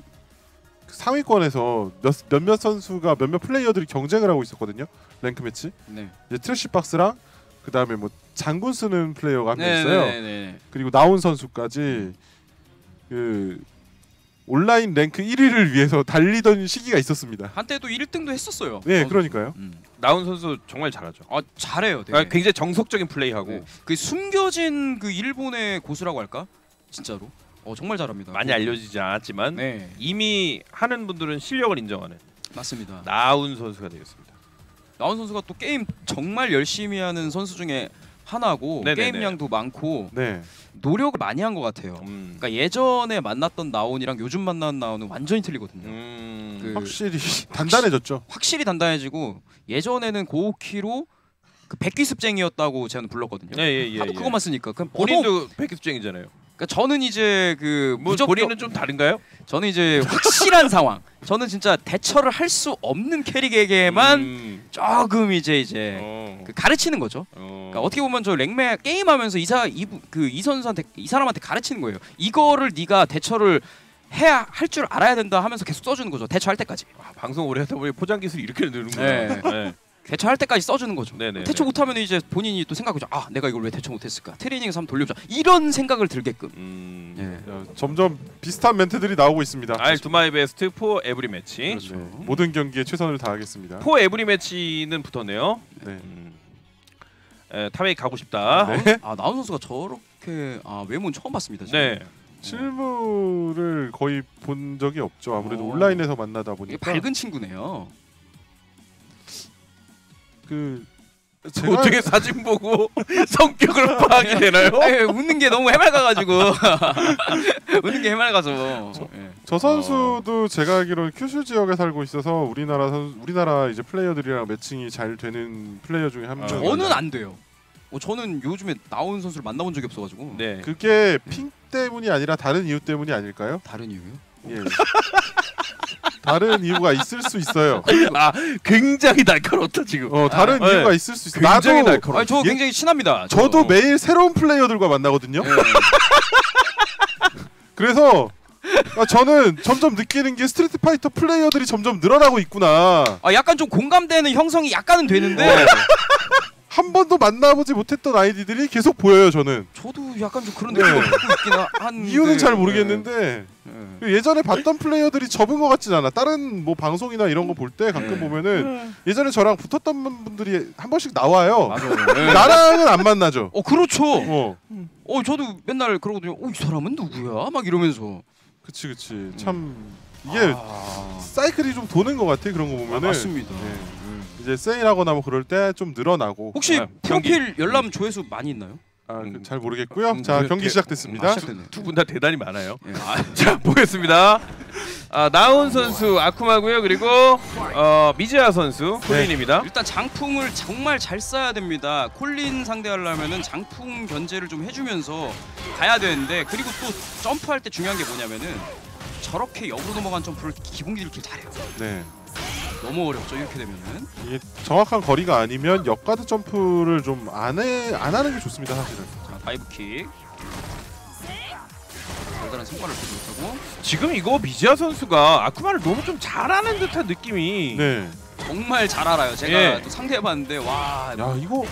상위권에서 몇, 몇몇 선수가 몇몇 플레이어들이 경쟁을 하고 있었거든요 rank match 네. 이제 트래시 박스랑 그 다음에 뭐 장군 쓰는 플레이어가 한명 네, 있어요 네, 네. 그리고 나온 선수까지 그 온라인 rank 1위를 위해서 달리던 시기가 있었습니다 한때도 1등도 했었어요. 네 어, 그러니까요 음. 나온 선수 정말 잘하죠. 아 잘해요. 되게. 그러니까 굉장히 정석적인 플레이하고 네. 그 숨겨진 그 일본의 고수라고 할까? 진짜로. 어 정말 잘합니다. 많이 알려지지 않았지만 네 이미 하는 분들은 실력을 인정하는 맞습니다. 나운 선수가 되겠습니다. 나온 선수가 또 게임 정말 열심히 하는 선수 중에 하나고 네네네. 게임량도 많고 네 노력을 많이 한 것 같아요. 음. 그러니까 예전에 만났던 나온이랑 요즘 만난 나온은 완전히 틀리거든요. 음. 그- 확실히 단단해졌죠 확실히 단단해지고 예전에는 고우키로 그 백기습쟁이였다고 저는 불렀거든요. 예 예 예. 하도 그것만 쓰니까 그럼 어, 본인도 백기수쟁이잖아요. 그러니까 저는 이제 그뭐 무조건 본인은 좀 다른가요? 저는 이제 확실한 상황. 저는 진짜 대처를 할 수 없는 캐릭에게만 음. 조금 이제 이제 어. 그 가르치는 거죠. 어. 그러니까 어떻게 보면 저 랭매 게임하면서 이사 이그이 선수한테 이 사람한테 가르치는 거예요. 이거를 네가 대처를 해야 할 줄 알아야 된다 하면서 계속 써주는 거죠. 대처할 때까지. 아, 방송 오래 하다 보니 포장 기술이 이렇게 느는구나. 네. 네. 대처할 때까지 써주는 거죠. 네네. 대처 못하면 이제 본인이 또 생각하죠. 아 내가 이걸 왜 대처 못했을까? 트레이닝에서 한번 돌려보자. 이런 생각을 들게끔. 음. 예. 자, 점점 비슷한 멘트들이 나오고 있습니다 I'll do my best for every match. 그렇죠. 네, 모든 경기에 최선을 다하겠습니다 for every match는 붙었네요. 네. 음. 에, 탑에 가고 싶다. 네. 아 나온 선수가 저렇게 아 외모는 처음 봤습니다. 지금. 네. 실물을 거의 본 적이 없죠. 아무래도 어. 온라인에서 만나다 보니까 밝은 친구네요. 그저 어떻게 사진 보고 성격을 파악이 되나요? 아니, 웃는 게 너무 해맑아가지고 웃는 게 해맑아서. 예. 저 선수도 제가 알기로는 큐슈 지역에 살고 있어서 우리나라 선 우리나라 이제 플레이어들이랑 매칭이 잘 되는 플레이어 중에 한 아, 명. 저는 안 돼요. 어, 저는 요즘에 나온 선수를 만나본 적이 없어가지고. 네. 그게 핑 때문이 아니라 다른 이유 때문이 아닐까요? 다른 이유요? 예. 다른 이유가 있을 수 있어요. 아 굉장히 날카롭다 지금. 어 다른 네. 이유가 있을 수 있어. 굉장히 나도 날카로워. 아니 저 예- 굉장히 친합니다. 저. 저도 매일 새로운 플레이어들과 만나거든요. 예. 그래서 아, 저는 점점 느끼는 게 스트리트 파이터 플레이어들이 점점 늘어나고 있구나. 아 약간 좀 공감대 형성이 약간은 되는데 한 번도 만나보지 못했던 아이디들이 계속 보여요. 저는 저도 약간 좀 그런 네. 느낌을 받고 있긴 한. 이유는 잘 모르겠는데 예. 예전에 봤던 플레이어들이 접은 것 같진 않아. 다른 뭐 방송이나 이런 거 볼 때 가끔 네. 보면은 예전에 저랑 붙었던 분들이 한 번씩 나와요. 맞아요. 예. 나랑은 안 만나죠. 어 그렇죠. 어. 어 저도 맨날 그러거든요. 어이 사람은 누구야? 막 이러면서. 그치 그치. 참 이게 아, 사이클이 좀 도는 것 같아 그런 거 보면은. 맞습니다. 예. 이제 세일하거나 뭐 그럴 때 좀 늘어나고. 혹시 아, 경기. 프로필 열람 조회수 많이 있나요? 아, 음. 그잘 모르겠고요. 음, 자 그- 경기 그- 시작됐습니다. 아, 시작됐네. 두분 다 대단히 많아요. 예. 아, 자 보겠습니다. 아, 나온 선수 아쿠마고요. 그리고 어, 미즈아 선수 콜린입니다. 일단 장풍을 정말 잘 쏴야 됩니다. 콜린 상대하려면은 장풍 견제를 좀 해주면서 가야 되는데 그리고 또 점프할 때 중요한 게 뭐냐면은 저렇게 역으로 넘어간 점프를 기본기들 이렇게 잘해요. 네. 너무 어렵죠 이렇게 되면은. 이게 정확한 거리가 아니면 역가드 점프를 좀 안 해 안 하는 게 좋습니다 사실은. 자 다이브킥. 별다른 성과를 보지 못하고 지금 이거 미즈아 선수가 아쿠마를 너무 좀 잘하는 듯한 느낌이. 네. 정말 잘 알아요. 제가 예. 또 상대해봤는데 와 야 이거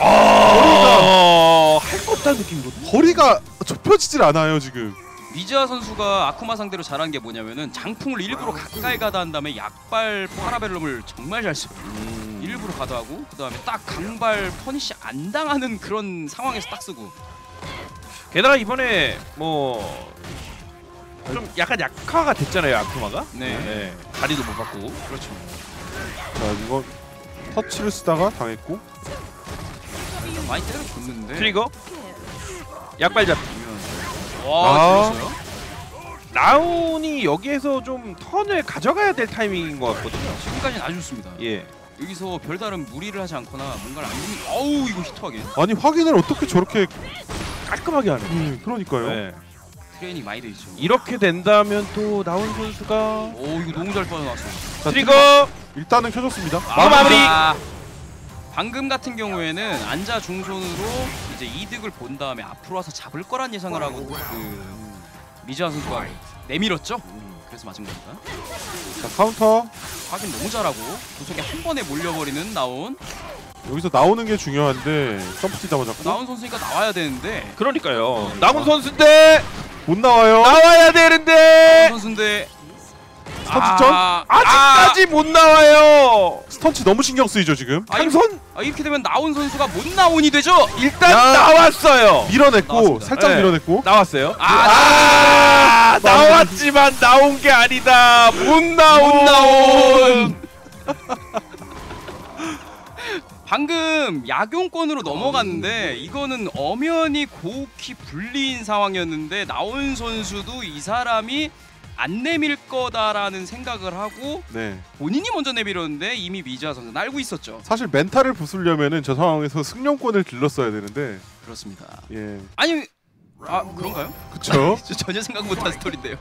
아, 할거 없다는 느낌이거든. 거리가 좁혀지질 않아요 지금. 미즈아 선수가 아쿠마 상대로 잘한 게 뭐냐면은 장풍을 일부러 가까이 가다 한 다음에 약발 파라벨럼을 정말 잘 써요. 일부러 가다 하고 그 다음에 딱 강발 퍼니시 안 당하는 그런 상황에서 딱 쓰고 게다가 이번에 뭐. 좀 약간 약화가 됐잖아요 아쿠마가. 네. 다리도 못 바꾸고. 그렇죠. 자 이거 터치를 쓰다가 당했고. 일단 많이 때려줬는데 트리거. 약발 잡기. 와 아. 나운이 여기에서 좀 턴을 가져가야 될 타이밍인 것 같거든요. 지금까지는 아주 좋습니다. 예. 여기서 별다른 무리를 하지 않거나 뭔가를 안 보니 어우 이거 히트하게 아니 확인을 어떻게 저렇게? 깔끔하게 하네. 음, 그러니까요. 네. 트레이닝 많이 돼 있죠. 이렇게 된다면 또 나운 선수가 오 이거 너무 잘 빠져나왔어. 자, 트리거 일단은 켜줬습니다. 아, 마무리! 방금 같은 경우에는 앉아 중손으로 이제 이득을 본 다음에 앞으로 와서 잡을 거란 예상을 하고 그 미즈아 선수가 내밀었죠. 그래서 맞은 겁니다. 자 카운터 확인 너무 잘하고 구속에 한 번에 몰려버리는 나온 여기서 나오는 게 중요한데 점프 뛰다 맞았고 나온 선수니까 나와야 되는데 그러니까요. 나운 선수인데 못 나와요. 나와야 나온 되는데 선수인데 선수전? 아, 아직까지 못 나와요. 스턴치 너무 신경 쓰이죠 지금. 아, 이- 강선 아, 이렇게 되면 나온 선수가 못 나온이 되죠. 일단 야. 나왔어요. 밀어냈고 나왔습니다. 살짝 네. 밀어냈고 나왔어요. 아, 아, 나왔지만 나온 게 아니다. 못 나온. 못 나온. 방금 약용권으로 넘어갔는데 이거는 엄연히 고키 불리인 상황이었는데 나온 선수도 이 사람이 안 내밀 거다라는 생각을 하고 네 본인이 먼저 내밀었는데 이미 미자 선수는 알고 있었죠. 사실 멘탈을 부수려면은 저 상황에서 승용권을 길렀어야 되는데 그렇습니다. 예 아니 아 그런가요? 그쵸 저 전혀 생각 못한 스토리인데요.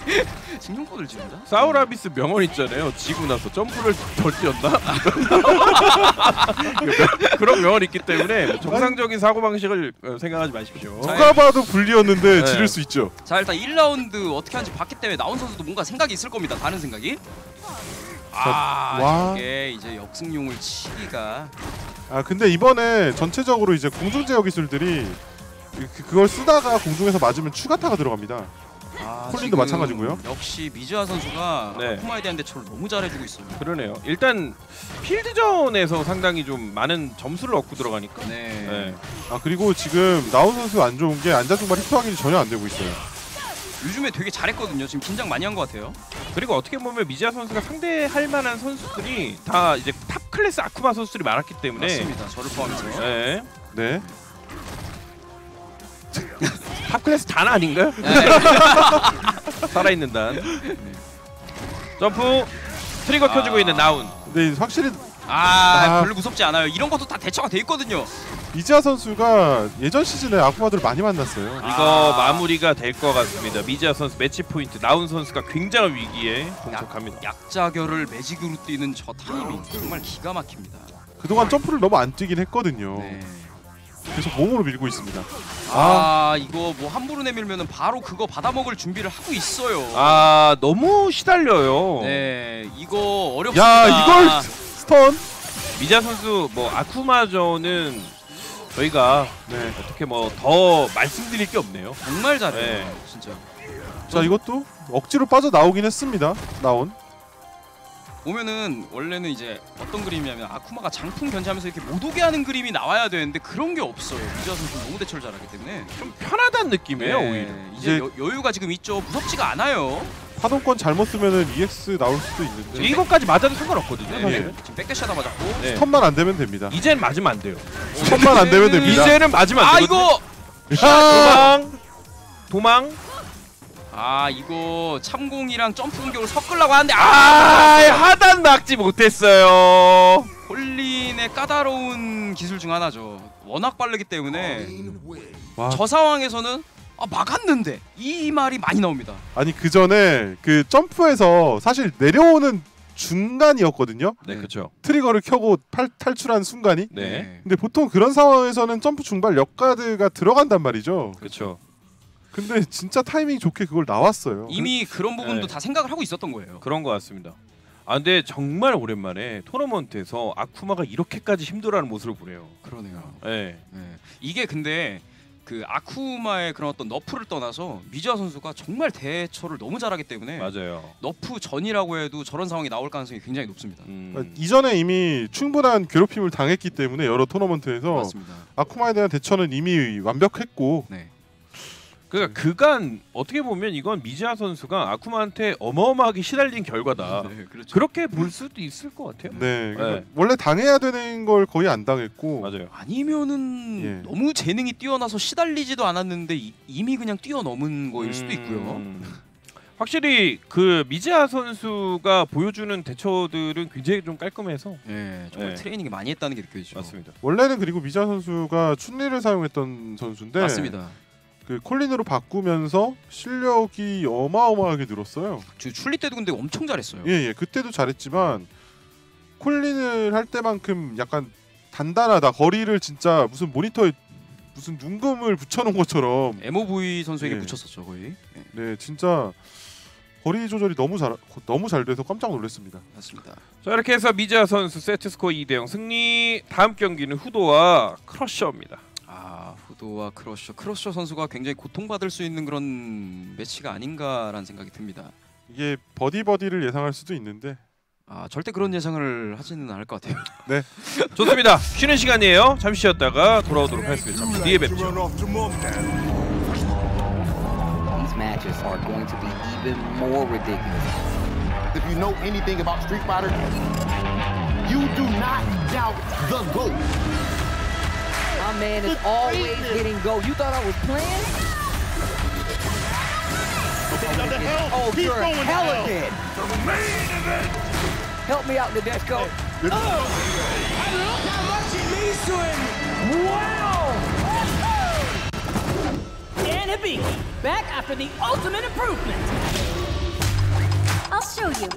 승용권을 지른다? 사우라비스 명언 있잖아요. 지고 나서 점프를 덜 뛰었나? 그런 명언이 있기 때문에 정상적인 사고 방식을 어, 생각하지 마십시오. 자, 누가 봐도 불리였는데 네. 지를 수 있죠 자 일단 1라운드 어떻게 하는지 봤기 때문에 나온 선수도 뭔가 생각이 있을 겁니다. 다른 생각이. 아 와. 이게 이제 역승용을 치기가 아 근데 이번에 전체적으로 이제 공중 제어 기술들이 그- 그걸 쓰다가 공중에서 맞으면 추가타가 들어갑니다 아, 콜린도 지금 마찬가지고요. 역시 미즈아 선수가 네. 아쿠마에 대한 대처를 너무 잘해주고 있어요. 그러네요. 일단 필드전에서 상당히 좀 많은 점수를 얻고 들어가니까. 네. 네. 아 그리고 지금 나온 선수 안 좋은 게 안자 중발 히트 확인이 전혀 안 되고 있어요 요즘에 되게 잘했거든요. 지금 긴장 많이 한 것 같아요. 그리고 어떻게 보면 미지아 선수가 상대할 만한 선수들이 다 이제 탑 클래스 아쿠마 선수들이 많았기 때문에. 맞습니다. 저를 포함해서. 네. 네 탑 클래스 단 아닌가요? 네. 살아있는 단. 점프 트리거 아. 켜주고 있는 나운. 근데 확실히 아, 아. 별로 무섭지 않아요. 이런 것도 다 대처가 돼 있거든요. 미지아 선수가 예전 시즌에 아쿠마들을 많이 만났어요 이거 아. 마무리가 될 것 같습니다. 미지아 선수 매치 포인트 나운 선수가 굉장한 위기에 봉착합니다. 약작열을 매직으로 뛰는 저 타이밍 정말 기가 막힙니다. 그동안 점프를 너무 안 뛰긴 했거든요 네. 계속 몸으로 밀고 있습니다 아, 이거 뭐 함부로 내밀면은 바로 그거 받아먹을 준비를 하고 있어요. 아 너무 시달려요. 네, 이거 어렵습니다. 야 이걸 stun 미즈아 선수 뭐 아쿠마전은 저희가 네. 어떻게 뭐 더 말씀드릴 게 없네요. 정말 잘해요. 네. 진짜. 자 이것도 억지로 빠져 나오긴 했습니다 나온 보면은 원래는 이제 어떤 그림이냐면 아쿠마가 장풍 견제하면서 이렇게 못 오게 하는 그림이 나와야 되는데 그런 게 없어요. 미자 선수 너무 대처를 잘하기 때문에 좀 편하다는 느낌이에요 네, 오히려. 이제 이제- 여, 여유가 지금 있죠. 무섭지가 않아요. 파동권 잘못 쓰면은 EX 나올 수도 있는데 이것까지 맞아도 상관없거든요. 예. 사실은. 지금 백대시 하다 맞았고. 네. 턴만 안 되면 됩니다. 이젠 맞으면 안 돼요. 턴만 안 되면 됩니다. 이제는 맞으면 안아 되거든요. 이거 야! 도망 도망 아 이거 참공이랑 점프 공격을 섞으려고 하는데 아아 하단 막지 못했어요 홀린의 까다로운 기술 중 하나죠. 워낙 빠르기 때문에 와, 저 상황에서는 아 막았는데 이 말이 많이 나옵니다. 아니 그 전에 그 점프에서 사실 내려오는 중간이었거든요. 네 그렇죠 트리거를 켜고 팔, 탈출한 순간이. 네 근데 보통 그런 상황에서는 점프 중발 역가드가 들어간단 말이죠. 그렇죠 근데 진짜 타이밍 좋게 그걸 나왔어요. 이미 그런 부분도 네. 다 생각을 하고 있었던 거예요. 그런 것 같습니다 아 근데 정말 오랜만에 토너먼트에서 아쿠마가 이렇게까지 힘들어하는 모습을 보네요 그러네요. 네. 네. 이게 근데 그 아쿠마의 그런 어떤 nerf를 떠나서 미즈아 선수가 정말 대처를 너무 잘하기 때문에 맞아요 nerf 전이라고 해도 저런 상황이 나올 가능성이 굉장히 높습니다. 음, 그러니까 이전에 이미 충분한 괴롭힘을 당했기 때문에 여러 토너먼트에서 맞습니다. 아쿠마에 대한 대처는 이미 완벽했고 네. 그러니까 그간 어떻게 보면 이건 미지아 선수가 아쿠마한테 어마어마하게 시달린 결과다 네, 그렇죠. 그렇게 볼 수도 있을 것 같아요 네, 그러니까 네. 원래 당해야 되는 걸 거의 안 당했고 맞아요 아니면은 예. 너무 재능이 뛰어나서 시달리지도 않았는데 이, 이미 그냥 뛰어넘은 거일 수도 있고요. 음, 확실히 그 미지아 선수가 보여주는 대처들은 굉장히 좀 깔끔해서 네, 정말 네. 트레이닝이 많이 했다는 게 느껴지죠. 맞습니다 원래는 그리고 미자 선수가 춘리를 사용했던 선수인데 맞습니다. 그 콜린으로 바꾸면서 실력이 어마어마하게 늘었어요. 저 출리 때도 근데 엄청 잘했어요. 예, 예. 그때도 잘했지만 콜린을 할 때만큼 약간 단단하다. 거리를 진짜 무슨 모니터에 무슨 눈금을 붙여놓은 것처럼 MOV 선수에게 예. 붙였었죠 거의. 네, 네, 진짜 거리 조절이 너무 잘 너무 잘 돼서 깜짝 놀랐습니다. 맞습니다. 자 이렇게 해서 미지아 선수 세트 스코어 2대 0 승리 다음 경기는 후도와 크러셔입니다 아 후도와 크러셔 크러셔 선수가 굉장히 고통받을 수 있는 그런 매치가 아닌가라는 생각이 듭니다. 이게 버디 버디를 예상할 수도 있는데 아 절대 그런 예상을 하지는 않을 것 같아요. 좋습니다 쉬는 시간이에요 잠시 쉬었다가 돌아오도록 하겠습니다 잠시 뒤에 뵙죠 These matches are going to be even more ridiculous. If you know anything about Street Fighter, you do not doubt the GOAT. My man is always hitting go. You thought I was playing? Oh, you're hella dead. Help me out, Nadeshko. Oh. Dan Hibiki, back after the ultimate improvement. I'll show you.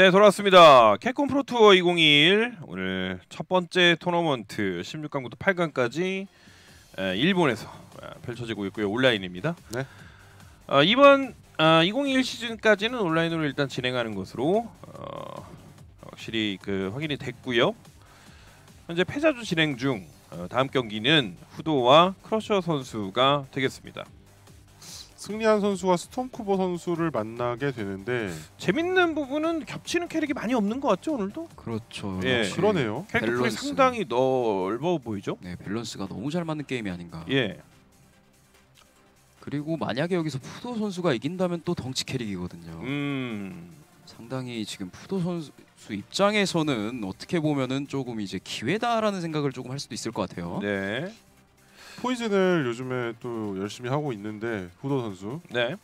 네 돌아왔습니다. 캡콤 프로투어 2021 오늘 첫 번째 토너먼트 16강부터 8강까지 일본에서 에, 펼쳐지고 있고요 온라인입니다. 네. 어, 이번 어, 2021 시즌까지는 온라인으로 일단 진행하는 것으로 어, 확실히 그 확인이 됐고요. 현재 패자주 진행 중 어, 다음 경기는 후도와 크러셔 선수가 되겠습니다. 승리한 선수가 스톰쿠보 선수를 만나게 되는데 재밌는 부분은 겹치는 캐릭이 많이 없는 것 같죠 오늘도? 그렇죠. 예. 역시 그러네요. 캐릭터 풀이 밸런스. 상당히 넓어 보이죠? 네, 밸런스가 너무 잘 맞는 게임이 아닌가. 예. 그리고 만약에 여기서 후도 선수가 이긴다면 또 덩치 캐릭이거든요. 음. 상당히 지금 후도 선수 입장에서는 어떻게 보면은 조금 이제 기회다라는 생각을 조금 할 수도 있을 것 같아요. 네. 포이즌을 요즘에 또 열심히 하고 있는데 후도 선수 네.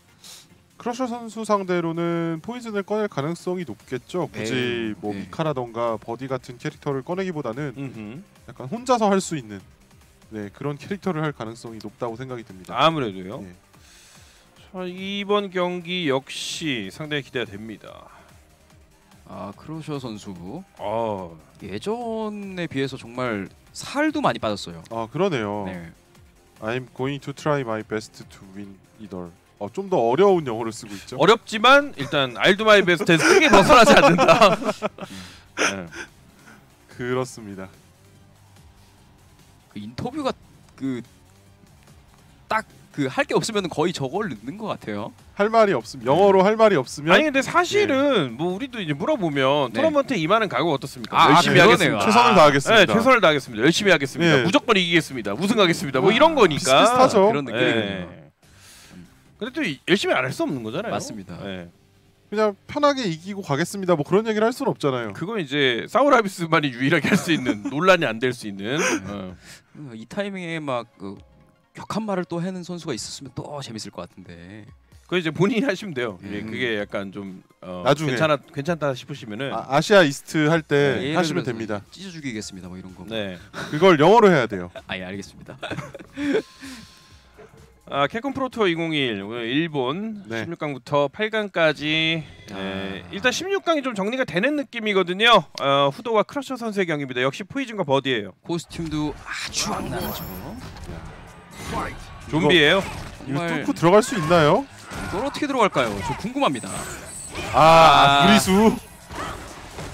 크러셔 선수 상대로는 포이즌을 꺼낼 가능성이 높겠죠. 굳이 네, 뭐 네. 미카라던가 버디 같은 캐릭터를 꺼내기보다는 음흠. 약간 혼자서 할 수 있는 네 그런 캐릭터를 할 가능성이 높다고 생각이 듭니다. 아무래도요. 예. 자, 이번 경기 역시 상당히 기대가 됩니다. 아 크러셔 선수 어. 예전에 비해서 정말 살도 많이 빠졌어요. 아 그러네요. 네. I'm going to try my best to win either. 어, 좀 더 어려운 영어를 쓰고 있죠. 어렵지만 일단 알두마이 베스트에서 크게 벗어나지 않는다. 네. 그렇습니다. 그 인터뷰가 그 딱 그 할 게 없으면 거의 저걸 넣는 것 같아요. 할 말이 없으면 영어로 할 말이 없으면 아니 근데 사실은 뭐 우리도 이제 물어보면 네. 토너먼트 임하는 각오 어떻습니까? 아, 열심히 아, 하겠습니다. 그러네요. 최선을 다하겠습니다. 네, 최선을 다하겠습니다. 열심히 하겠습니다. 네. 무조건 이기겠습니다. 우승하겠습니다. 뭐 이런 거니까. 비슷비슷하죠. 그런 느낌이네요. 네. 근데 또 이- 열심히 안 할 수 없는 거잖아요. 맞습니다. 네. 그냥 편하게 이기고 가겠습니다. 뭐 그런 얘기를 할 수는 없잖아요. 그건 이제 사우라비스만이 유일하게 할 수 있는 논란이 안 될 수 있는. 어. 어, 이 타이밍에 막그 격한 말을 또 해는 선수가 있었으면 또 재밌을 것 같은데. 그거 이제 본인이 하시면 돼요. 이게 음. 그게 약간 좀 어, 나중에. 괜찮아 괜찮다 싶으시면은 아, 아시아 이스트 할때 네, 예를 하시면 들어서 됩니다. 찢어 죽이겠습니다. 뭐 이런 거. 네. 그걸 영어로 해야 돼요. 아 예 알겠습니다. 아, 캡콤 프로토 2021 오늘 일본 네. 16강부터 8강까지 네, 일단 16강이 좀 정리가 되는 느낌이거든요. 어, 후도와 크러셔 선수의 경기입니다. 역시 포이즌과 버디예요. 코스튬도 아주 악랄하죠. 좀비예요. 이거 정말 뚫고 들어갈 수 있나요? 이걸 어떻게 들어갈까요? 저 궁금합니다. 아, 아. 무리수.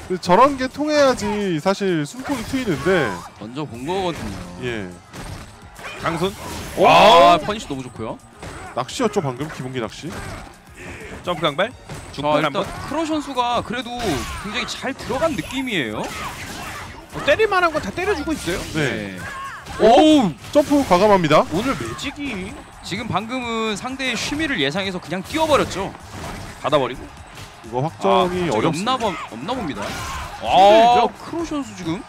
근데 저런 게 통해야지 사실 숨통이 트이는데 먼저 본 거거든요. 예 강손 와 punish 너무 좋고요. 낚시였죠 방금 기본기 낚시. 점프 강발 자 중판 일단 한번 크러셔 선수가 그래도 굉장히 잘 들어간 느낌이에요. 뭐 때릴만한 건 다 때려주고 있어요. 네. 오 점프 과감합니다. 오늘 매직이 지금 방금은 상대의 shimmy를 예상해서 그냥 뛰어버렸죠. 받아버리고. 이거 확정이 아, 어렵습니다. 없나 봐 없나 봅니다. 아, 아 크로 선수 지금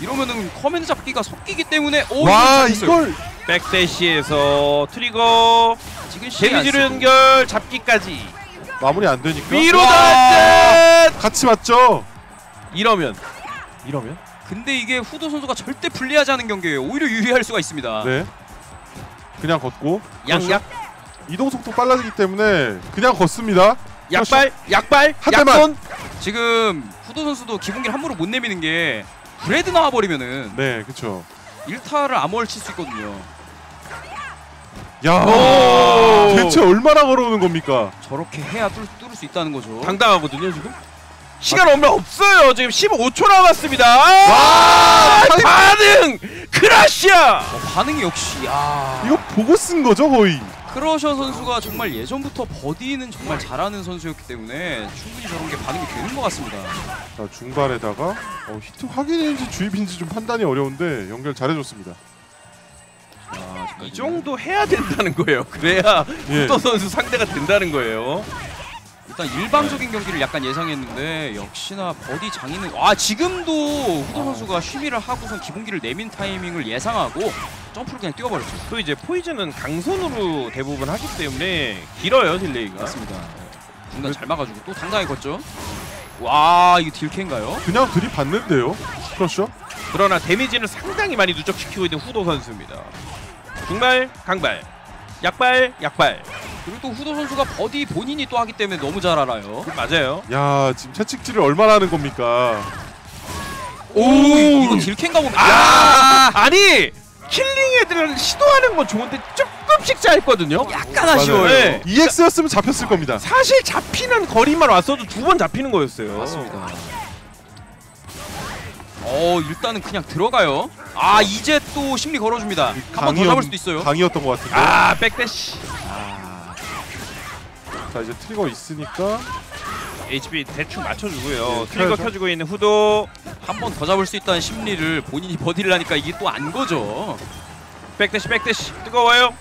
이러면은 커맨드 잡기가 섞이기 때문에 오 와 이걸 백대시에서 트리거 지금 쓰고. 연결 잡기까지 마무리 안 되니까 위로 와, 닿듯 같이 맞죠. 이러면 이러면 근데 이게 후도 선수가 절대 불리하지 않은 경기예요. 오히려 유리할 수가 있습니다. 네. 그냥 걷고 양약 이동 속도 빨라지기 때문에 그냥 걷습니다. 약발 약발 한 대만. 약손 지금 후도 선수도 기본기를 함부로 못 내미는 게 브레드 나와 버리면은 네, 그렇죠. 1타를 암호를 칠 수 있거든요. 야, 오! 대체 얼마나 걸어오는 겁니까? 저렇게 해야 뚫, 뚫을 수 있다는 거죠. 당당하거든요 지금 시간 얼마 없어요 지금 15초 남았습니다 와, 아, 반응 크러셔 어, 반응이 역시 야. 이거 보고 쓴 거죠 거의. 크러셔 선수가 정말 예전부터 버디는 정말 잘하는 선수였기 때문에 충분히 저런 게 반응이 되는 것 같습니다. 자 중발에다가 어, 히트 확인인지 주입인지 좀 판단이 어려운데 연결 잘해줬습니다. 아, 이 정도 해야 된다는 거예요 그래야 예. 후도 선수 상대가 된다는 거예요 일단 일방적인 경기를 약간 예상했는데 역시나 버디 장인은 아 지금도 후도 선수가 shimmy를 하고선 기본기를 내민 타이밍을 예상하고 점프를 그냥 뛰어버렸죠. 또 이제 포이즌은 강손으로 대부분 하기 때문에 길어요 딜레이가 맞습니다. 중간 잘 막아주고 또 당당히 걷죠. 와 이거 딜캔가요? 그냥 들이받는데요. 그렇죠? 그러나 데미지는 상당히 많이 누적시키고 있는 후도 선수입니다 중발 강발 약발 약발 그리고 또 후도 선수가 버디 본인이 또 하기 때문에 너무 잘 알아요. 맞아요. 야 지금 채찍질을 얼마나 하는 겁니까? 오, 이거 딜캔가 보면 아 아니 킬링 애들을 시도하는 건 좋은데 조금씩 짧거든요. 약간 아쉬워요. 네. EX였으면 잡혔을 겁니다. 사실 잡히는 거리만 왔어도 두 번 잡히는 거였어요. 맞습니다. 어 일단은 그냥 들어가요. 아 이제 또 심리 걸어줍니다. 한 번 더 잡을 수도 있어요. 강이었던 것 같은데. 아 back dash. 아, 자 이제 트리거 있으니까 HB 대충 맞춰주고요. 네, 트리거 켜야죠. 켜주고 있는 후도 한 번 더 잡을 수 있다는 심리를 본인이 버디를 하니까 이게 또 안 거죠. back dash back dash 뜨거워요.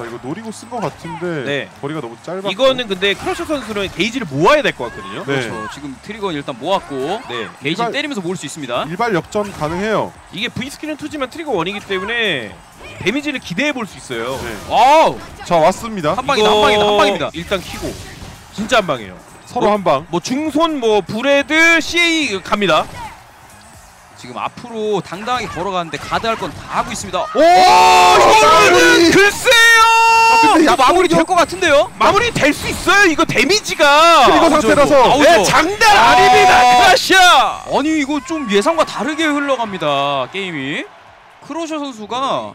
자 이거 노리고 쓴 것 같은데 네. 거리가 너무 짧아. 이거는 근데 크러셔 선수는 게이지를 모아야 될 것 같거든요. 네. 그렇죠. 지금 트리거는 일단 모았고 네. 게이지 일반- 때리면서 모을 수 있습니다. 일발 역전 가능해요. 이게 V 스킬은 2지만 트리거 1이기 때문에 데미지를 기대해 볼 수 있어요. 네. 와우 자 왔습니다. 한 방이다 한 방이다 한 방입니다. 일단 키고 진짜 한 방이에요. 서로 뭐- 한 방. 뭐 중손 뭐 Bull Head CA 갑니다. 지금 앞으로 당당하게 걸어가는데 가드할 건 다 하고 있습니다. 오! 이거는 글쎄요. 근데 이거 마무리 될 것 같은데요? 마무리 될 수 있어요. 이거 데미지가 트리거 나오죠, 상태라서 나오죠. 네, 장난 아. 아닙니다. 크러셔. 아니 이거 좀 예상과 다르게 흘러갑니다 게임이 크로셔 선수가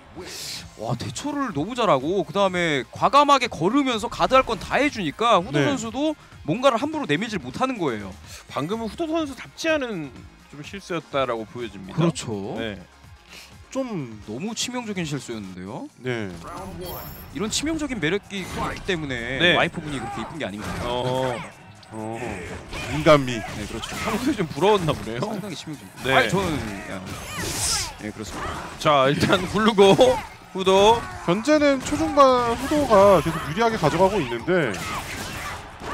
와 대처를 너무 잘하고 그 다음에 과감하게 걸으면서 가드할 건 다 해주니까 후드 네. 선수도 뭔가를 함부로 내밀질 못하는 거예요 방금은 후도 선수답지 않은 좀 실수였다라고 보여집니다. 그렇죠 네. 좀 너무 치명적인 실수였는데요 네. 이런 치명적인 매력이 있기 때문에 네. 와이프분이 그렇게 이쁜 게 아닌가 어, 어. 인간미. 네 그렇죠 평소에 좀 부러웠나 보네요. 상당히 치명적 네. 아니 저는 야, 네 그렇습니다 자, 일단 굴르고 후도 현재는 초중반 후도가 계속 유리하게 가져가고 있는데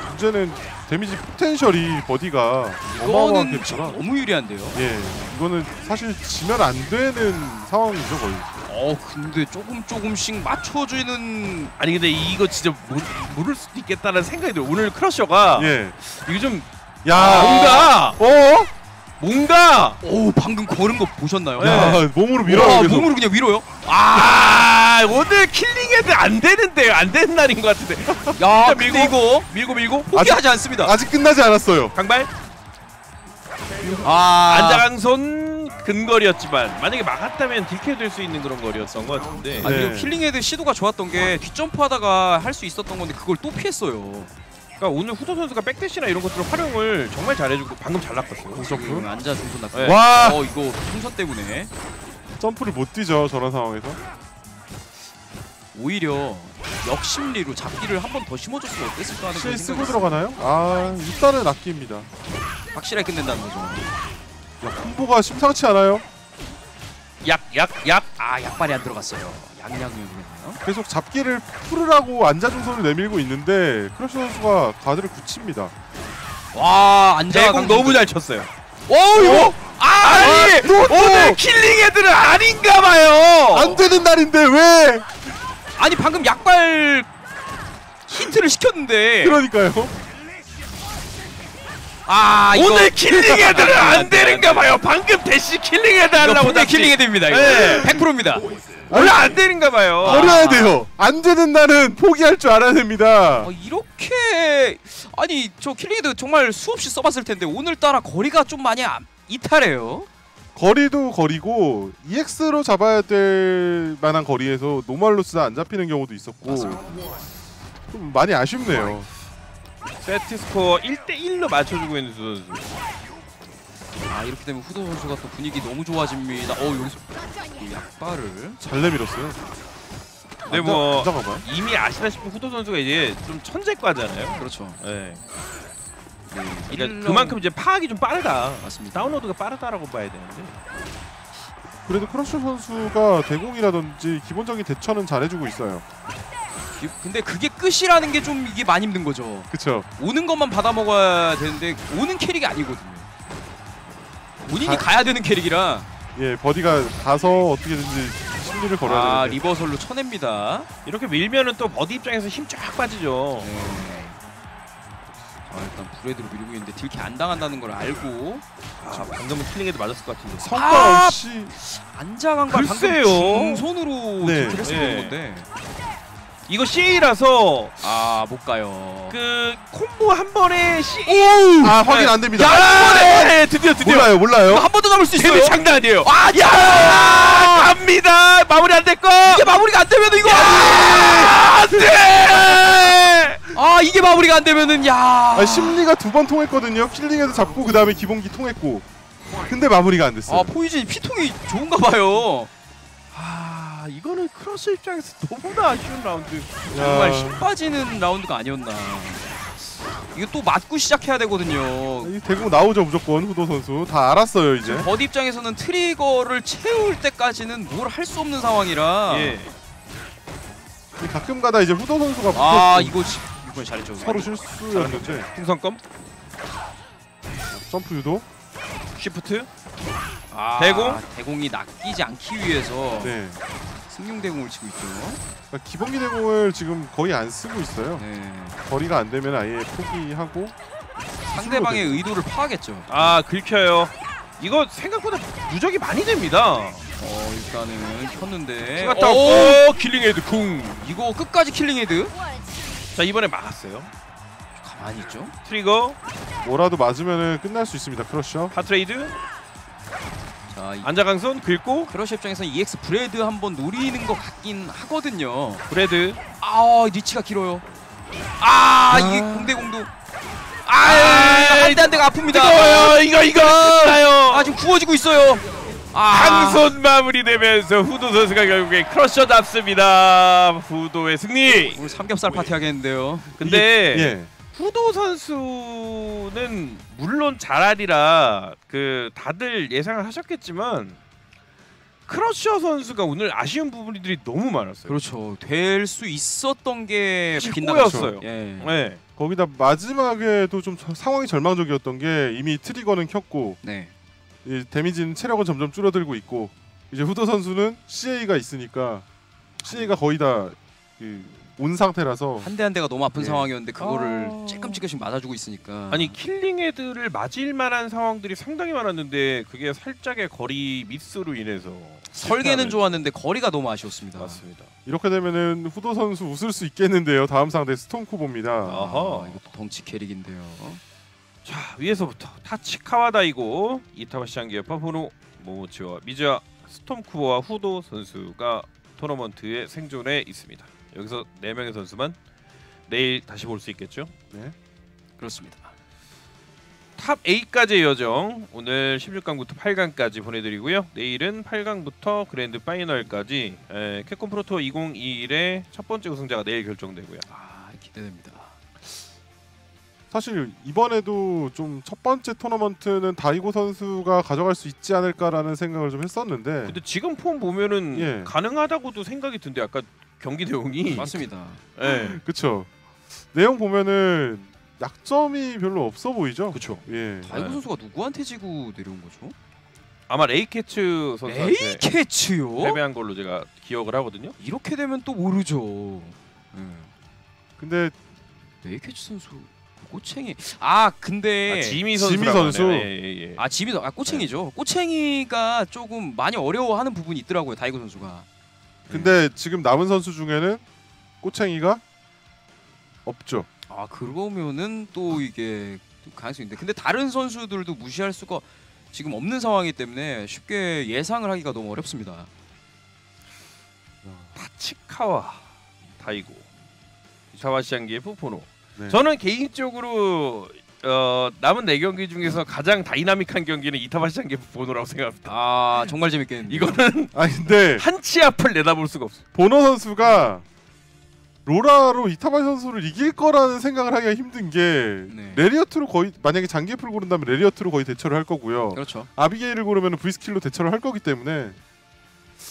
문제는 데미지 potential이 버디가 어마어마하게 이거는 있더라. 너무 유리한데요 예, 이거는 사실 지면 안 되는 상황이죠 거의. 어 근데 조금 조금씩 맞춰주는 아니 근데 이거 진짜 모, 모를 수도 있겠다는 생각이 들어요. 오늘 크러셔가 예. 이거 좀 야, 뭔가 어? 뭔가 오 방금 거는 거 보셨나요? 야, 몸으로 밀어요. 와, 계속. 몸으로 그냥 밀어요? 아 오늘 Killing Head 안 되는데요. 안 되는 날인 것 같은데. 야 근데 이거 밀고 밀고 포기하지 않습니다 아직 끝나지 않았어요. 강발 아 앉아 중손 근거리였지만 만약에 막았다면 딜캐 될수 있는 그런 거리였던 것 같은데. 아, 네. Killing Head 시도가 좋았던 게 뒷점프하다가 할 수 있었던 건데 그걸 또 피했어요 그러니까 오늘 후도 선수가 백대시나 이런 것들을 활용을 정말 잘해주고 방금 잘 났었어요. 지금 앉아 중선 났고 네. 와, 어 이거 풍선 때문에 점프를 못 뛰죠 저런 상황에서. 오히려 역심리로 잡기를 한 번 더 심어줬으면 어땠을까 하는 실 그런 쓰고 생각이 들어가나요? 아, 일단은 아낍니다. 야, 확실하게 끝낸다는 거죠 콤보가 심상치 않아요. 약 약 약 아 약발이 안 들어갔어요 양양용이었나요? 계속 잡기를 풀으라고 앉아 중손을 내밀고 있는데 크러셔 선수가 가드를 굳힙니다. 와 앉아 대공 너무 잘 쳤어요. 오 이거 아니 또, 또! 오늘 Killing Head는 아닌가 봐요. 안 되는 날인데 왜? 아니 방금 약발 히트를 시켰는데 그러니까요. 아 이거 오늘 Killing Head는 안 되는가 봐요. 방금 대시 Killing 이거 하려고 Killing Head입니다 이거 네. 100%입니다 원래 안 되는가 봐요. 버려야 돼요. 안 되는 날은 포기할 줄 알아야 됩니다. 어, 이렇게 아니 저 Killing Head 정말 수없이 써봤을 텐데 오늘따라 거리가 좀 많이 안- 이탈해요 거리도 거리고 EX로 잡아야 될 만한 거리에서 normal로써 안 잡히는 경우도 있었고 좀 많이 아쉽네요. 세트 스코어 1대 1로 맞춰주고 있는 두 선수. 아 이렇게 되면 후도 선수가 또 분위기 너무 좋아집니다 어 여기서 이 약발을 잘 내밀었어요. 네, 뭐 잠깐만. 이미 아시다시피 후도 선수가 이제 좀 천재과잖아요. 그렇죠 네. 네, 그러니까 일러- 그만큼 이제 파악이 좀 빠르다. 맞습니다 다운로드가 빠르다라고 봐야 되는데. 그래도 크러셔 선수가 대공이라든지 기본적인 대처는 잘해주고 있어요. 기- 근데 그게 끝이라는 게 좀 이게 많이 힘든 거죠 그쵸? 오는 것만 받아 먹어야 되는데 오는 캐릭이 아니거든요 본인이 가- 가야 되는 캐릭이라 예, 버디가 가서 어떻게든지 심리를 걸어야 아 되는데. reversal로 쳐냅니다 이렇게 밀면은 또 버디 입장에서 힘 쫙 빠지죠. 네. 아 일단 Bull Head로 밀고 있는데 딜캐 안 당한다는 걸 알고 아, 방금은 Killing Head도 맞았을 것 같은데. 성과 아! 없이 앉아 강과 방금 글쎄요. 중손으로 네. 딜캐를 네. 쓰는 건데 이거 CA라서 아 못 가요. 그 콤보 한 번에 C 아 확인 안 됩니다. 야, 네, 드디어 드디어 몰라요 몰라요. 한 번 더 잡을 수 있어요. 데미지 장난 아니에요. 아, 야, 갑니다. 마무리 안 됐고. 이게 마무리가 안 되면 이거 안 돼. 아 이게 마무리가 안 되면은 야. 아, 심리가 두 번 통했거든요. Killing에서 잡고 그 다음에 기본기 통했고. 근데 마무리가 안 됐어요. 아 포이즌 피통이 좋은가 봐요. 아, 이거는 크러셔 입장에서 너무나 아쉬운 라운드. 정말 야, 힘 빠지는 라운드가 아니었나. 이거 또 맞고 시작해야 되거든요. 이 대공 나오죠 무조건 후도 선수 다 알았어요 이제. 버디 입장에서는 트리거를 채울 때까지는 뭘 할 수 없는 상황이라. 예. 가끔가다 이제 후도 선수가 아 이거 지- 이번 잘했죠. 서로 실수였는데 풍선껌, 점프 유도. shift. 아, 대공? 대공이 낚이지 않기 위해서 네. 승룡 대공을 치고 있죠. 그러니까 기본기 대공을 지금 거의 안 쓰고 있어요. 네. 거리가 안 되면 아예 포기하고. 상대방의 의도를 파악했죠. 아, 긁혀요. 이거 생각보다 누적이 많이 됩니다. 어 일단은 켰는데. 오! 없고 Killing Head 쿵. 이거 끝까지 Killing Head. 자, 이번에 막았어요. 있죠. 트리거, 뭐라도 맞으면은 끝날 수 있습니다. 크러셔. Heart Raid, 자 이, 앉아 강손 긁고 크러셔 입장에서 EX Bull Head 한번 노리는 것 같긴 하거든요. Bull Head. 아 리치가 길어요. 아, 이게 공대공도. 아, 아, 한대 한 대가 아픕니다. 뜨거워요. 이거 이거 나요. 아 지금 구워지고 있어요. 아, 항손 마무리되면서 후도 선수가 결국에 크러셔 잡습니다. 후도의 승리. 오늘 삼겹살 파티 하겠는데요. 근데 예. 후도 선수는 물론 잘하리라 그 다들 예상을 하셨겠지만 크러셔 선수가 오늘 아쉬운 부분들이 너무 많았어요. 그렇죠. 될 수 있었던 게 빗나갔죠. 꼬였어요. 예. 네. 거기다 마지막에도 좀 저- 상황이 절망적이었던 게 이미 트리거는 켰고 네. 이 데미지는 체력은 점점 줄어들고 있고 이제 후도 선수는 CA가 있으니까 CA가 거의 다 온 상태라서 한 대 한 대가 너무 아픈 예. 상황이었는데 그거를 아. 찔끔찔끔씩 맞아주고 있으니까. 아니 Killing Head를 맞을 만한 상황들이 상당히 많았는데 그게 살짝의 거리 미스로 인해서 설계는 좋았는데 거리가 너무 아쉬웠습니다. 맞습니다. 이렇게 되면은 후도 선수 웃을 수 있겠는데요. 다음 상대 스톰쿠보입니다. 아, 아하. 이것도 덩치 캐릭인데요. 자 위에서부터 타치카와다이고 이타바시 장기의 파포노 모모치와 미즈아 스톰쿠보와 후도 선수가 토너먼트의 생존에 있습니다. 여기서 네 명의 선수만 내일 다시 볼 수 있겠죠. 그렇습니다. top 8까지의 여정 오늘 16강부터 8강까지 보내드리고요. 내일은 8강부터 Grand Final까지 에, 캡콤 프로투어 2021의 첫 번째 우승자가 내일 결정되고요. 아 기대됩니다. 사실 이번에도 좀 첫 번째 토너먼트는 다이고 선수가 가져갈 수 있지 않을까라는 생각을 좀 했었는데 근데 지금 폼 보면은 예. 가능하다고도 생각이 든데 아까 경기 내용이 맞습니다. 예. 그쵸 내용 보면은 약점이 별로 없어 보이죠? 그렇죠. 예. 다이고 네. 선수가 누구한테 지고 내려온 거죠? 아마 레이캐츠 선수한테 에이캐츠요? 패배한 걸로 제가 기억을 하거든요. 이렇게 되면 또 모르죠. 예. 근데 에이캐츠 선수 꼬챙이. 아 근데 아, 지미 지미 선수. 예, 예, 예. 아 지미 아 꼬챙이죠. 꼬챙이가 조금 많이 어려워하는 부분이 있더라고요. 다이고 선수가. 근데 지금 남은 선수 중에는 꼬챙이가 없죠. 아 그러면은 또 이게 가능성이 있는데 근데 다른 선수들도 무시할 수가 지금 없는 상황이기 때문에 쉽게 예상을 하기가 너무 어렵습니다. 타치카와 다이고 이타바시 장기의 푸포노. 네. 저는 개인적으로 어, 남은 네 경기 중에서 가장 다이나믹한 경기는 이타바시 장기 푸포노라고 생각합니다. 아 정말 재밌겠는데. 이거는 아 근데 한치 앞을 내다볼 수가 없어요. 보너 선수가 로라로 이타바시 선수를 이길 거라는 생각을 하기가 힘든 게 네. lariat로 거의 만약에 장기에프를 고른다면 lariat로 거의 대처를 할 거고요. 그렇죠. 아비게일을 고르면 V-Skill로 대처를 할 거기 때문에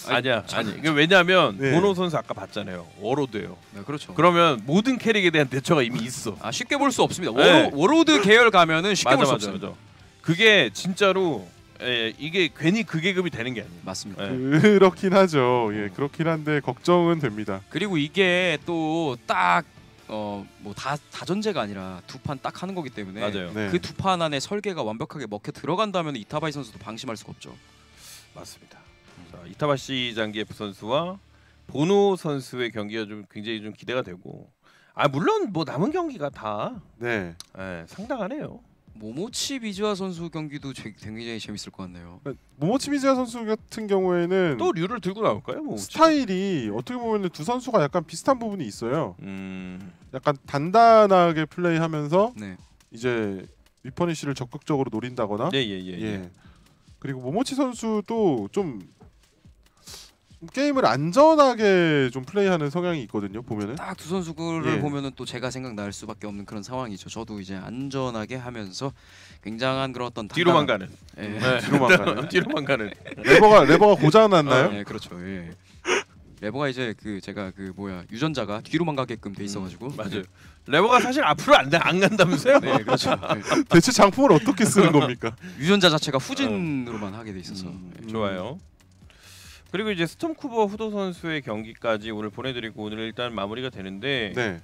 아니야, 참- 아니. 이거 왜냐하면 네. 보노 선수 아까 봤잖아요. Warlord예요. 네, 그렇죠. 그러면 모든 캐릭에 대한 대처가 이미 있어. 아 쉽게 볼 수 없습니다. 네. War-, Warlord 계열 가면은 쉽게 볼 수 없습니다. 맞아. 그게 진짜로 에, 이게 괜히 그 계급이 되는 게 아니에요. 맞습니다. 네. 그렇긴 하죠. 예, 그렇긴 한데 걱정은 됩니다. 그리고 이게 또 딱 어 뭐 다 다전제가 아니라 두 판 딱 하는 거기 때문에 맞아요. 네. 그 두 판 안에 설계가 완벽하게 먹혀 들어간다면 이타바시 선수도 방심할 수가 없죠. 맞습니다. 자, 이타바시 장기에프 선수와 보노 선수의 경기가 좀 굉장히 좀 기대가 되고 아 물론 뭐 남은 경기가 다 네. 예, 상당하네요. 모모치 비즈와 선수 경기도 제- 굉장히 재밌을 것 같네요. 모모치 미즈야 선수 같은 경우에는 또 류를 들고 나올까요? 뭐 스타일이 어떻게 보면 두 선수가 약간 비슷한 부분이 있어요. 음, 약간 단단하게 플레이하면서 네. 이제 위퍼니쉬를 적극적으로 노린다거나 예예예. 예, 예. 그리고 모모치 선수도 좀 게임을 안전하게 좀 플레이하는 성향이 있거든요. 보면은 딱 두 선수를 예. 보면은 또 제가 생각날 수밖에 없는 그런 상황이죠. 저도 이제 안전하게 하면서 굉장한 그런 어떤 뒤로만 가는. 예. 네. 뒤로만 가는. 뒤로만 가는. 레버가 레버가 고장 났나요? 네, 그렇죠. 예. 레버가 이제 그 제가 그 뭐야 유전자가 뒤로만 가게끔 돼 있어가지고 음, 맞아요. 레버가 사실 앞으로 안, 안 간다면서요? 네, 그렇죠. 네. 대체 장품을 어떻게 쓰는 겁니까? 유전자 자체가 후진으로만 하게 돼 있어서 음, 예. 좋아요. 그리고 이제 스톰쿠버 후도 선수의 경기까지 오늘 보내드리고 오늘 일단 마무리가 되는데 네.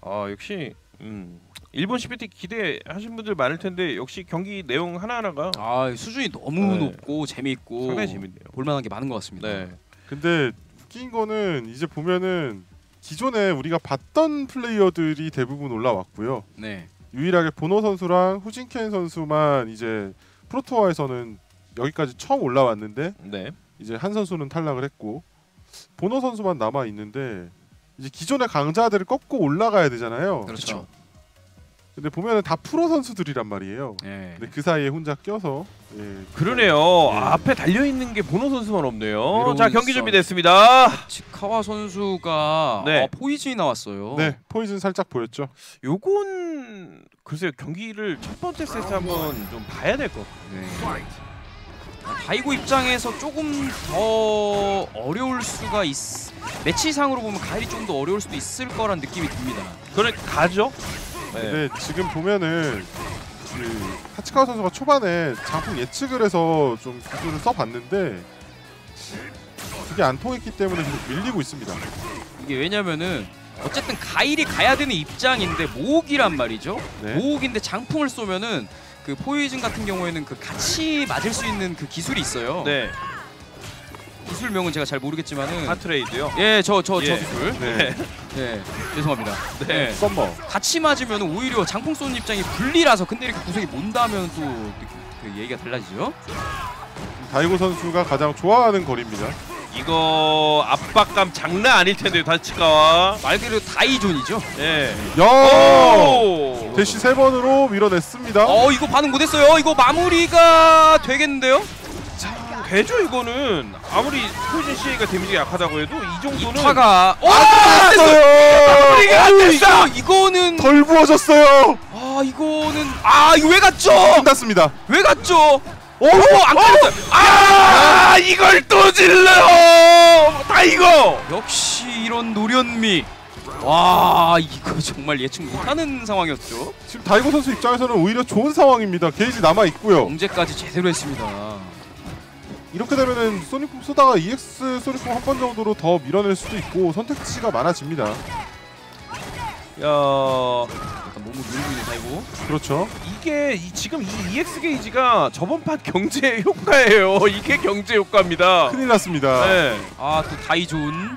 아 역시 음, 일본 CPT 기대하신 분들 많을 텐데 역시 경기 내용 하나 하나가 아 수준이 너무 네. 높고 재미있고 상당히 재밌네요. 볼만한 게 많은 것 같습니다. 네. 근데 웃긴 거는 이제 보면은 기존에 우리가 봤던 플레이어들이 대부분 올라왔고요. 네. 유일하게 보노 선수랑 후진켄 선수만 이제 프로토어에서는 여기까지 처음 올라왔는데 네. 이제 한 선수는 탈락을 했고 보노 선수만 남아 있는데 이제 기존의 강자들을 꺾고 올라가야 되잖아요. 그렇죠. 근데 보면은 다 프로 선수들이란 말이에요. 네. 근데 그 사이에 혼자 껴서 예. 그러네요. 네. 아, 앞에 달려 있는 게 보노 선수만 없네요. 자 경기 선- 준비됐습니다. 치카와 선수가 네. 어, 포이즌이 나왔어요. 네 포이즌 살짝 보였죠. 요건 글쎄요 경기를 첫 번째 세트 한번 좀 봐야 될 것 같아요. 네. 다이고 입장에서 조금 더 어려울 수가 있. 매치상으로 보면 가일이 좀 더 어려울 수도 있을 거란 느낌이 듭니다. 그래 가죠. 네. 근데 지금 보면은 그 하치카와 선수가 초반에 장풍 예측을 해서 좀 기술을 써봤는데 그게 안 통했기 때문에 계속 밀리고 있습니다. 이게 왜냐면은 어쨌든 가일이 가야 되는 입장인데 모옥이란 말이죠. 네. 모옥인데 장풍을 쏘면은 그 포이즌 같은 경우에는 그 같이 맞을 수 있는 그 기술이 있어요. 네. 기술명은 제가 잘 모르겠지만은 하트레이드요. 예, 저 저 저 예. 기술. 네. 예, 죄송합니다. 네. 네. Summer. 같이 맞으면 오히려 장풍 쏘는 입장이 불리라서 근데 이렇게 구석이 몬다면 또 그 얘기가 달라지죠. 다이고 선수가 가장 좋아하는 거리입니다. 이거 압박감 장난 아닐 텐데요 다치카와. 말 그대로 다이존이죠. 예. 야! 오. 대시 세 번으로 밀어냈습니다. 어, 이거 반응 못했어요. 이거 마무리가 되겠는데요? 되죠 이거는 아무리 포이즌 CA가 데미지가 약하다고 해도 이 정도는 타가 어, 아, 마무리가 안 됐어. 이거 이거는 덜 부어졌어요. 아 이거는 아 이거 왜 갔죠? 끝났습니다. 왜 갔죠? 오, 안 갔어요. 아 이걸 또 질러. 다 이거. 역시 이런 노련미. 와 이거 정말 예측 못하는 상황이었죠. 지금 다이고 선수 입장에서는 오히려 좋은 상황입니다. 게이지 남아 있고요. 경제까지 제대로 했습니다. 이렇게 되면은 Sonic Boom 쏘다가 EX 소니품 한번 정도로 더 밀어낼 수도 있고 선택지가 많아집니다. 야 몸을 누르고 있는 다이고. 그렇죠. 이게 이, 지금 이 EX 게이지가 저번 판 경제 효과예요. 이게 경제 효과입니다. 큰일 났습니다. 네. 아 또 다이존.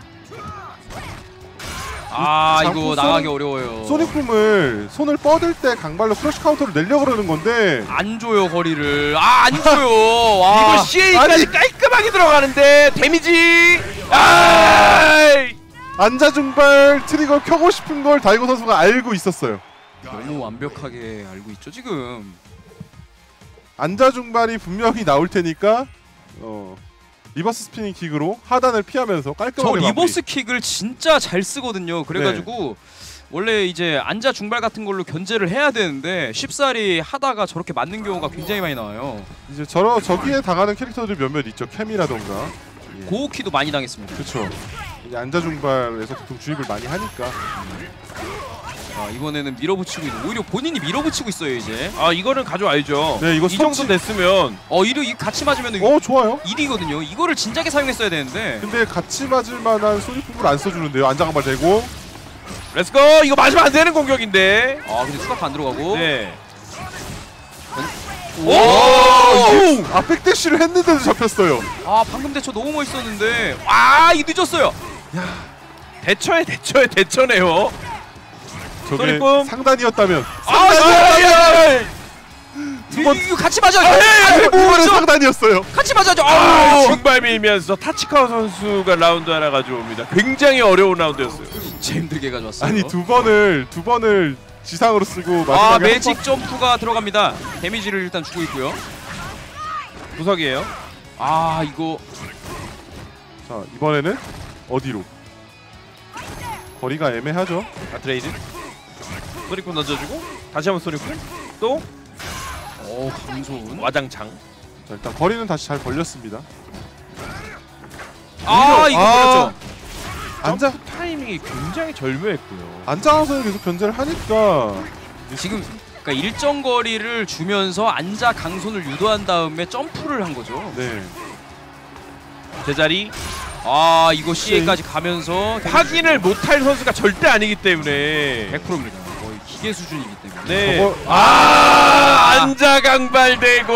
아 장풍 이거 쏘- 나가기 어려워요. Sonic Boom을 손을 뻗을 때 강발로 crush counter를 내려고 그러는 건데 안 줘요 거리를. 아 안 줘요. 와. 이거 CA까지 아니. 깔끔하게 들어가는데 데미지. 아! 앉아 중발 트리거 켜고 싶은 걸 다이고 선수가 알고 있었어요. 너무 완벽하게 알고 있죠 지금. 앉아 중발이 분명히 나올 테니까 어, reverse spinning kick으로 하단을 피하면서 저 깔끔하게 reverse kick을 진짜 잘 쓰거든요. 그래가지고 원래 이제 앉아 중발 같은 걸로 견제를 해야 되는데 쉽사리 하다가 저렇게 맞는 경우가 굉장히 많이 나와요. 이제 저러 저기에 당하는 캐릭터들 몇몇 있죠. 캐미라던가. 예. 고우키도 많이 당했습니다. 그렇죠. 이제 앉아 중발에서 보통 주입을 많이 하니까 아, 이번에는 밀어붙이고 있는 오히려 본인이 밀어붙이고 있어요 이제. 아 이거는 가져와야죠. 네, 이거 이 정도 스톱치- 됐으면 어이 같이 맞으면 어 좋아요. 1이거든요. 이거를 진작에 사용했어야 되는데. 근데 같이 맞을 만한 Sonic Boom을 안 써주는데요. 앉아 강발 되고 let's go 이거 맞으면 안 되는 공격인데. 아 근데 추가가 안 들어가고. 네. 오! 아 백대쉬를 했는데도 잡혔어요. 아 방금 대처 너무 멋있었는데. 아이 늦었어요. 대처에 대처에 대처네요. 저게 소리꿈. 상단이었다면 아, 야, 이거, 이거 같이 맞아. 이번에 상단이었어요. 같이 맞아죠. 아, 아, 중발 밀면서 타치카와 선수가 라운드 하나 가져옵니다. 굉장히 어려운 라운드였어요. 진짜 힘들게 가져왔어요. 아니 두 번을 두 번을 지상으로 쓰고 마지막에 아 한 매직 점프가 들어갑니다. 데미지를 일단 주고 있고요. 구석이에요. 아 이거 번. 자 이번에는 어디로? 거리가 애매하죠. 아트레이드. 소리꾼 던져주고 다시 한번 소리꾼 또어 강소은. 와장창. 자 일단 거리는 다시 잘 벌렸습니다. 아 이거 아. 그렇죠. 안자 점프 타이밍이 굉장히 절묘했고요. 안장하서 계속 견제를 하니까 지금 그러니까 일정 거리를 주면서 안자 강손을 유도한 다음에 점프를 한 거죠. 네 제자리 아 이거 CA까지 가면서 확인을 못할 선수가 절대 아니기 때문에 100%입니다. 기계 수준이기 때문에. 네. 저거- 아, 안자 강발 대공.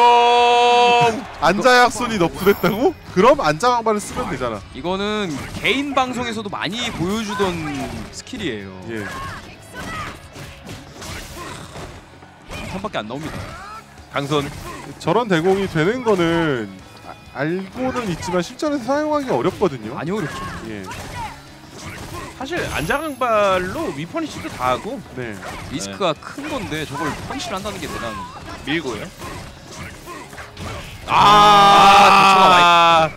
안자 약손이 너프됐다고? 그럼 안자 강발을 쓰면 되잖아. 이거는 개인 방송에서도 많이 보여주던 스킬이에요. 예. 한 밖에 안 나옵니다. 강손. 저런 대공이 되는 거는 아- 알고는 있지만 실전에서 사용하기 어렵거든요. 많이 어렵죠. 예. 사실 앉아 강발로 whiff punish도 다 하고 네. 리스크가 큰 건데 저걸 펀치를 한다는 게 대단한. 밀고요. 아, 아,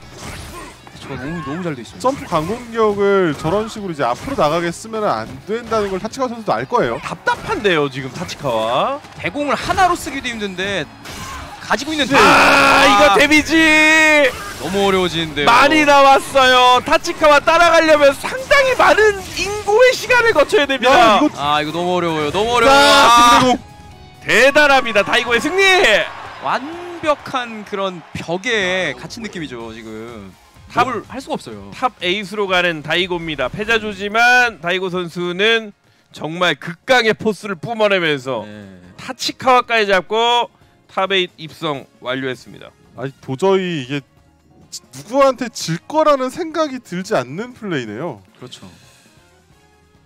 저거 너무 너무 잘 돼 있어요. 점프 강공격을 저런 식으로 이제 앞으로 나가게 쓰면 안 된다는 걸 타치카 선수도 알 거예요. 답답한데요 지금 타치카와. 대공을 하나로 쓰기도 힘든데 가지고 있는 아 이거 데미지 너무 어려워지는데요. 많이 나왔어요. 타치카와 따라가려면 상당히 많은 인고의 시간을 거쳐야 됩니다. 야 이거 아 이거 너무 어려워요. 너무 어려워요. 아, 아. 대단합니다. 다이고의 승리. 완벽한 그런 벽에 갇힌 느낌이죠 지금. 답- 답을 할 수가 없어요. top eight으로 가는 다이고입니다. 패자조지만 다이고 선수는 정말 극강의 포스를 뿜어내면서 네. 타치카와까지 잡고 top eight 입성 완료했습니다. 아니 도저히 이게 지- 누구한테 질 거라는 생각이 들지 않는 플레이네요. 그렇죠.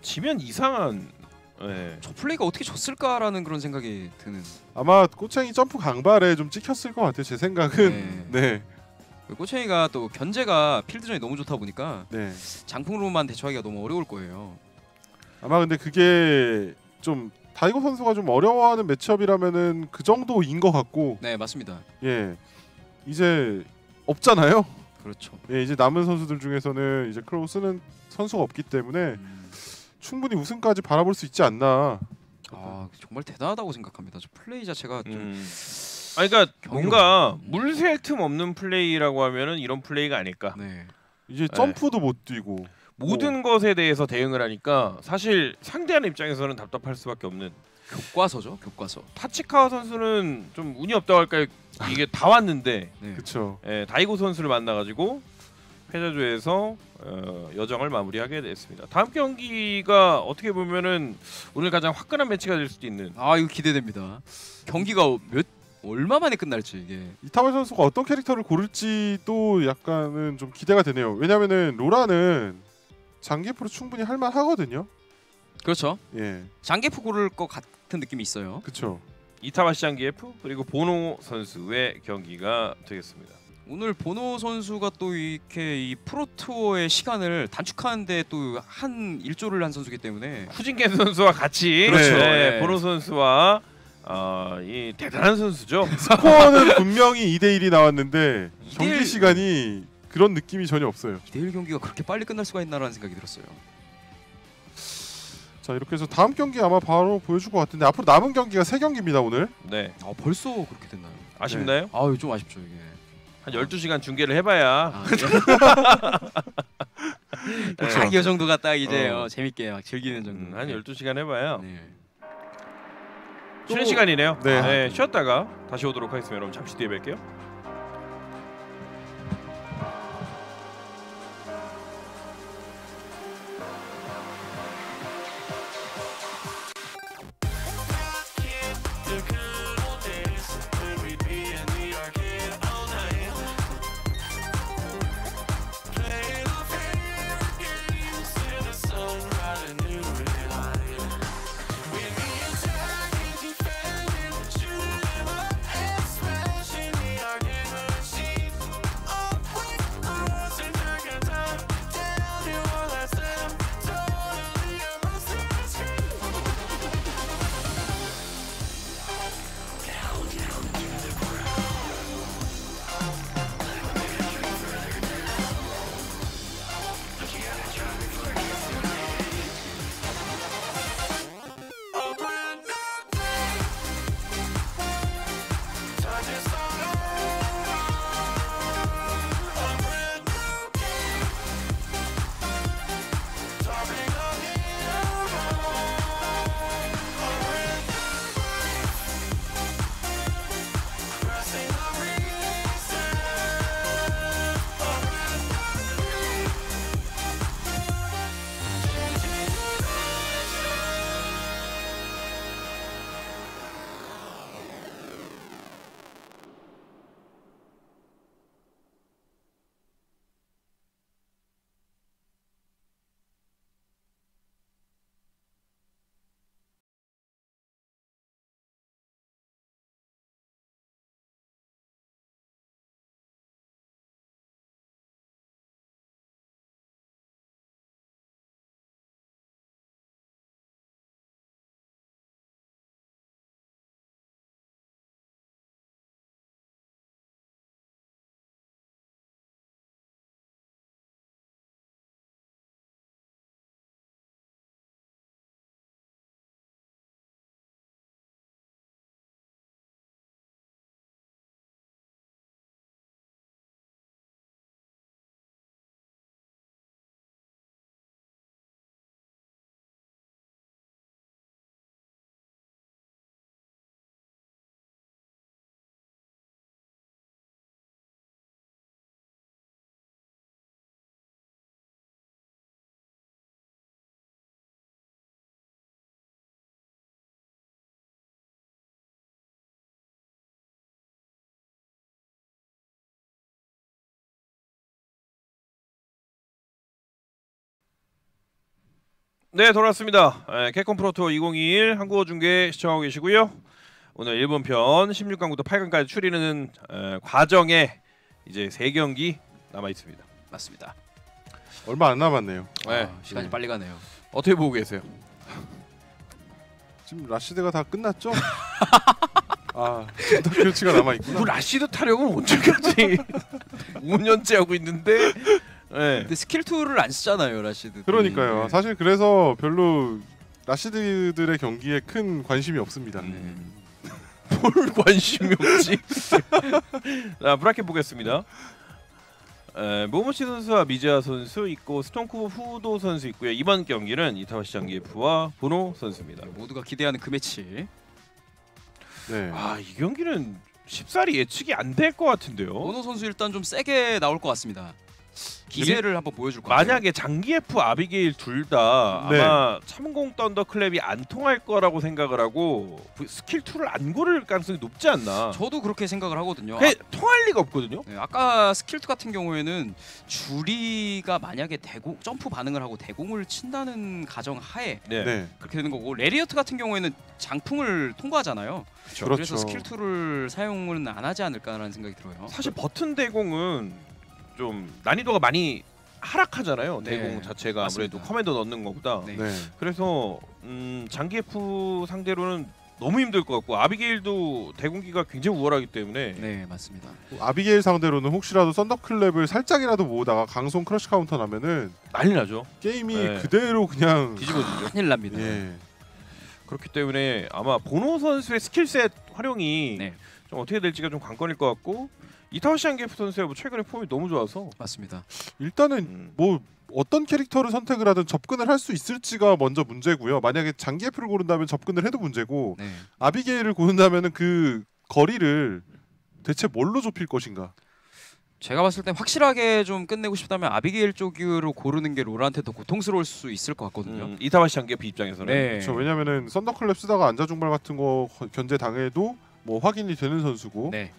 지면 이상한 예. 저 플레이가 어떻게 졌을까라는 그런 생각이 드는. 아마 꼬챙이 점프 강발에 좀 찍혔을 것 같아요. 제 생각은. 네. 그 꼬챙이가 또 견제가 필드전이 너무 좋다 보니까 네. 장풍으로만 대처하기가 너무 어려울 거예요. 아마 근데 그게 좀 다이고 선수가 좀 어려워하는 매치업이라면은 그 정도인 것 같고 네 맞습니다. 예 이제 없잖아요. 그렇죠. 예 이제 남은 선수들 중에서는 이제 크로우 쓰는 선수가 없기 때문에 음. 충분히 우승까지 바라볼 수 있지 않나. 아 정말 대단하다고 생각합니다. 저 플레이 자체가 좀 음. 아 그러니까. 뭔가 물샐 틈 없는 플레이라고 하면은 이런 플레이가 아닐까. 네. 이제 점프도 못 뛰고 모든 것에 대해서 대응을 하니까 사실 상대하는 입장에서는 답답할 수밖에 없는 교과서죠. 교과서. 타치카와 선수는 좀 운이 없다고 할까요? 이게 다 왔는데 네. 그쵸. 예, 다이고 선수를 만나가지고 패자조에서 어, 여정을 마무리하게 됐습니다. 다음 경기가 어떻게 보면은 오늘 가장 화끈한 매치가 될 수도 있는 아 이거 기대됩니다. 경기가 몇 얼마 만에 끝날지 이게. 이타발 선수가 어떤 캐릭터를 고를지도 약간은 좀 기대가 되네요. 왜냐면은 로라는 장기프로 충분히 할만하거든요. 그렇죠. 예, 장게프 고를 것 같은 느낌이 있어요. 그쵸. 이타바시 장기에프 그리고 보노 선수의 경기가 되겠습니다. 오늘 보노 선수가 또 이렇게 이 프로 투어의 시간을 단축하는데 또 한 일조를 한 선수기 때문에 후진켄 선수와 같이 그렇죠. 네, 네. 보노 선수와 어, 이 대단한 선수죠. 스코어는 분명히 2대 1이 나왔는데 경기 2대1. 시간이 그런 느낌이 전혀 없어요. 2대1 경기가 그렇게 빨리 끝날 수가 있나라는 생각이 들었어요. 자 이렇게 해서 다음 경기 아마 바로 보여줄 것 같은데 앞으로 남은 경기가 세 경기입니다 오늘. 네, 아 벌써 그렇게 됐나요? 아쉽나요? 아유 좀 아쉽죠 이게. 한 12시간 중계를 해봐야 아, 네. 딱이 정도가 딱 이제 어. 어, 재밌게 막 즐기는 정도. 음, 한 12시간 해봐야 네. 쉬는 시간이네요. 네. 네, 쉬었다가 다시 오도록 하겠습니다. 여러분 잠시 뒤에 뵐게요. 네 돌아왔습니다. 에, 캡콤 프로 투어 2021 한국어 중계 시청하고 계시고요. 오늘 일본 편 16강부터 8강까지 추리는 에, 과정에 이제 세 경기 남아 있습니다. 맞습니다. 얼마 안 남았네요. 네. 아, 시간이 빨리 가네요. 어떻게 보고 계세요? 지금 라시드가 다 끝났죠? 아, 교치가 남아 있구나. 그 라시드 타령은 언제까지 5년째 하고 있는데 네. 근데 스킬 two를 안 쓰잖아요, 라시드. 그러니까요. 네. 사실 그래서 별로 라시드들의 경기에 큰 관심이 없습니다. 음. 뭘 관심이 없지? 자 bracket 보겠습니다. 에, 모모치 선수와 미즈아 선수 있고 스톤쿠브 후도 선수 있고요. 이번 경기는 이타바시 장기에프와 보노 선수입니다. 모두가 기대하는 그 매치. 네. 아이 경기는 쉽사리 예측이 안 될 것 같은데요. 보노 선수 일단 좀 세게 나올 것 같습니다. 기세를 한번 보여줄 것 같아요. 만약에 장기에프 아비게일 둘 다 네. 아마 참공 Thunder Clap이 안 통할 거라고 생각을 하고 그 스킬 2를 안 고를 가능성이 높지 않나. 저도 그렇게 생각을 하거든요. 그게 통할 리가 없거든요. 네, 아까 스킬 2 같은 경우에는 주리가 만약에 대공 점프 반응을 하고 대공을 친다는 가정 하에 네. 네. 그렇게 되는 거고 lariat 같은 경우에는 장풍을 통과하잖아요. 그렇죠. 그래서 스킬 2를 사용은 안 하지 않을까라는 생각이 들어요. 사실 버튼 대공은 좀 난이도가 많이 하락하잖아요. 네. 대공 자체가 아무래도 맞습니다. 커맨드 넣는 것보다. 네. 네. 그래서 음, 장기에프 상대로는 너무 힘들 것 같고 아비게일도 대공기가 굉장히 우월하기 때문에 네, 맞습니다. 아비게일 상대로는 혹시라도 Thunder Clap을 살짝이라도 모으다가 강손 crush counter 나면은 난리 나죠. 게임이 네. 그대로 그냥 뒤집어지죠. 큰일 납니다. 예. 그렇기 때문에 아마 보노 선수의 skill set 활용이 네. 좀 어떻게 될지가 좀 관건일 것 같고 이타와시 안 게프 선수의 뭐 최근에 폼이 너무 좋아서 맞습니다. 일단은 음, 뭐 어떤 캐릭터를 선택을 하든 접근을 할 수 있을지가 먼저 문제고요. 만약에 장기애플을 고른다면 접근을 해도 문제고 네. 아비게일을 고른다면은 그 거리를 대체 뭘로 좁힐 것인가? 제가 봤을 땐 확실하게 좀 끝내고 싶다면 아비게일 쪽으로 고르는 게 롤한테 더 고통스러울 수 있을 것 같거든요. 음, 이타와시 안게프 입장에서는 네. 그렇죠. 왜냐면은 Thunder Clap 쓰다가 앉아 중발 같은 거 거- 견제 당해도 뭐 확인이 되는 선수고 네.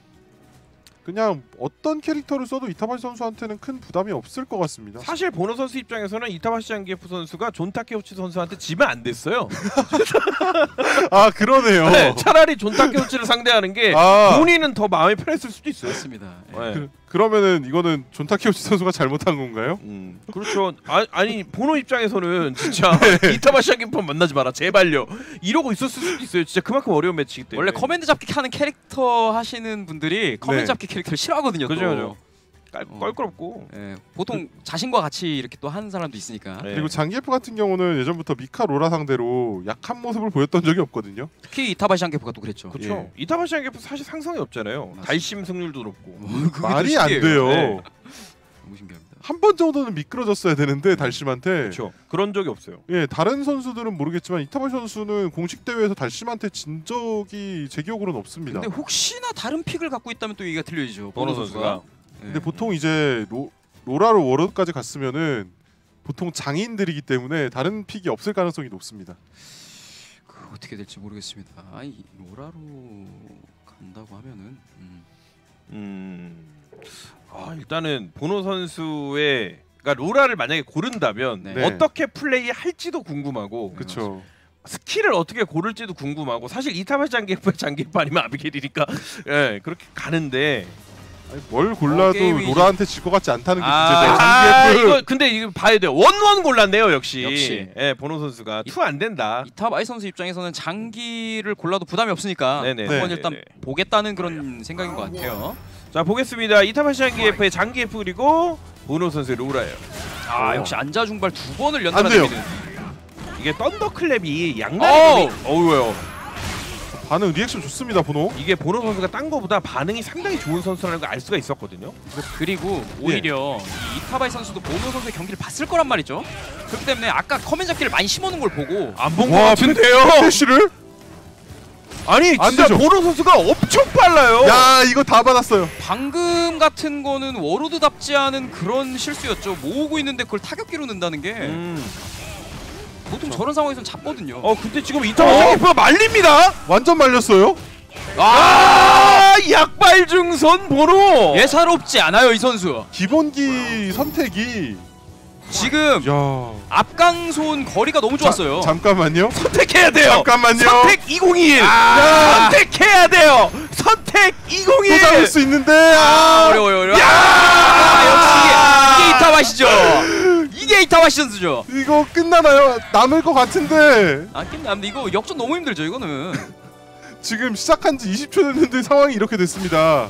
그냥 어떤 캐릭터를 써도 이타바시 선수한테는 큰 부담이 없을 것 같습니다. 사실 보노 선수 입장에서는 이타바시 장기에프 선수가 존 타케우치 선수한테 지면 안 됐어요. 아 그러네요. 네, 차라리 존 타케우치를 상대하는 게 아 본인은 더 마음이 편했을 수도 있어요. 맞습니다. 네. 그, 그러면은 이거는 존 타케우치 선수가 잘못한 건가요? 음, 그렇죠. 아, 아니 보노 입장에서는 진짜 네. 이타바시 장기에프 만나지 마라 제발요. 이러고 있었을 수도 있어요. 진짜 그만큼 어려운 매치이기 때문에. 원래 커맨드 잡기 하는 캐릭터 하시는 분들이 커맨드 네. 잡기 캐릭터를 싫어하거든요. 그죠, 또. 그죠. 깔, 어. 껄끄럽고. 예, 보통 자신과 같이 이렇게 또 하는 사람도 있으니까 네. 그리고 장기에프 같은 경우는 예전부터 미카 로라 상대로 약한 모습을 보였던 적이 없거든요. 특히 이타바시 장기에프가 또 그랬죠. 그렇죠. 예. 이타바시 장기에프 사실 상성이 없잖아요. 맞습니다. 달심 승률도 높고. 그게 또 말이 안 신기해요. 돼요. 네. 너무 신기합니다. 한 번 정도는 미끄러졌어야 되는데 달심한테. 그렇죠. 그런 적이 없어요. 예, 다른 선수들은 모르겠지만 이타바시 선수는 공식 대회에서 달심한테 진 적이 제 기억으로는 없습니다. 근데 혹시나 다른 픽을 갖고 있다면 또 얘기가 틀려지죠. 보노 선수가. 예. 근데 보통 이제 로, 로라로 워러드까지 갔으면은 보통 장인들이기 때문에 다른 픽이 없을 가능성이 높습니다. 그 어떻게 될지 모르겠습니다. 아니 로라로 간다고 하면은 음. 음. 아, 일단은 보노 선수의 그러니까 로라를 만약에 고른다면 네. 네. 어떻게 플레이할지도 궁금하고 그렇죠. 스킬을 어떻게 고를지도 궁금하고 사실 이타바시 장기에프 장기에프 아니면 아비게일이니까 예 그렇게 가는데 아니, 뭘 골라도 어, 로라한테 질 것 같지 않다는 게 아, 문제죠. 아 이거 근데 이거 봐야 돼요 one one 골랐네요 역시 역시. 예 보노 선수가 two 안 된다 이타바시 선수 입장에서는 장기를 골라도 부담이 없으니까 네네. 한번 네. 일단 네네. 보겠다는 그런 생각인 것 같아요. 자 보겠습니다 이타바시 장기에프의 장기에프 그리고 보노 선수의 로라예요 아 어. 역시 앉아 중발 두 번을 안 연달아. 때리는. 이게 Thunder Clap이 어우! 양날이 어우요 반응 리액션 좋습니다, 보노. 이게 보노 선수가 딴 거보다 반응이 상당히 좋은 선수라는 걸 알 수가 있었거든요 그리고 오히려 이 이타바시 선수도 보노 선수의 경기를 봤을 거란 말이죠. 그렇기 때문에 아까 커맨 잡기를 많이 심어놓은 걸 보고 안 본거 와, 같은데요 패시를? 아니 안 진짜 되죠. 보노 선수가 엄청 빨라요 야, 이거 다 받았어요. 방금 같은 거는 워로드답지 않은 그런 실수였죠. 모으고 있는데 그걸 타격기로 넣는다는 게 음. 보통 저런 상황에서는 잡거든요. 어 근데 지금 이타마 장기프가 말립니다 완전 말렸어요. 아 약발 중선 보노 예사롭지 않아요 이 선수. 기본기 선택이 지금 야. 앞강손 거리가 너무 좋았어요. 잠깐만요. 선택해야 돼요. 잠깐만요. 선택 2021. 야. 선택해야 돼요. 선택 2021. 또 잡을 수 있는데. 아, 아. 어려워요. 어려워. 아, 역시 이게, 이게 이타바시죠. 이게 이타바시 선수죠. 이거 끝나나요? 남을 것 같은데 아, 끝났는데 이거 역전 너무 힘들죠, 이거는. 지금 시작한 지 20초 됐는데 상황이 이렇게 됐습니다.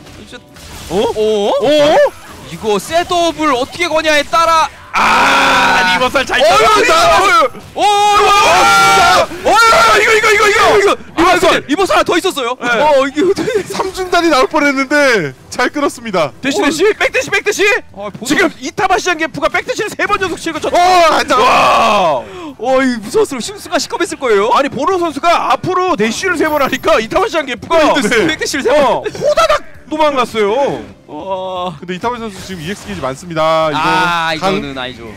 어? 어? 어? 이거 셋업을 어떻게 거냐에 따라 아, reversal 잘 잡았다. 오, 와, 진짜. 어, 이거 이거 이거 이거 이거. 리버설 리버설 하나 더 있었어요. 네. 어, 이게 어떻게 삼중단이 나올 뻔했는데 잘 끌었습니다. 대시 대시 back dash back dash. 어, 보도- 지금 이타바시 장기에프가 back dash를 세 번 연속 치고 쳤. 어, 앉아. 와. 어, 이 무서웠어요. 심수가 시커맸을 거예요. 아니 보노 선수가 앞으로 대시를 세 번 하니까 이타바시 장기에프가 네. back dash를 세 어, 번. 호다닥 도망갔어요. 와. 근데 이타바시 선수 지금 EX 게이지 많습니다. 이거 아, 강- 이거는 아니죠.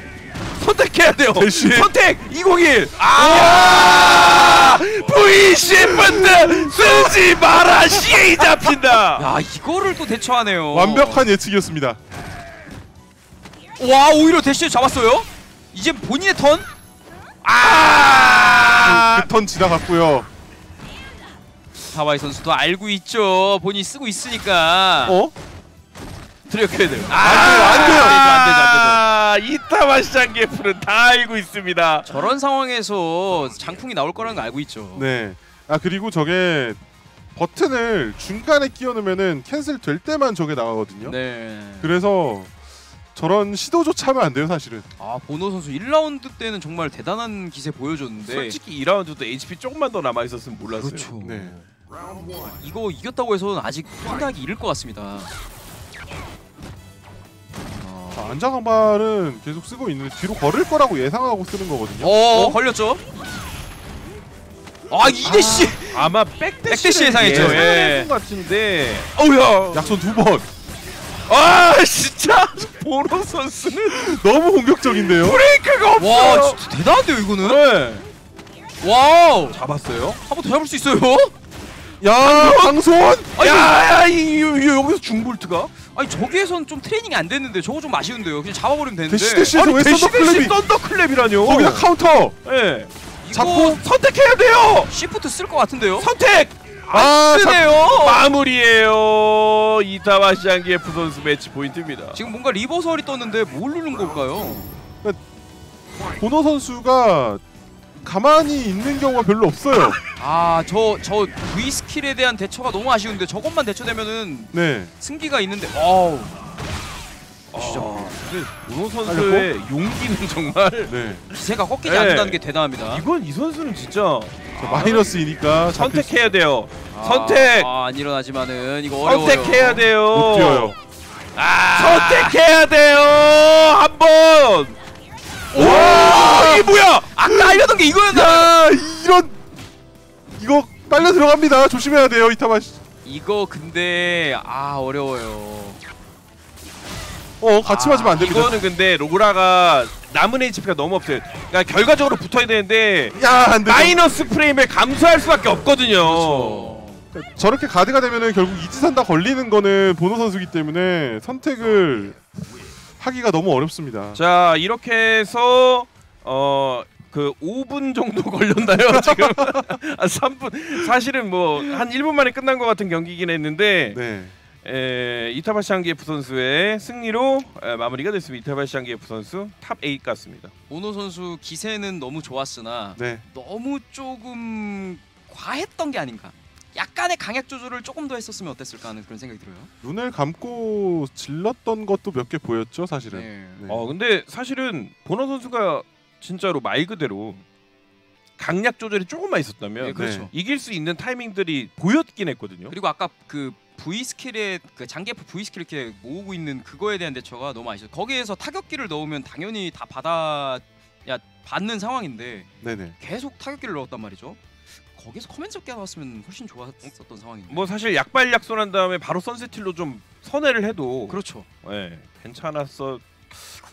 선택해야 돼요. 대시. 선택 201. 아! V-Shift 쓰지 마라. 시에 잡힌다. 야, 이거를 또 대처하네요. 완벽한 예측이었습니다. 와, 오히려 대시 잡았어요. 이제 본인의 턴. 아! 그 턴 지나갔고요. 하와이 선수도 알고 있죠. 본인이 쓰고 있으니까. 어? 돼요. 안 돼요, 안 되죠, 안 되죠. 아, 이타바시안 게프는 다 알고 있습니다. 저런 상황에서 장풍이 나올 거라는 거 알고 있죠. 네. 아 그리고 저게 버튼을 중간에 끼워 넣으면은 캔슬 될 때만 저게 나가거든요. 네. 그래서 저런 시도조차 하면 안 돼요, 사실은. 아 보노 선수 1라운드 때는 정말 대단한 기세 보여줬는데 솔직히 2라운드도 HP 조금만 더 남아 있었으면 몰랐어요. 그렇죠. 네. 이거 이겼다고 해서는 아직 생각이 이를 것 같습니다. 자, 앉아 강발은 계속 쓰고 있는데 뒤로 걸을 거라고 예상하고 쓰는 거거든요. 어, 걸렸죠? 아 이 대시. 아마 back dash 예상했죠. 예. 같은데. 어우야. 약손 두 번. 아 진짜 보노 선수는 너무 공격적인데요. 브레이크가 없어. 와 진짜 대단한데요 이거는. 네. 와우. 잡았어요. 한번 더 잡을 수 있어요? 야, 강손. 야야 이, 이, 이, 여기서 중 bolt가? 아니 저기에선 좀 트레이닝이 안 됐는데 저거 좀 아쉬운데요. 그냥 잡아버리면 되는데. 대시 대시에서 아니 왜 대시 thunder 대시 clap이 thunder clap이라뇨. 거기다 카운터. 예. 잡고 선택해야 돼요. shift 쓸 것 같은데요. 선택. 아, 자, 쓰네요. 마무리예요. 이타바시 장기에프 선수 매치 포인트입니다. 지금 뭔가 reversal이 떴는데 뭘 누른 걸까요? 보노 선수가 가만히 있는 경우가 별로 없어요. 아 저 저 V 스킬에 대한 대처가 너무 아쉬운데 저것만 대처되면은 네. 승기가 있는데 어우 진짜. 근데 보노 선수의 용기는 정말. 네. 기세가 꺾이지 네. 않는다는 게 대단합니다. 이건 이 선수는 진짜 자, 마이너스이니까 선택해야 돼요. 아, 선택. 아, 안 일어나지만은 이거 어려워요. 선택해야 돼요. 못 뛰어요. 아, 선택해야 돼요. 한 번. 와 이게 뭐야? 아까 알려던 게 이거였나? 야, 이런 이거 빨려 들어갑니다. 조심해야 돼요, 이타마시. 이거 근데 아 어려워요. 어, 같이 맞으면 안 됩니다. 이거는 근데 로그라가 남은 HP가 너무 없어요. 그러니까 결과적으로 붙어야 되는데 야, 안 돼. 마이너스 프레임을 감수할 수밖에 없거든요. 그렇죠. 저렇게 가드가 되면은 결국 이지산 다 걸리는 거는 보노 선수기 때문에 선택을 하기가 너무 어렵습니다. 자 이렇게 해서 어. 그 5분 정도 걸렸나요 지금? 한 3분 사실은 뭐 한 1분 만에 끝난 것 같은 경기긴 했는데 네. 에, 이타바시 장기에프 선수의 승리로 에, 마무리가 됐습니다. 이타바시 장기에프 선수 top 8 갔습니다. 오노 선수 기세는 너무 좋았으나 네. 너무 조금 과했던 게 아닌가. 약간의 강약 조절을 조금 더 했었으면 어땠을까 하는 그런 생각이 들어요. 눈을 감고 질렀던 것도 몇 개 보였죠, 사실은. 네. 네. 어 근데 사실은 보너 선수가 진짜로 말 그대로 강약 조절이 조금만 있었다면 네, 그렇죠. 네. 이길 수 있는 타이밍들이 보였긴 했거든요. 그리고 아까 그 V 스킬에 그 장기프 V skill 이렇게 모으고 있는 그거에 대한 대처가 너무 아쉬워. 거기에서 타격기를 넣으면 당연히 다 받아 야 받는 상황인데 네네. 계속 타격기를 넣었단 말이죠. 거기서 command 잡기 나왔으면 훨씬 좋았었던 상황인데. 뭐 사실 약발 약손한 다음에 바로 sunset wheel로 좀 선회를 해도 그렇죠. 예, 괜찮았었을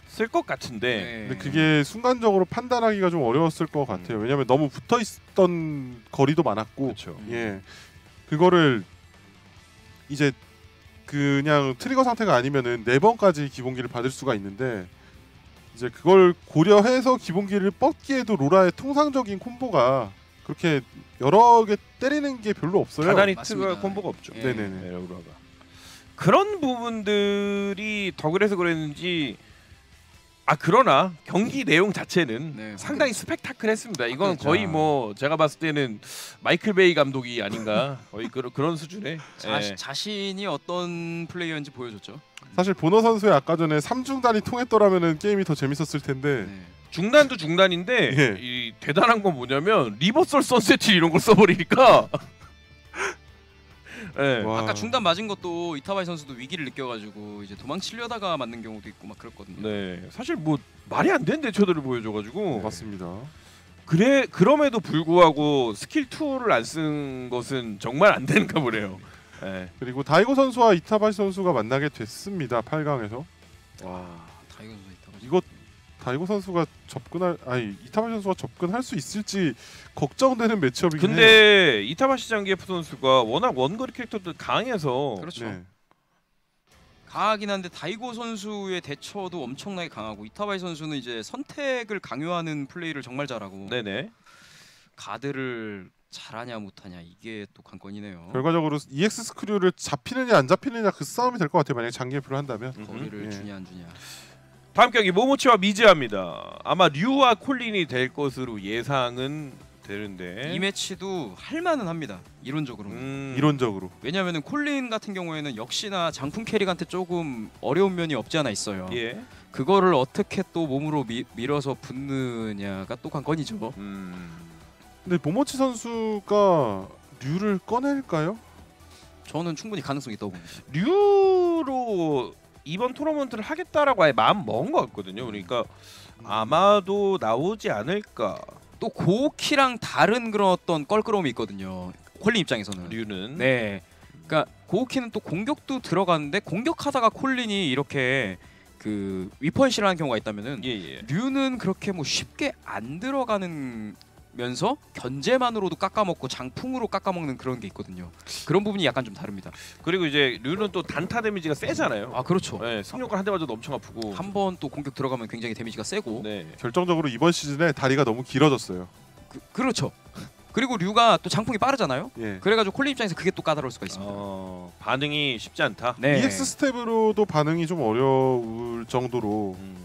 것 같은데 네. 근데 그게 순간적으로 판단하기가 좀 어려웠을 것 같아요. 왜냐하면 너무 붙어 있던 거리도 많았고, 그렇죠. 예, 그거를 이제 그냥 trigger 상태가 아니면은 네 번까지 기본기를 받을 수가 있는데 이제 그걸 고려해서 기본기를 뻗기에도 로라의 통상적인 combo가 그렇게 여러 개 때리는 게 별로 없어요. 가다니 트가 맞습니다. 콤보가 없죠. 예. 네네네. 네, 로라가 그런 부분들이 더 그래서 그랬는지 아 그러나 경기 내용 자체는 네, 상당히 스펙타클했습니다. 이건 그렇죠. 거의 뭐 제가 봤을 때는 마이클 베이 감독이 아닌가 거의 그런 그런 수준의 자, 예. 자신이 어떤 플레이어인지 보여줬죠. 사실 보너 선수의 아까 전에 3중단이 통했더라면은 게임이 더 재밌었을 텐데 네. 중단도 중단인데 예. 이 대단한 건 뭐냐면 reversal sunset 이런 걸 써버리니까 예. 와. 아까 중단 맞은 것도 이타바시 선수도 위기를 느껴가지고 이제 도망치려다가 맞는 경우도 있고 막 그랬거든요. 네 사실 뭐 말이 안 되는 대처들을 보여줘가지고 맞습니다. 그래 그럼에도 불구하고 스킬 2를 안 쓴 것은 정말 안 되는가 보네요. 예. 그리고 다이고 선수와 이타바시 선수가 만나게 됐습니다. 8강에서. 와 다이고 선수가 접근할 아니 이타바시 선수가 접근할 수 있을지 걱정되는 매치업이긴 해요. 근데 이타바시 장기에프 선수가 워낙 원거리 캐릭터도 강해서 그렇죠. 네. 강하긴 한데 다이고 선수의 대처도 엄청나게 강하고 이타바이 선수는 이제 선택을 강요하는 플레이를 정말 잘하고 네네. 가드를 잘하냐 못하냐 이게 또 관건이네요. 결과적으로 EX 스크류를 잡히느냐 안 잡히느냐 그 싸움이 될 것 같아요. 만약에 장기표를 한다면. 거리를 예. 주냐 안 주냐. 다음 경기 모모치와 미즈합니다. 아마 류와 콜린이 될 것으로 예상은 되는데. 이 매치도 할만은 합니다. 이론적으로는. 음, 이론적으로. 왜냐하면 콜린 같은 경우에는 역시나 장풍 캐릭한테 조금 어려운 면이 없지 않아 있어요. 예. 그거를 어떻게 또 몸으로 미, 밀어서 붙느냐가 또 관건이죠. 음. 근데 모모치 선수가 류를 꺼낼까요? 저는 충분히 가능성이 있다고 봅니다. 류로 이번 토너먼트를 하겠다라고 아예 마음 먹은 것 같거든요. 그러니까 아마도 나오지 않을까. 또 고키랑 다른 그런 어떤 껄끄러움이 있거든요. 콜린 입장에서는. 류는. 네. 그러니까 고키는 또 공격도 들어가는데 공격하다가 콜린이 이렇게 그 위펀시를 하는 경우가 있다면은 예 예. 류는 그렇게 뭐 쉽게 안 들어가는 면서 견제만으로도 깎아먹고 장풍으로 깎아먹는 그런 게 있거든요. 그런 부분이 약간 좀 다릅니다. 그리고 이제 류는 또 단타 데미지가 세잖아요. 아 그렇죠. 네, 승룡권 한대 맞아도 엄청 아프고. 한 번 또 공격 들어가면 굉장히 데미지가 세고 네. 결정적으로 이번 시즌에 다리가 너무 길어졌어요. 그, 그렇죠. 그리고 류가 또 장풍이 빠르잖아요. 예. 그래가지고 콜린 입장에서 그게 또 까다로울 수가 있습니다. 어, 반응이 쉽지 않다. 네. EX 스텝으로도 반응이 좀 어려울 정도로 음.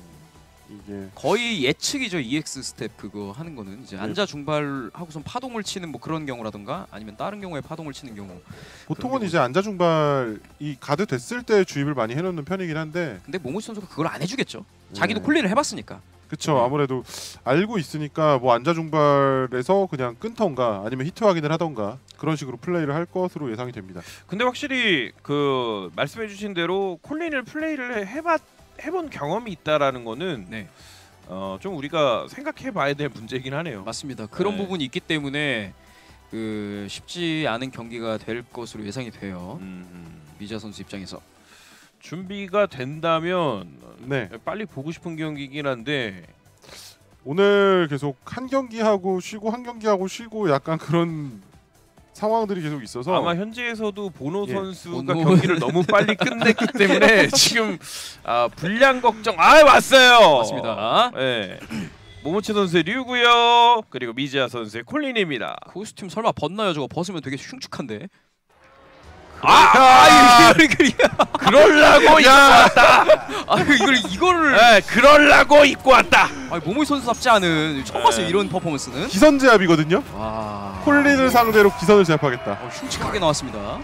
이게 거의 예측이죠 EX 스텝 그거 하는 거는 이제 네. 앉아 중발 하고선 파동을 치는 뭐 그런 경우라든가 아니면 다른 경우에 파동을 치는 경우 보통은 이제 앉아 중발이 가드 됐을 때 주입을 많이 해놓는 편이긴 한데 근데 모모치 선수가 그걸 안 해주겠죠 자기도 네. 콜린을 해봤으니까 그쵸 네. 아무래도 알고 있으니까 뭐 앉아 중발에서 그냥 끊던가 아니면 히트 확인을 하던가 그런 식으로 플레이를 할 것으로 예상이 됩니다. 근데 확실히 그 말씀해주신 대로 콜린을 플레이를 해봤 해본 경험이 있다라는 거는 네 어, 좀 우리가 생각해봐야 될 문제긴 하네요. 맞습니다 그런 네. 부분이 있기 때문에 그 쉽지 않은 경기가 될 것으로 예상이 돼요 음, 음. 미자 선수 입장에서 준비가 된다면 네 빨리 보고 싶은 경기긴 한데 오늘 계속 한 경기 하고 쉬고 한 경기 하고 쉬고 약간 그런 상황들이 계속 있어서 아마 현지에서도 보노 예, 선수가 보노. 경기를 너무 빨리 끝냈기 때문에 지금 아, 불량 걱정 아 왔어요. 맞습니다 예. 모모치 선수의 류고요. 그리고 미지아 선수의 콜린입니다. 코스튬 설마 벗나요 저거 벗으면 되게 흉측한데 아, 아 이걸 그럴라고 입고 왔다. 아 이걸 이거를 예, 그럴라고 입고 왔다. 아 모모치 선수답지 않은 처음 봤어요 네. 이런 퍼포먼스는 기선 제압이거든요. 와 콜린을 상대로 기선을 제압하겠다. 어, 흉측하게 나왔습니다.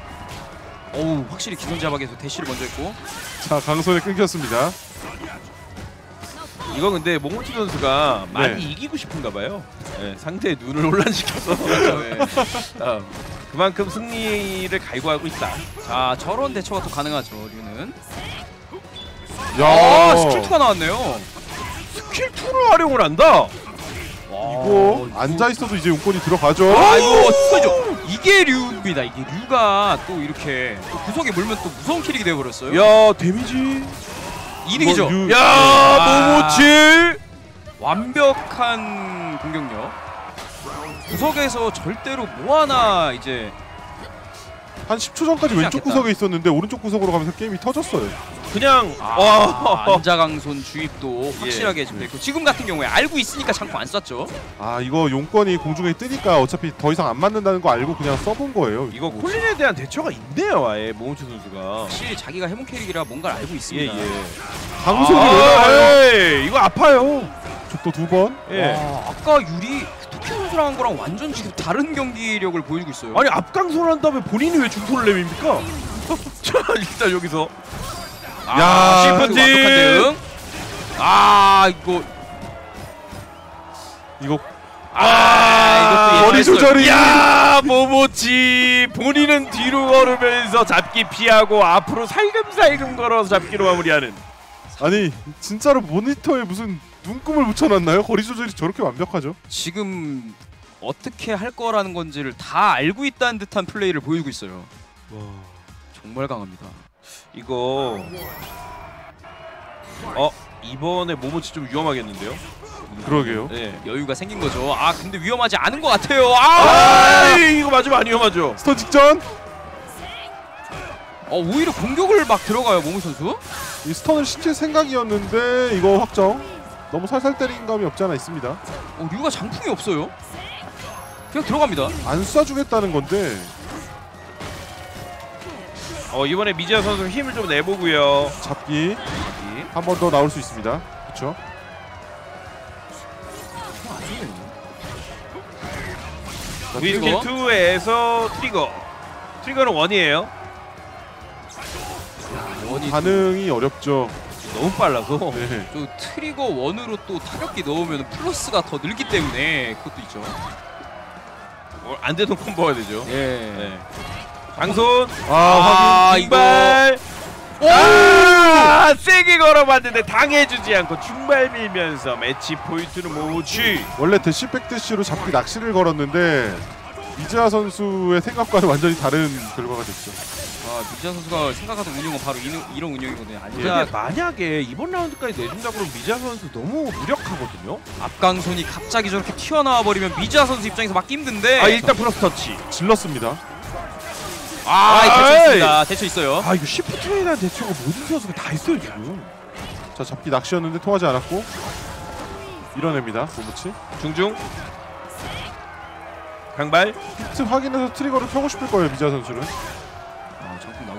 어우 확실히 기선제압하겠어 대시를 먼저 했고 자 강손에 끊겼습니다. 이거 근데 모모치 선수가 많이 네. 이기고 싶은가 봐요. 예, 상대의 눈을 혼란시켜서 네. 어, 그만큼 승리를 갈구하고 있다. 자 저런 대처가 또 가능하죠 류는 야아 skill two가 나왔네요 스킬 2를 활용을 한다. 이거 앉아 있어도 이제 용권이 들어가죠. 아 이거 스죠 이게 류입니다 이게 류가 또 이렇게 또 구석에 물면 또 무서운 캐릭이 되어버렸어요 야 데미지. 이득이죠 뭐, 류- 야 아. 모모치. 완벽한 공격력 구석에서 절대로 뭐 하나 이제 한 10초 전까지 왼쪽 않겠다. 구석에 있었는데 오른쪽 구석으로 가면서 게임이 터졌어요. 그냥 아, 와. 안자강손 주입도 확실하게 지금 됐고 지금 같은 경우에 알고 있으니까 장풍 안 쐈죠. 아 이거 용건이 공중에 뜨니까 어차피 더 이상 안 맞는다는 거 알고 그냥 써본 거예요. 이거 콜린에 대한 대처가 있네요, 아예 모모치 선수가. 확실히 자기가 해본 캐릭이라 뭔가를 알고 예, 있습니다. 예. 방송이 왜 아, 나와요? 에이, 이거 아파요. 또 두 번. 예. 와, 아까 유리 한 거랑 완전 지금 다른 경기력을 보여주고 있어요. 아니 앞강손을 한 다음에 본인이 왜 중소를 내밉니까? 자 일단 여기서 아, 야. 완벽한 대응. 아 이거 이거 아, 이것도 머리. 조절이. 야 모모치 본인은 뒤로 걸으면서 잡기 피하고 앞으로 살금살금 걸어서 잡기로 마무리하는 아니 진짜로 모니터에 무슨 눈금을 붙여놨나요? 거리 조절이 저렇게 완벽하죠? 지금 어떻게 할 거라는 건지를 다 알고 있다는 듯한 플레이를 보여주고 있어요. 정말 강합니다. 이거 어 이번에 모모치 좀 위험하겠는데요? 그러게요. 네. 여유가 생긴 거죠. 아 근데 위험하지 않은 것 같아요. 아 아, 이거 맞으면 안 위험하죠? 스턴 직전. 어, 오히려 공격을 막 들어가요 모모 선수. 이 스턴을 시킬 생각이었는데 이거 확정. 너무 살살 때린 감이 없지 않아 있습니다. 어, 류가 장풍이 없어요. 그냥 들어갑니다. 안 쏴주겠다는 건데 어 이번에 미지아 선수 힘을 좀 내보고요. 잡기 한 번 더 나올 수 있습니다. 그렇죠? V skill trigger. 2에서 trigger. trigger는 one이에요. one이 반응이 어렵죠. 너무 빨라서. 네. 또 trigger one으로 또 타격기 넣으면 플러스가 더 늘기 때문에 그것도 있죠. 어, 안 되던 combo가 되죠. 예. 네. 장손. 아, 아, 중발. 아, 세게 걸어봤는데 당해주지 않고 중발 밀면서 매치 포인트는 모모치. 원래 대시 back 대시로 잡기 낚시를 걸었는데 이지아 선수의 생각과는 완전히 다른 결과가 됐죠. 아 미자 선수가 생각하던 운영은 바로 이런, 이런 운영이거든요. 근데 앉아 만약에 이번 라운드까지 내준다 그러면 미자 선수 너무 무력하거든요. 앞강손이 갑자기 저렇게 튀어나와 버리면 미자 선수 입장에서 막기 힘든데. 아 일단 플러스 터치. 질렀습니다. 아, 아이. 대처 있습니다. 대처 있어요. 아 이거 시프트에 대한 대처가 모든 선수가 다 있어요 지금. 자 잡기 낚시였는데 통하지 않았고 밀어냅니다. 모모치. 중중. 강발. 히트 확인해서 트리거를 펴고 싶을 거예요 미자 선수는.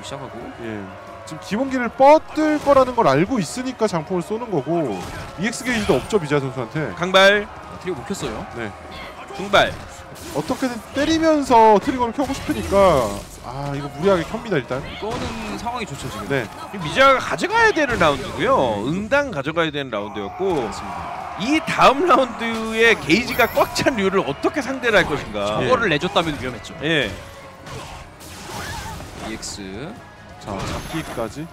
아, 장풍 나오기 시작하고. 예. 지금 기본기를 뻗을 거라는 걸 알고 있으니까 장풍을 쏘는 거고 EX 게이지도 없죠 미자 선수한테. 강발. 아, 트리거 먹혔어요. 중발. 어떻게든 때리면서 트리거를 켜고 싶으니까 아 이거 무리하게 켭니다 일단. 이거는 상황이 좋죠 지금. 네. 미자가 가져가야 되는 라운드고요. 응당 가져가야 되는 라운드였고 이 다음 라운드에 게이지가 꽉 찬 류를 어떻게 상대를 할 것인가. 저거를 내줬다면 위험했죠. 예. EX. 자 잡기까지.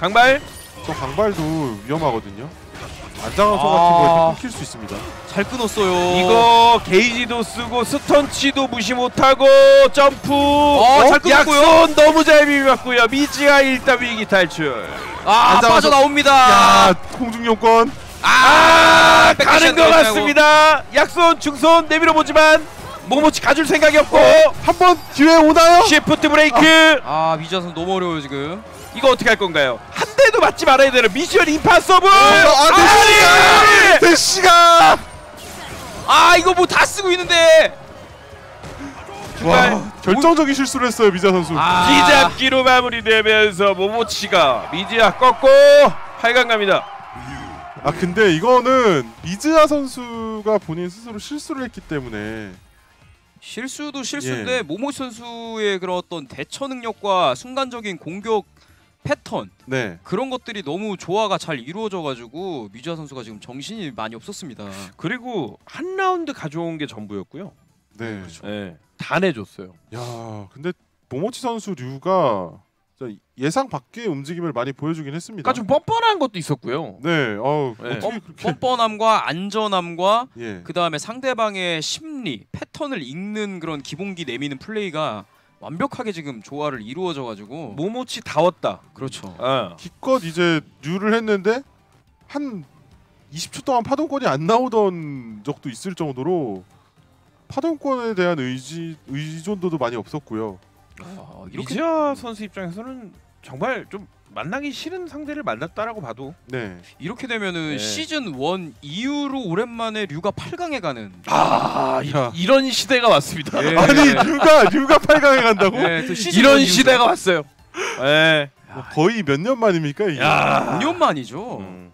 강발. 저 강발도 위험하거든요. 안장한소 아. 같은 거에 끊길 수 있습니다. 잘 끊었어요. 이거 게이지도 쓰고 스턴치도 무시 못하고 점프. 어, 잘 끊었고요. 약손 너무 잘 비볐고요. 미지가 일단 위기 탈출. 아 안장한소- 빠져나옵니다. 야 공중용권. 아, 가는 백미션 것. 같습니다. 약손 중손 내밀어 보지만 모모치 가줄 생각이 없고 한 번 기회 오나요? 시프트 브레이크. 아 미자 선수 너무 어려워요 지금. 이거 어떻게 할 건가요? 한 대도 맞지 말아야 되는 미션 임파서블. 아, 아니! 대시가. 아 이거 뭐 다 쓰고 있는데. 와 결정적인 실수를 했어요 미자 선수. 아. 뒤잡기로 마무리되면서 모모치가 미지아 꺾고 8강 갑니다. 아 근데 이거는 미즈아 선수가 본인 스스로 실수를 했기 때문에 실수도 실수인데 예. 모모 선수의 그런 어떤 대처 능력과 순간적인 공격 패턴 네 그런 것들이 너무 조화가 잘 이루어져가지고 미주아 선수가 지금 정신이 많이 없었습니다. 그리고 한 라운드 가져온 게 전부였고요. 네. 예. 다 내줬어요. 야 근데 모모치 선수 류가 예상 밖의 움직임을 많이 보여주긴 했습니다. 그러니까 좀 뻔뻔한 것도 있었고요. 네, 어 네. 그렇게 뻔뻔함과 안전함과 예. 그 다음에 상대방의 심리 패턴을 읽는 그런 기본기 내미는 플레이가 완벽하게 지금 조화를 이루어져가지고 모모치 다웠다. 그렇죠. 어. 기껏 이제 류를 했는데 한 20초 동안 파동권이 안 나오던 적도 있을 정도로 파동권에 대한 의지 의존도도 많이 없었고요. 아, 이렇게 미지아 선수 입장에서는 정말 좀 만나기 싫은 상대를 만났다라고 봐도 네. 이렇게 되면은 네. 시즌 1 이후로 오랜만에 류가 8강에 가는 아 야. 이, 런 시대가 왔습니다. 예. 아니 류가 류가 8강에 간다고? 네, 이런 1 이후로. 시대가 왔어요. 예. 뭐 거의 몇 년 만입니까 이게? 야. 5년 만이죠. 음,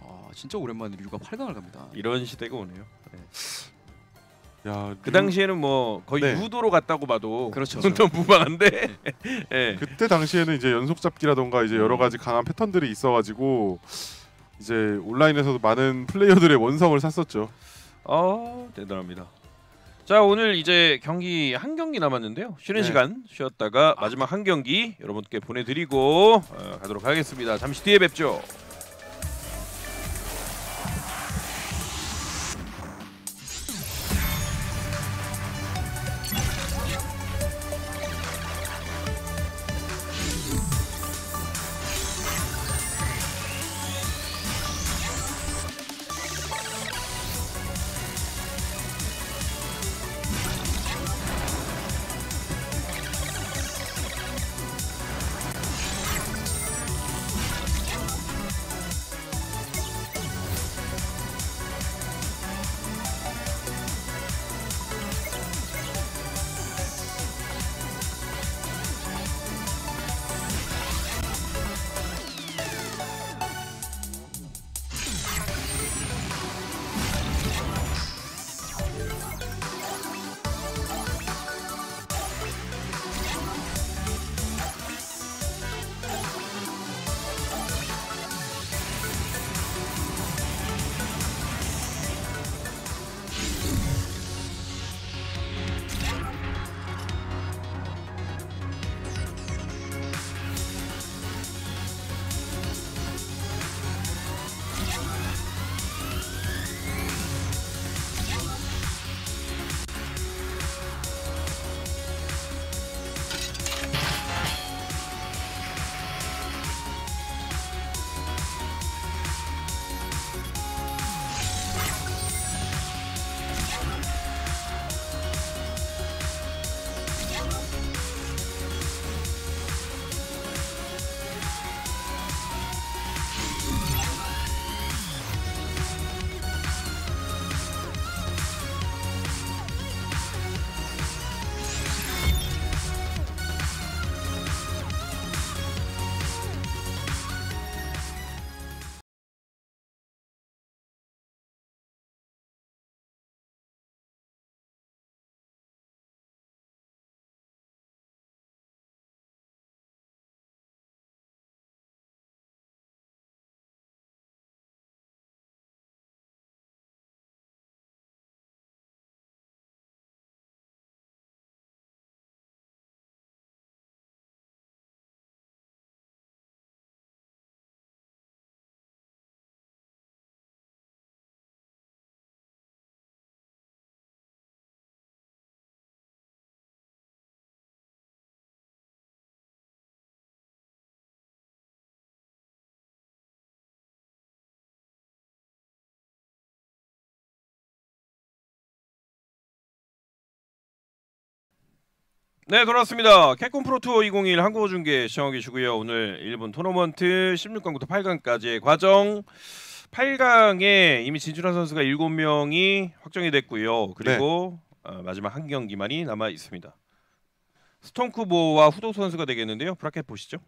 아, 진짜 오랜만에 류가 8강을 갑니다. 이런 시대가 오네요. 야, 그 류- 당시에는 뭐 거의 네. 유도로 갔다고 봐도 그렇죠. 좀 무방한데. 예. 그때 당시에는 이제 연속 잡기라던가 이제 여러 음. 가지 강한 패턴들이 있어가지고 이제 온라인에서도 많은 플레이어들의 원성을 샀었죠. 어 대단합니다. 자 오늘 이제 경기 한 경기 남았는데요. 쉬는 네. 시간 쉬었다가 마지막 한 경기 여러분께 보내드리고 어, 가도록 하겠습니다. 잠시 뒤에 뵙죠. 네 돌아왔습니다. 캡콤 프로투어 2021 한국어 중계 시청하고 계시고요. 오늘 일본 토너먼트 16강부터 8강까지의 과정 8강에 이미 진출한 선수가 7명이 확정이 됐고요. 그리고 어, 마지막 한 경기만이 남아 있습니다. 스톤쿠보와 후도 선수가 되겠는데요. 브라켓 보시죠.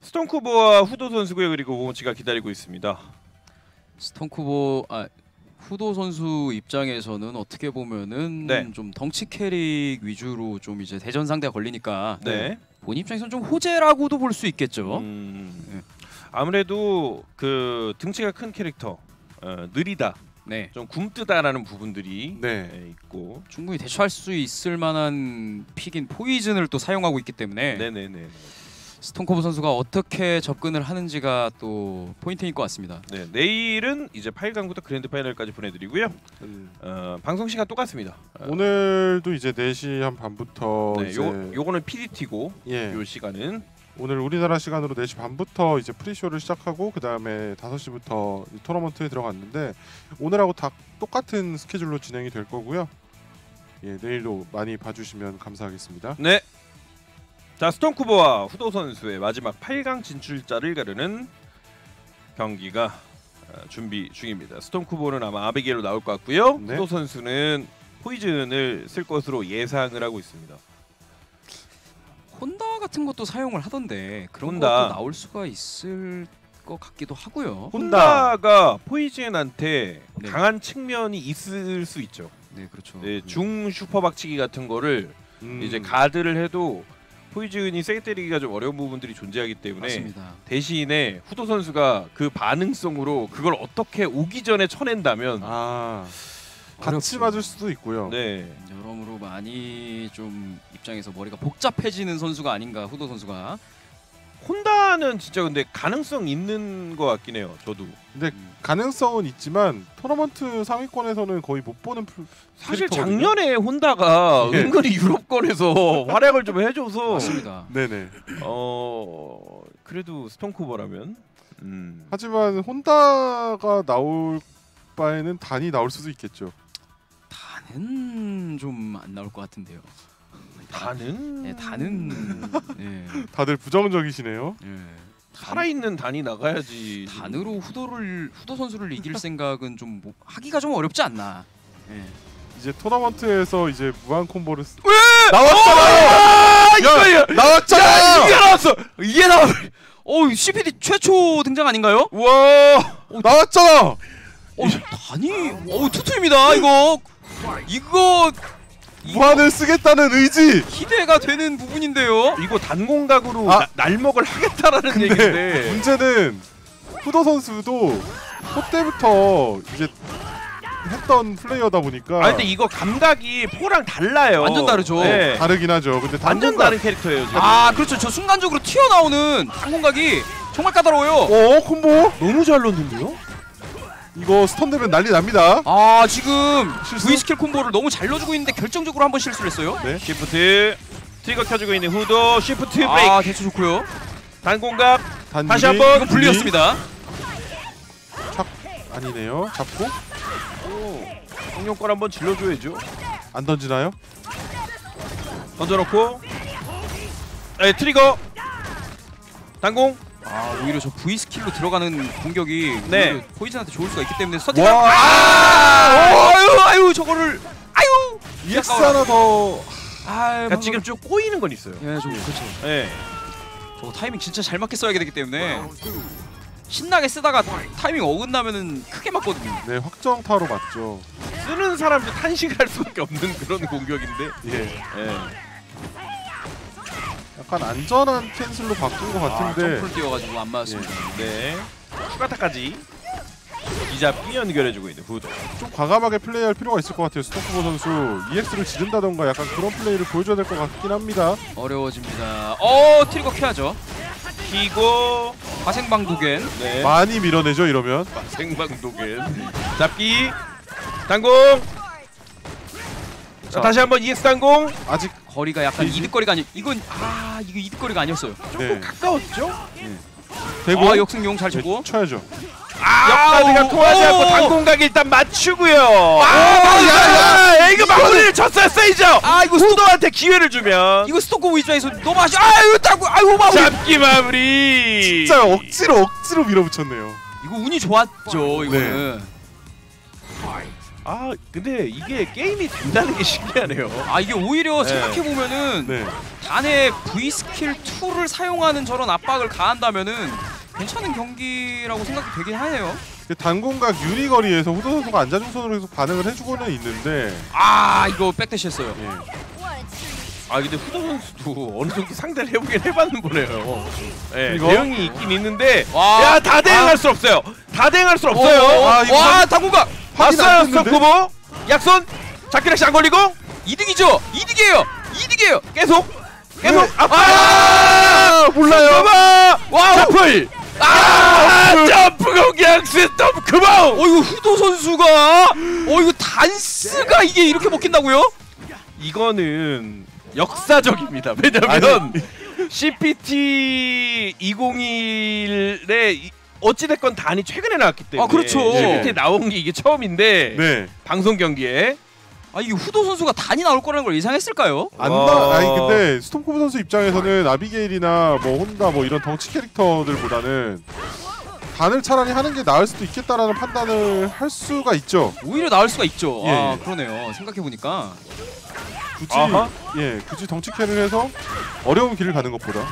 스톤쿠보와 후도 선수고요. 그리고 오모치가 기다리고 있습니다. 스톤쿠보 아 후도 선수 입장에서는 어떻게 보면은 네. 좀 덩치 캐릭 위주로 좀 이제 대전 상대가 걸리니까 네. 본인 입장에서는 좀 호재라고도 볼 수 있겠죠. 음, 네. 아무래도 그 덩치가 큰 캐릭터 어, 느리다 네. 좀 굼뜨다라는 부분들이 네. 예, 있고 충분히 대처할 수 있을 만한 픽인 포이즌을 또 사용하고 있기 때문에 네네네 스톰쿠보 선수가 어떻게 접근을 하는지가 또 포인트일 것 같습니다. 네 내일은 이제 8강부터 grand final까지 보내드리고요 음, 어, 방송 시간 똑같습니다 어, 오늘도 이제 4시 한 반부터 네, 이제 요 요거는 PDT고 예. 요 시간은 오늘 우리나라 시간으로 4시 반부터 이제 프리쇼를 시작하고 그 다음에 5시부터 토너먼트에 들어갔는데 오늘하고 다 똑같은 스케줄로 진행이 될 거고요. 예, 내일도 많이 봐주시면 감사하겠습니다. 네 자 스톤쿠버와 후도 선수의 마지막 8강 진출자를 가르는 경기가 어, 준비 중입니다. 스톤쿠버는 아마 아베게로 나올 것 같고요. 네. 후도 선수는 포이즌을 쓸 것으로 예상을 하고 있습니다. 혼다 같은 것도 사용을 하던데 그런 혼다. 것도 나올 수가 있을 것 같기도 하고요. 혼다가 포이즌한테 네. 강한 측면이 있을 수 있죠. 네, 그렇죠. 네, 중 슈퍼 박치기 같은 거를 음. 이제 가드를 해도 포이즌이 세게 때리기가 좀 어려운 부분들이 존재하기 때문에 맞습니다. 대신에 후도 선수가 그 반응성으로 그걸 어떻게 오기 전에 쳐낸다면 아 같이 어렵죠. 맞을 수도 있고요. 네 여러모로 많이 좀 입장에서 머리가 복잡해지는 선수가 아닌가 후도 선수가 혼다는 진짜 근데 가능성 있는 것 같긴 해요. 저도 근데 가능성은 있지만 토너먼트 상위권에서는 거의 못 보는 풀- 사실 캐릭터거든요. 작년에 혼다가 예. 은근히 유럽권에서 활약을 좀 해줘서 맞습니다. 네네. 어 그래도 스톤쿠버라면 음. 하지만 혼다가 나올 바에는 단이 나올 수도 있겠죠. 다는 좀안 나올 것 같은데요. 단은 네, 다는 네, 다들 부정적이시네요. 네. 살아있는 단이 나가야지. 단으로 후도를 후도 선수를 이길 생각은 좀 뭐- 하기가 좀 어렵지 않나. 네. 이제 토너먼트에서 이제 무한 콤보를 쓰... 아, 이거야. 나왔잖아. 이게 나왔어. 이게 나. 어 CPD 최초 등장 아닌가요? 와. 나왔잖아. 어 단이. 어 투투입니다 이거. 이거 무한을 쓰겠다는 의지. 기대가 되는 부분인데요. 이거 단공각으로 아. 나- 날먹을 하겠다라는 근데 얘기인데. 문제는 후더 선수도 초 때부터 이제 했던 플레이어다 보니까 아 근데 이거 감각이 four랑 달라요. 완전 다르죠. 네. 다르긴 하죠. 근데 완전 당분간 다른 캐릭터예요 지금. 아 그렇죠. 저 순간적으로 튀어나오는 단공각이 정말 까다로워요. 어 콤보 너무 잘 넣는데요? 이거 stun 되면 난리 납니다. 아 지금 실수? V 스킬 콤보를 너무 잘 넣어주고 있는데 결정적으로 한 번 실수를 했어요. 네. 시프트 트리거 켜주고 있는 후도 시프트 브레이크 아 대처 좋고요. 단공각 단 다시 한번 이건 불리였습니다. 착 아니네요. 잡고 승룡권 한번 질러줘야죠. 안 던지나요? 던져놓고 네, 트리거 단공 아 오히려 저 V 스킬로 들어가는 공격이 네. 포이즌한테 좋을 수가 있기 때문에 스타팅. 와 아, 아유 아유 저거를 아유 EX 하나 더아 그러니까 지금 좀 꼬이는 건 있어요. 예좀 그렇죠. 네. 저거 타이밍 진짜 잘 맞게 써야 되기 때문에 신나게 쓰다가 타이밍 어긋나면은 크게 맞거든요. 네 확정타로 맞죠. 쓰는 사람도 탄식을 할 수밖에 없는 그런 공격인데. 예. 네. 약간 안전한 캔슬로 바꾼 것 아, 같은데 점프를 뛰어가지고 안 맞았습니다. 네. 추가타까지 기잡기 연결해주고 있는 후도. 좀 과감하게 플레이할 필요가 있을 것 같아요. 스톰쿠보 선수 EX를 지른다던가 약간 그런 플레이를 보여줘야 될 것 같긴 합니다. 어려워집니다. 어 트리거 켜야죠. 키고 화생방 도겐. 네. 많이 밀어내죠 이러면. 생방독엔 잡기 단공. 자, 자. 다시 한번 단공. 아직 거리가 약간 길지? 이득거리가 아니 이건 아 이거 이득거리가 아니었어요. 네. 가까웠죠? 대고 아 역승용 잘 쳤고. 쳐야죠. 역까지가 오, 통하지 오. 않고 단공각 일단 맞추고요. 야, 야, 이거 마무리를 쳤어요, 세이저. 아 이거 후도한테 기회를 주면 이거 스토커 입장에서 너무 아쉬. 아유 따고 아이고 마무리. 잡기 마무리. 진짜 억지로 억지로 밀어붙였네요. 이거 운이 좋았죠 이거는. 아, 근데 이게 게임이 된다는 게 신기하네요. 아 이게 오히려 네. 생각해 보면은 네. 단에 V 스킬 2를 사용하는 저런 압박을 가한다면은 괜찮은 경기라고 생각이 되긴 하네요. 단공각 유리 거리에서 후도 선수가 안자중선으로 계속 반응을 해주고는 있는데 아 이거 백대시 했어요. 예. 아, 근데 후도 선수도 어느 정도 상대를 해보긴 해봤는 보네요. 네, 이거? 대응이 있긴 있는데, 와. 야, 다 대응할 수 없어요. 다 대응할 수 어, 없어요. 아, 와 봤어요, 됐는데? 스토쿠보. 약손. 잡기락시 안 걸리고 이득이죠. 이득이에요. 이득이에요. 계속 계속 네. 아파. 아, 몰라요. 와, 점플. 아, 점프 공격 스톱 어 이거 후도 선수가 어 이거 단스가 이게 이렇게 먹힌다고요? 이거는 역사적입니다. 왜냐면 CPT 201에 어찌됐건 단이 최근에 나왔기 때문에 아, 그렇죠. CPT 에 나온 게 이게 처음인데 네. 방송 경기에 아 이게 후도 선수가 단이 나올 거라는 걸 예상했을까요? 안 와. 나, 아니 근데 스톰쿠보 선수 입장에서는 아비게일이나 뭐 혼다 뭐 이런 덩치 캐릭터들보다는 단을 차라리 하는 게 나을 수도 있겠다라는 판단을 할 수가 있죠. 오히려 나올 수가 있죠. 예. 아 그러네요. 생각해 보니까 굳이 아하. 예 굳이 덩치 캐를 해서 어려운 길을 가는 것보다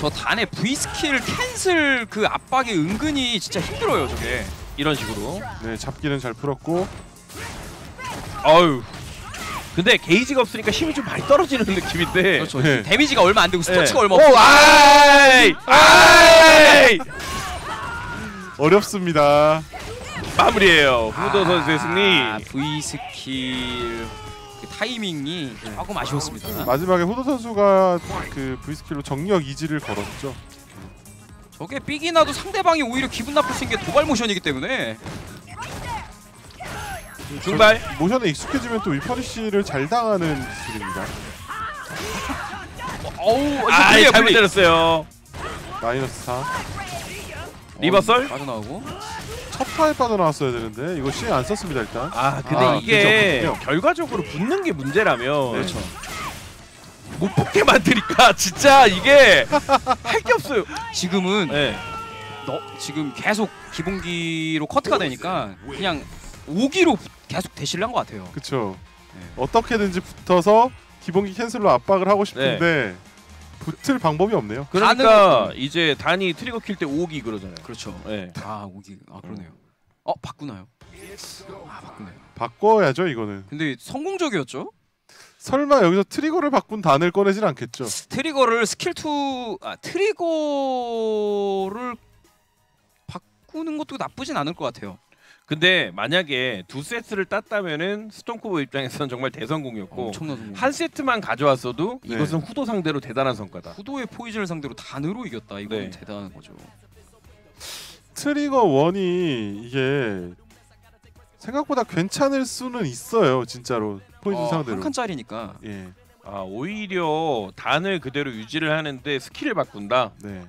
저 단의 V 스킬 캔슬 그 압박이 은근히 진짜 힘들어요. 저게. 이런 식으로. 네 잡기는 잘 풀었고 아유. 근데 게이지가 없으니까 힘이 좀 많이 떨어지는 느낌인데. 그렇죠. 네. 데미지가 얼마 안 되고 stun치가 네. 얼마 오, 없어. 아이! 아이! 어렵습니다. 마무리예요. 후도 선수의 승리. 아, V 스킬 그 타이밍이 조금 아쉬웠습니다. 마지막에 후도 선수가 그 V 스킬로 정역 이지를 걸었죠. 저게 삑이 나도 상대방이 오히려 기분 나쁠 수 있는 게 도발 모션이기 때문에 중발. 모션에 익숙해지면 또 whiff punish를 잘 당하는 기술입니다. 어우 아, 불리해요, 잘못. 때렸어요. 마이너스 4. 리버설? 어, 빠져나오고 첫 타에 빠져나왔어야 되는데 이거 시에 안 썼습니다 일단. 아, 근데 아, 이게 그죠. 결과적으로 붙는 게 문제라면 그렇죠. 못 붙게 만드니까 진짜 이게 할 게 없어요. 지금은 네. 너 지금 계속 기본기로 커트가 되니까 그냥 5기로 계속 대시를 한 것 같아요. 그렇죠. 네. 어떻게든지 붙어서 기본기 캔슬로 압박을 하고 싶은데 네. 붙을 방법이 없네요. 그러니까 이제 단이 트리거 킬 때 5기 그러잖아요. 그렇죠. 네. 아 5기 아 그러네요. 어 바꾸나요? 아 바꾸네요. 바꿔야죠 이거는. 근데 성공적이었죠? 설마 여기서 트리거를 바꾼 단을 꺼내진 않겠죠. 트리거를 스킬 2 아, 트리거를 바꾸는 것도 나쁘진 않을 것 같아요. 근데 만약에 두 세트를 땄다면은 스톰쿠보 입장에서는 정말 대성공이었고 엄청난. 한 세트만 가져왔어도 네. 이것은 후도 상대로 대단한 성과다. 후도의 포이즌을 상대로 단으로 이겼다. 이건 네. 대단한 거죠. 트리거 one이 이게 생각보다 괜찮을 수는 있어요 진짜로 포이즌 어, 상대로. 한 칸짜리니까 예, 아 오히려 단을 그대로 유지를 하는데 스킬을 바꾼다 네.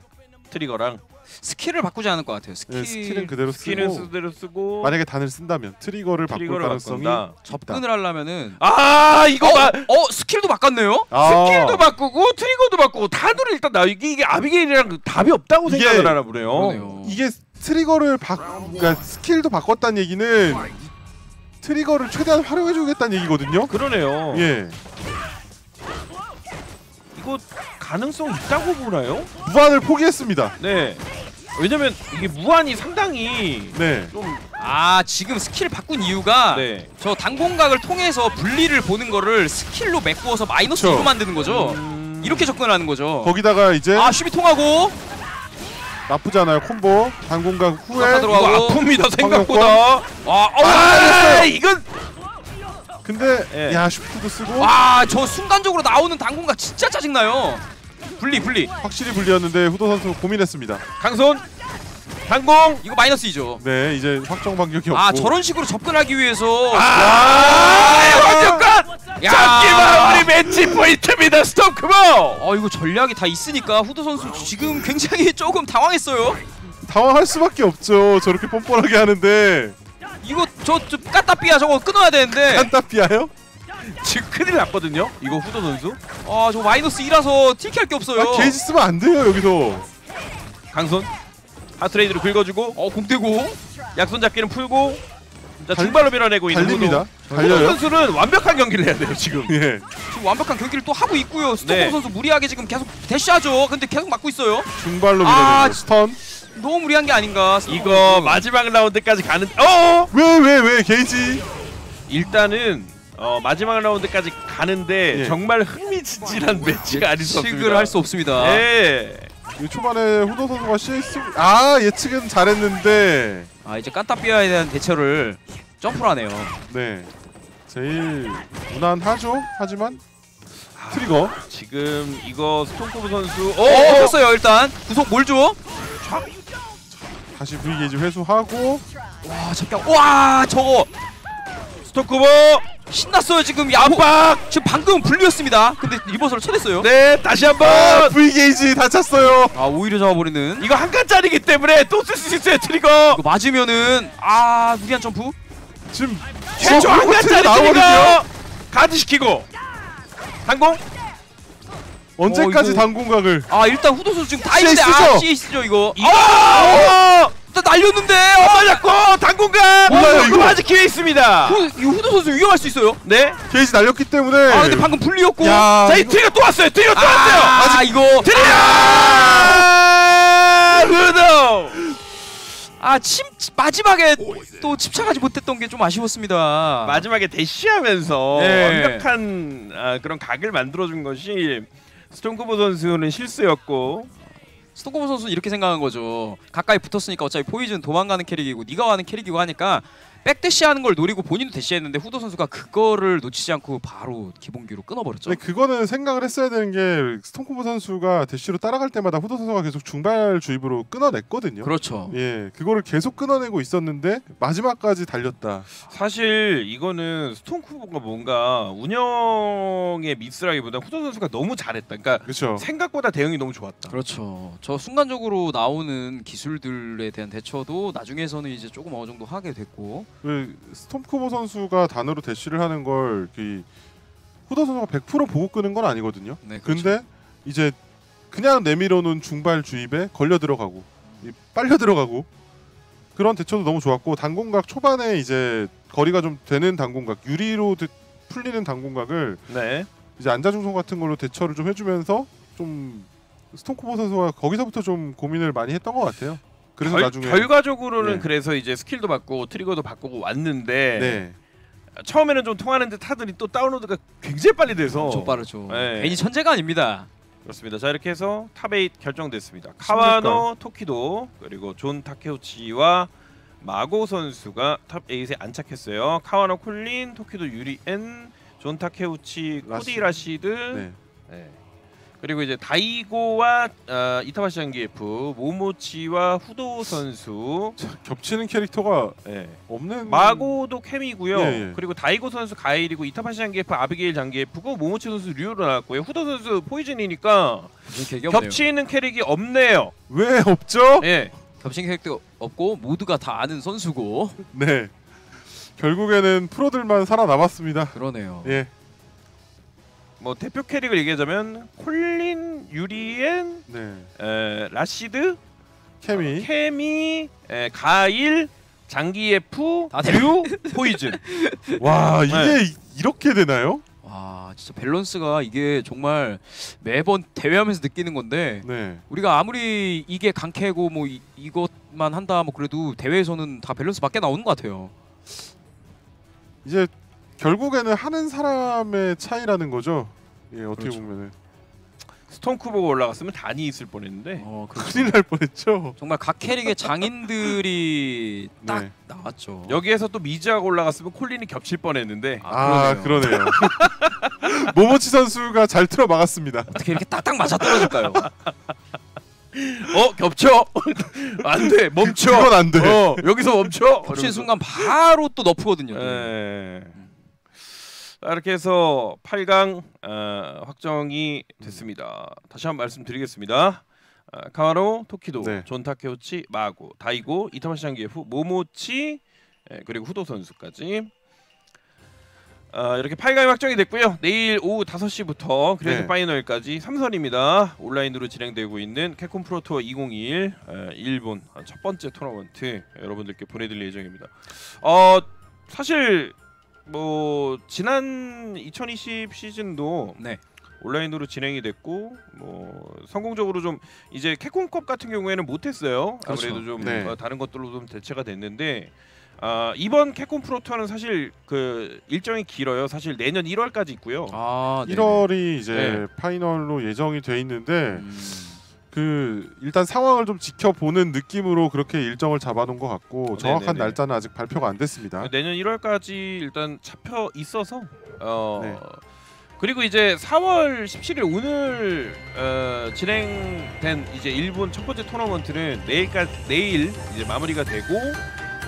트리거랑 스킬을 바꾸지 않을 것 같아요. 스킬 네, 스킬은 그대로 스킬은 쓰고 그대로 쓰고 만약에 단을 쓴다면 트리거를 바꿀 트리거를 가능성이 바꾼다. 접근을 하려면은 아 이거 어, 봐어 스킬도 바꿨네요. 아, 스킬도 바꾸고 트리거도 바꾸고 단으로 일단 나 이게, 이게 아비게일이랑 답이 없다고 이게- 생각을 하나 보네요. 그러네요. 이게 트리거를 바 그러니까 스킬도 바꿨다는 얘기는 트리거를 최대한 활용해 주겠다는 얘기거든요. 그러네요. 예. 이거 가능성 있다고 보나요? 무한을 포기했습니다. 네. 왜냐면 이게 무한이 상당히 네. 좀 아 지금 스킬 바꾼 이유가 네. 저 단공각을 통해서 불리를 보는 거를 스킬로 메꾸어서 마이너스 그쵸. 2로 만드는 거죠. 음... 이렇게 접근하는 거죠. 거기다가 이제 아 수비 통하고 나쁘지 않아요. 콤보 단공각 후에 들어가고. 아픕니다 생각보다. 와, 어, 아, 이건 근데 예. 야 시프트도 쓰고 와 저 순간적으로 나오는 단공각 진짜 짜증나요. 불리 불리 확실히 불리었는데 후도 선수 고민했습니다. 강손 강공. 이거 마이너스 2죠. 네 이제 확정 반격이 없고 아 저런 식으로 접근하기 위해서 아, 완벽한 야. 잡기 마무리 매치 포인트입니다 스톰쿠보. 어 이거 전략이 다 있으니까 후도 선수 지금 굉장히 조금 당황했어요. 당황할 수밖에 없죠. 저렇게 뻔뻔하게 하는데 이거 저, 저 까따삐야 저거 끊어야 되는데 깐따삐아요? 지금 큰일 났거든요. 이거 후도 선수. 아 저거 마이너스 2라서 틸키할 게 없어요. 아 게이지 쓰면 안 돼요 여기서. 강손 하트레이드로 긁어주고 어 공대고 약손 잡기는 풀고 자 달- 중발로 밀어내고 있는 달립니다. 달려요. 선수는 완벽한 경기를 해야 돼요 지금. 예. 지금 완벽한 경기를 또 하고 있고요. 스토커 네. 선수 무리하게 지금 계속 대시하죠. 근데 계속 맞고 있어요. 중발로 아, 밀어내고 스턴. 너무 무리한 게 아닌가. 이거. 마지막 라운드까지 가는. 어 왜 왜 왜 게이지? 일단은 어, 마지막 라운드까지 가는데 예. 정말 흥미진진한 매치가 아닐 수 없습니다. 예측을 할 수 없습니다. 예. 이 초반에 후도 선수가 CS 아 예측은 잘했는데 아 이제 까따삐아에 대한 대처를 점프를 하네요. 네 제일 무난하죠. 하지만 트리거 지금 이거 스톤코브 선수 어, 어, 잡혔어요 일단. 구속 뭘 줘? 다시 V 게이지 회수하고 와 잠깐. 와 저거 스톤코브 신났어요 지금 야박. 지금 방금 분리였습니다. 근데 리버설을 쳐냈어요. 네 다시 한번 아 V 게이지 다쳤어요. 아 오히려 잡아버리는. 이거 한 칸짜리기 때문에 또 쓸 수 있어요 트리거 이거 맞으면은 아 무리한 점프. 지금 최초 어, 한 그리고 트리거 칸짜리. 트리거 가드 시키고 항공 언제까지 어, 당공각을 아 일단 후도 선수 지금 다 CS 있는데 죠? 아 CS죠 이거. 이거 아! 나 날렸는데. 어, 맞았고 당공간 몰라요, 이거. 아직 기회 있습니다. 후, 이거 후도 선수 위험할 수 있어요. 네. 게이지 날렸기 때문에 아 근데 방금 분리였고. 야 자, 이 이거- 트리거 또 왔어요. 트리거 또 왔어요. 아, 이거 트리거 후도. 아침 마지막에 또 집착하지 못했던 게 좀 아쉬웠습니다. 마지막에 대시하면서 네. 완벽한 아, 그런 각을 만들어준 것이 스톰쿠보 선수는 실수였고 스톰쿠보 선수는 이렇게 생각한 거죠. 가까이 붙었으니까 어차피 포이즌 도망가는 캐릭이고 네가 와는 캐릭이고 하니까 백대시하는 걸 노리고 본인도 대시했는데 후도 선수가 그거를 놓치지 않고 바로 기본기로 끊어버렸죠. 근데 그거는 생각을 했어야 되는 게 스톰쿠보 선수가 대시로 따라갈 때마다 후도 선수가 계속 중발 주입으로 끊어냈거든요. 그렇죠. 예, 그거를 계속 끊어내고 있었는데 마지막까지 달렸다. 사실 이거는 스톰쿠보가 뭔가 운영의 미스라기보다 후도 선수가 너무 잘했다. 그러니까 그렇죠. 생각보다 대응이 너무 좋았다. 그렇죠. 저 순간적으로 나오는 기술들에 대한 대처도 나중에서는 이제 조금 어느 정도 하게 됐고 그 스톰쿠보 선수가 단으로 대시를 하는 걸 그 후도 선수가 100% 보고 끄는 건 아니거든요. 네, 그렇죠. 근데 이제 그냥 내밀어 놓은 중발 주입에 걸려 들어가고 이 빨려 들어가고 그런 대처도 너무 좋았고 단공각 초반에 이제 거리가 좀 되는 단공각 유리로 드- 풀리는 단공각을 네. 이제 앉아중손 같은 걸로 대처를 좀 해주면서 좀 스톰쿠보 선수가 거기서부터 좀 고민을 많이 했던 것 같아요. 그래서 결, 나중에 결과적으로는 네. 그래서 이제 스킬도 바꾸고 트리거도 바꾸고 왔는데 네. 처음에는 좀 통하는 듯 하더니 또 다운로드가 굉장히 빨리 돼서 엄청 빠르죠. 네. 괜히 천재가 아닙니다. 그렇습니다. 자 이렇게 해서 탑8 결정됐습니다. 카와노, 토키도 그리고 존 타케우치와 마고 선수가 탑8에 안착했어요. 카와노, 콜린, 토키도, 유리엔, 존 타케우치, 코디 라시드. 라시드, 네. 네. 그리고 이제 다이고와 어, 이타바시 장기에프, 모모치와 후도 선수, 겹치는 캐릭터가 네. 없는 마고도 캠이고요. 예, 예. 그리고 다이고 선수 가일이고 이타바시 장기에프, 아비게일 장기에프고 모모치 선수 류로 나왔고요. 후도 선수 포이즌이니까. 겹치는 캐릭이 없네요. 왜 없죠? 예. 겹친 캐릭터 없고 모두가 다 아는 선수고 네. 결국에는 프로들만 살아남았습니다. 그러네요. 예. 뭐 대표 캐릭을 얘기하자면 콜린, 유리엔, 네. 에, 라시드, 캐미. 캐미, 에, 가일, 장기에프, 다 류, 포이즌. 와, 이게 네. 이- 이렇게 되나요? 와 진짜 밸런스가 이게 정말 매번 대회하면서 느끼는 건데 네. 우리가 아무리 이게 강캐고 뭐 이, 이것만 한다 뭐 그래도 대회에서는 다 밸런스 맞게 나오는 것 같아요. 이제 결국에는 하는 사람의 차이라는 거죠. 예, 어떻게 그렇죠. 보면은 스톤크보가 올라갔으면 단이 있을 뻔했는데 어 그렇죠. 큰일 날 뻔했죠. 정말 각 캐릭의 장인들이 딱 네. 나왔죠. 여기에서 또 미즈하고 올라갔으면 콜린이 겹칠 뻔했는데 아, 아, 그러네요. 모모치 선수가 잘 틀어 막았습니다. 어떻게 이렇게 딱딱 맞아 떨어질까요? 어 겹쳐 안돼 멈춰 그건 안 돼. 어 여기서 멈춰 겹친. 순간 바로 또 너프거든요. 예. 자, 이렇게 해서 8강 어, 확정이 됐습니다. 다시 한 번 말씀드리겠습니다. 어, 카와노, 토키도, 네. 존 타케우치, 마고, 다이고, 이타바시 장기에프, 모모치 예, 그리고 후도 선수까지 어, 이렇게 8강이 확정이 됐고요. 내일 오후 5시부터 grand 네. final까지 3선입니다. 온라인으로 진행되고 있는 캡콤 프로투어 2021 어, 일본 첫 번째 토너먼트 여러분들께 보내드릴 예정입니다. 어 사실 뭐 지난 2020 시즌도 네. 온라인으로 진행이 됐고 뭐 성공적으로 좀 이제 캡콤컵 같은 경우에는 못했어요. 그렇죠. 아무래도 좀 네. 어, 다른 것들로 좀 대체가 됐는데 아 이번 캡콤 프로투어는 사실 그 일정이 길어요. 사실 내년 1월까지 있고요. 아, 네네. 1월이 이제 네. 파이널로 예정이 돼 있는데 음, 그 일단 상황을 좀 지켜보는 느낌으로 그렇게 일정을 잡아놓은 것 같고 정확한 네네네. 날짜는 아직 발표가 안 됐습니다. 내년 1월까지 일단 잡혀 있어서 어 네. 그리고 이제 4월 17일 오늘 어, 진행된 이제 일본 첫 번째 토너먼트는 내일까지 내일 이제 마무리가 되고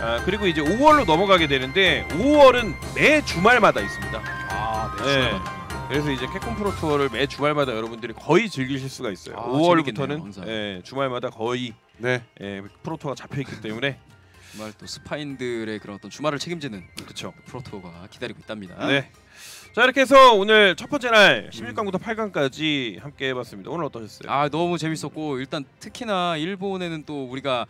아, 그리고 이제 5월로 넘어가게 되는데 5월은 매 주말마다 있습니다. 아, 네. 네. 그래서 이제 캡콤 프로 투어를 매 주말마다 여러분들이 거의 즐기실 수가 있어요. 아, 5월부터는 재밌겠네요, 항상. 예, 주말마다 거의 네. 예, 프로 투어가 잡혀 있기 때문에 정말 또 스파인들의 그런 어떤 주말을 책임지는 그렇죠. 프로토가 기다리고 있답니다. 네. 자 이렇게 해서 오늘 첫 번째 날 16강부터 8강까지 함께 해봤습니다. 오늘 어떠셨어요? 아 너무 재밌었고 일단 특히나 일본에는 또 우리가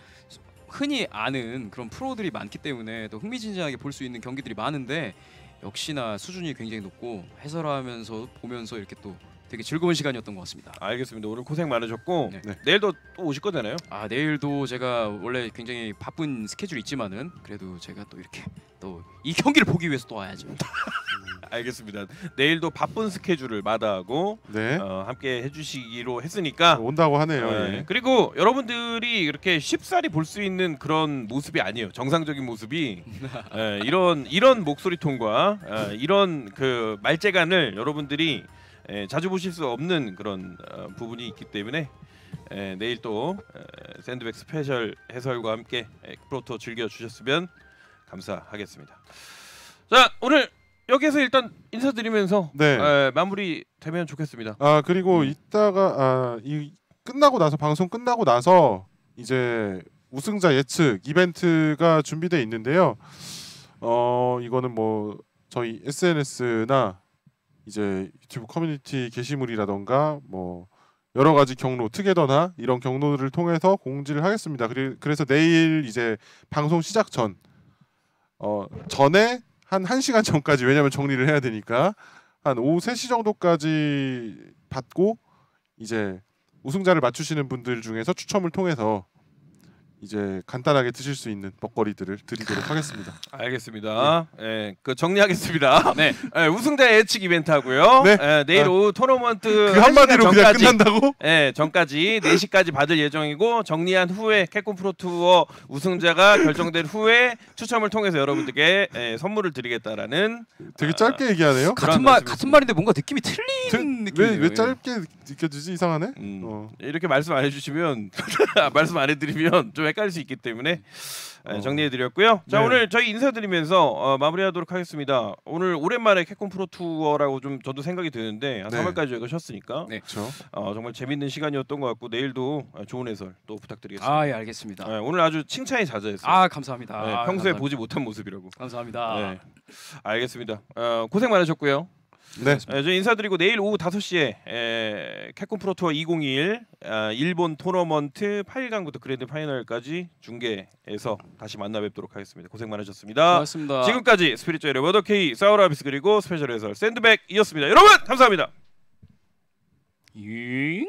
흔히 아는 그런 프로들이 많기 때문에 또 흥미진진하게 볼 수 있는 경기들이 많은데 역시나 수준이 굉장히 높고 해설하면서 보면서 이렇게 또 되게 즐거운 시간이었던 것 같습니다. 알겠습니다. 오늘 고생 많으셨고 네. 네. 내일도 또 오실 거잖아요. 아 내일도 제가 원래 굉장히 바쁜 스케줄이 있지만은 그래도 제가 또 이렇게 또 이 경기를 보기 위해서 또 와야죠. 알겠습니다. 내일도 바쁜 스케줄을 마다하고 네. 어, 함께 해주시기로 했으니까 온다고 하네요. 네. 예. 그리고 여러분들이 이렇게 쉽사리 볼 수 있는 그런 모습이 아니에요. 정상적인 모습이 예, 이런 이런 목소리 톤과 어, 이런 그 말재간을 여러분들이 예, 자주 보실 수 없는 그런 어, 부분이 있기 때문에 예, 내일 또 에, 샌드백 스페셜 해설과 함께 에, 프로투어 즐겨 주셨으면 감사하겠습니다. 자 오늘 여기서 일단 인사드리면서 네. 에, 마무리 되면 좋겠습니다. 아 그리고 음. 이따가 아 이 끝나고 나서 방송 끝나고 나서 이제 우승자 예측 이벤트가 준비돼 있는데요. 어 이거는 뭐 저희 SNS나 이제 유튜브 커뮤니티 게시물이라던가 뭐 여러 가지 경로 투게더나 이런 경로를 통해서 공지를 하겠습니다. 그래서 내일 이제 방송 시작 전 어, 전에 한 1시간 전까지 왜냐면 정리를 해야 되니까 한 오후 3시 정도까지 받고 이제 우승자를 맞추시는 분들 중에서 추첨을 통해서 이제 간단하게 드실 수 있는 먹거리들을 드리도록 하겠습니다. 알겠습니다. 예, 그 정리하겠습니다. 네. 예, 우승자 예측 이벤트 하고요. 네. 예, 내일 아. 오후 토너먼트 그 한 한마디로 시간 그냥 전까지, 끝난다고? 예, 전까지 4시까지 받을 예정이고 정리한 후에 캡콤 프로 투어 우승자가 결정된 후에 추첨을 통해서 여러분들께 예, 선물을 드리겠다라는 되게 짧게 얘기하네요. 같은 말. 같은 말인데 뭔가 느낌이 틀린 느낌이에요. 왜, 왜 짧게 느껴지지 이상하네? 음, 어. 이렇게 말씀 안 해주시면 말씀 안 해드리면 좀 헷갈릴 수 있기 때문에 예, 어. 정리해드렸고요. 자 네. 오늘 저희 인사드리면서 어, 마무리하도록 하겠습니다. 오늘 오랜만에 캡콤 프로 투어라고 좀 저도 생각이 드는데 한 네. 3월까지 저희가 쉬었으니까 네. 그렇죠. 어, 정말 재밌는 시간이었던 것 같고 내일도 어, 좋은 해설 또 부탁드리겠습니다. 아 예 알겠습니다. 예, 오늘 아주 칭찬이 잦아했어요. 아 감사합니다. 예, 아, 평소에 감사합니다. 보지 못한 모습이라고. 감사합니다. 네. 알겠습니다. 어, 고생 많으셨고요. 네. 예, 저희 인사드리고 내일 오후 5시에 에, 캡콤 프로투어 2021 아, 일본 토너먼트 8강부터 grand final까지 중계에서 다시 만나 뵙도록 하겠습니다. 고생 많으셨습니다. 고맙습니다. 지금까지 스피릿조의 레버더 K 사우라비스 그리고 스페셜 해설 샌드백이었습니다. 여러분 감사합니다. 잉?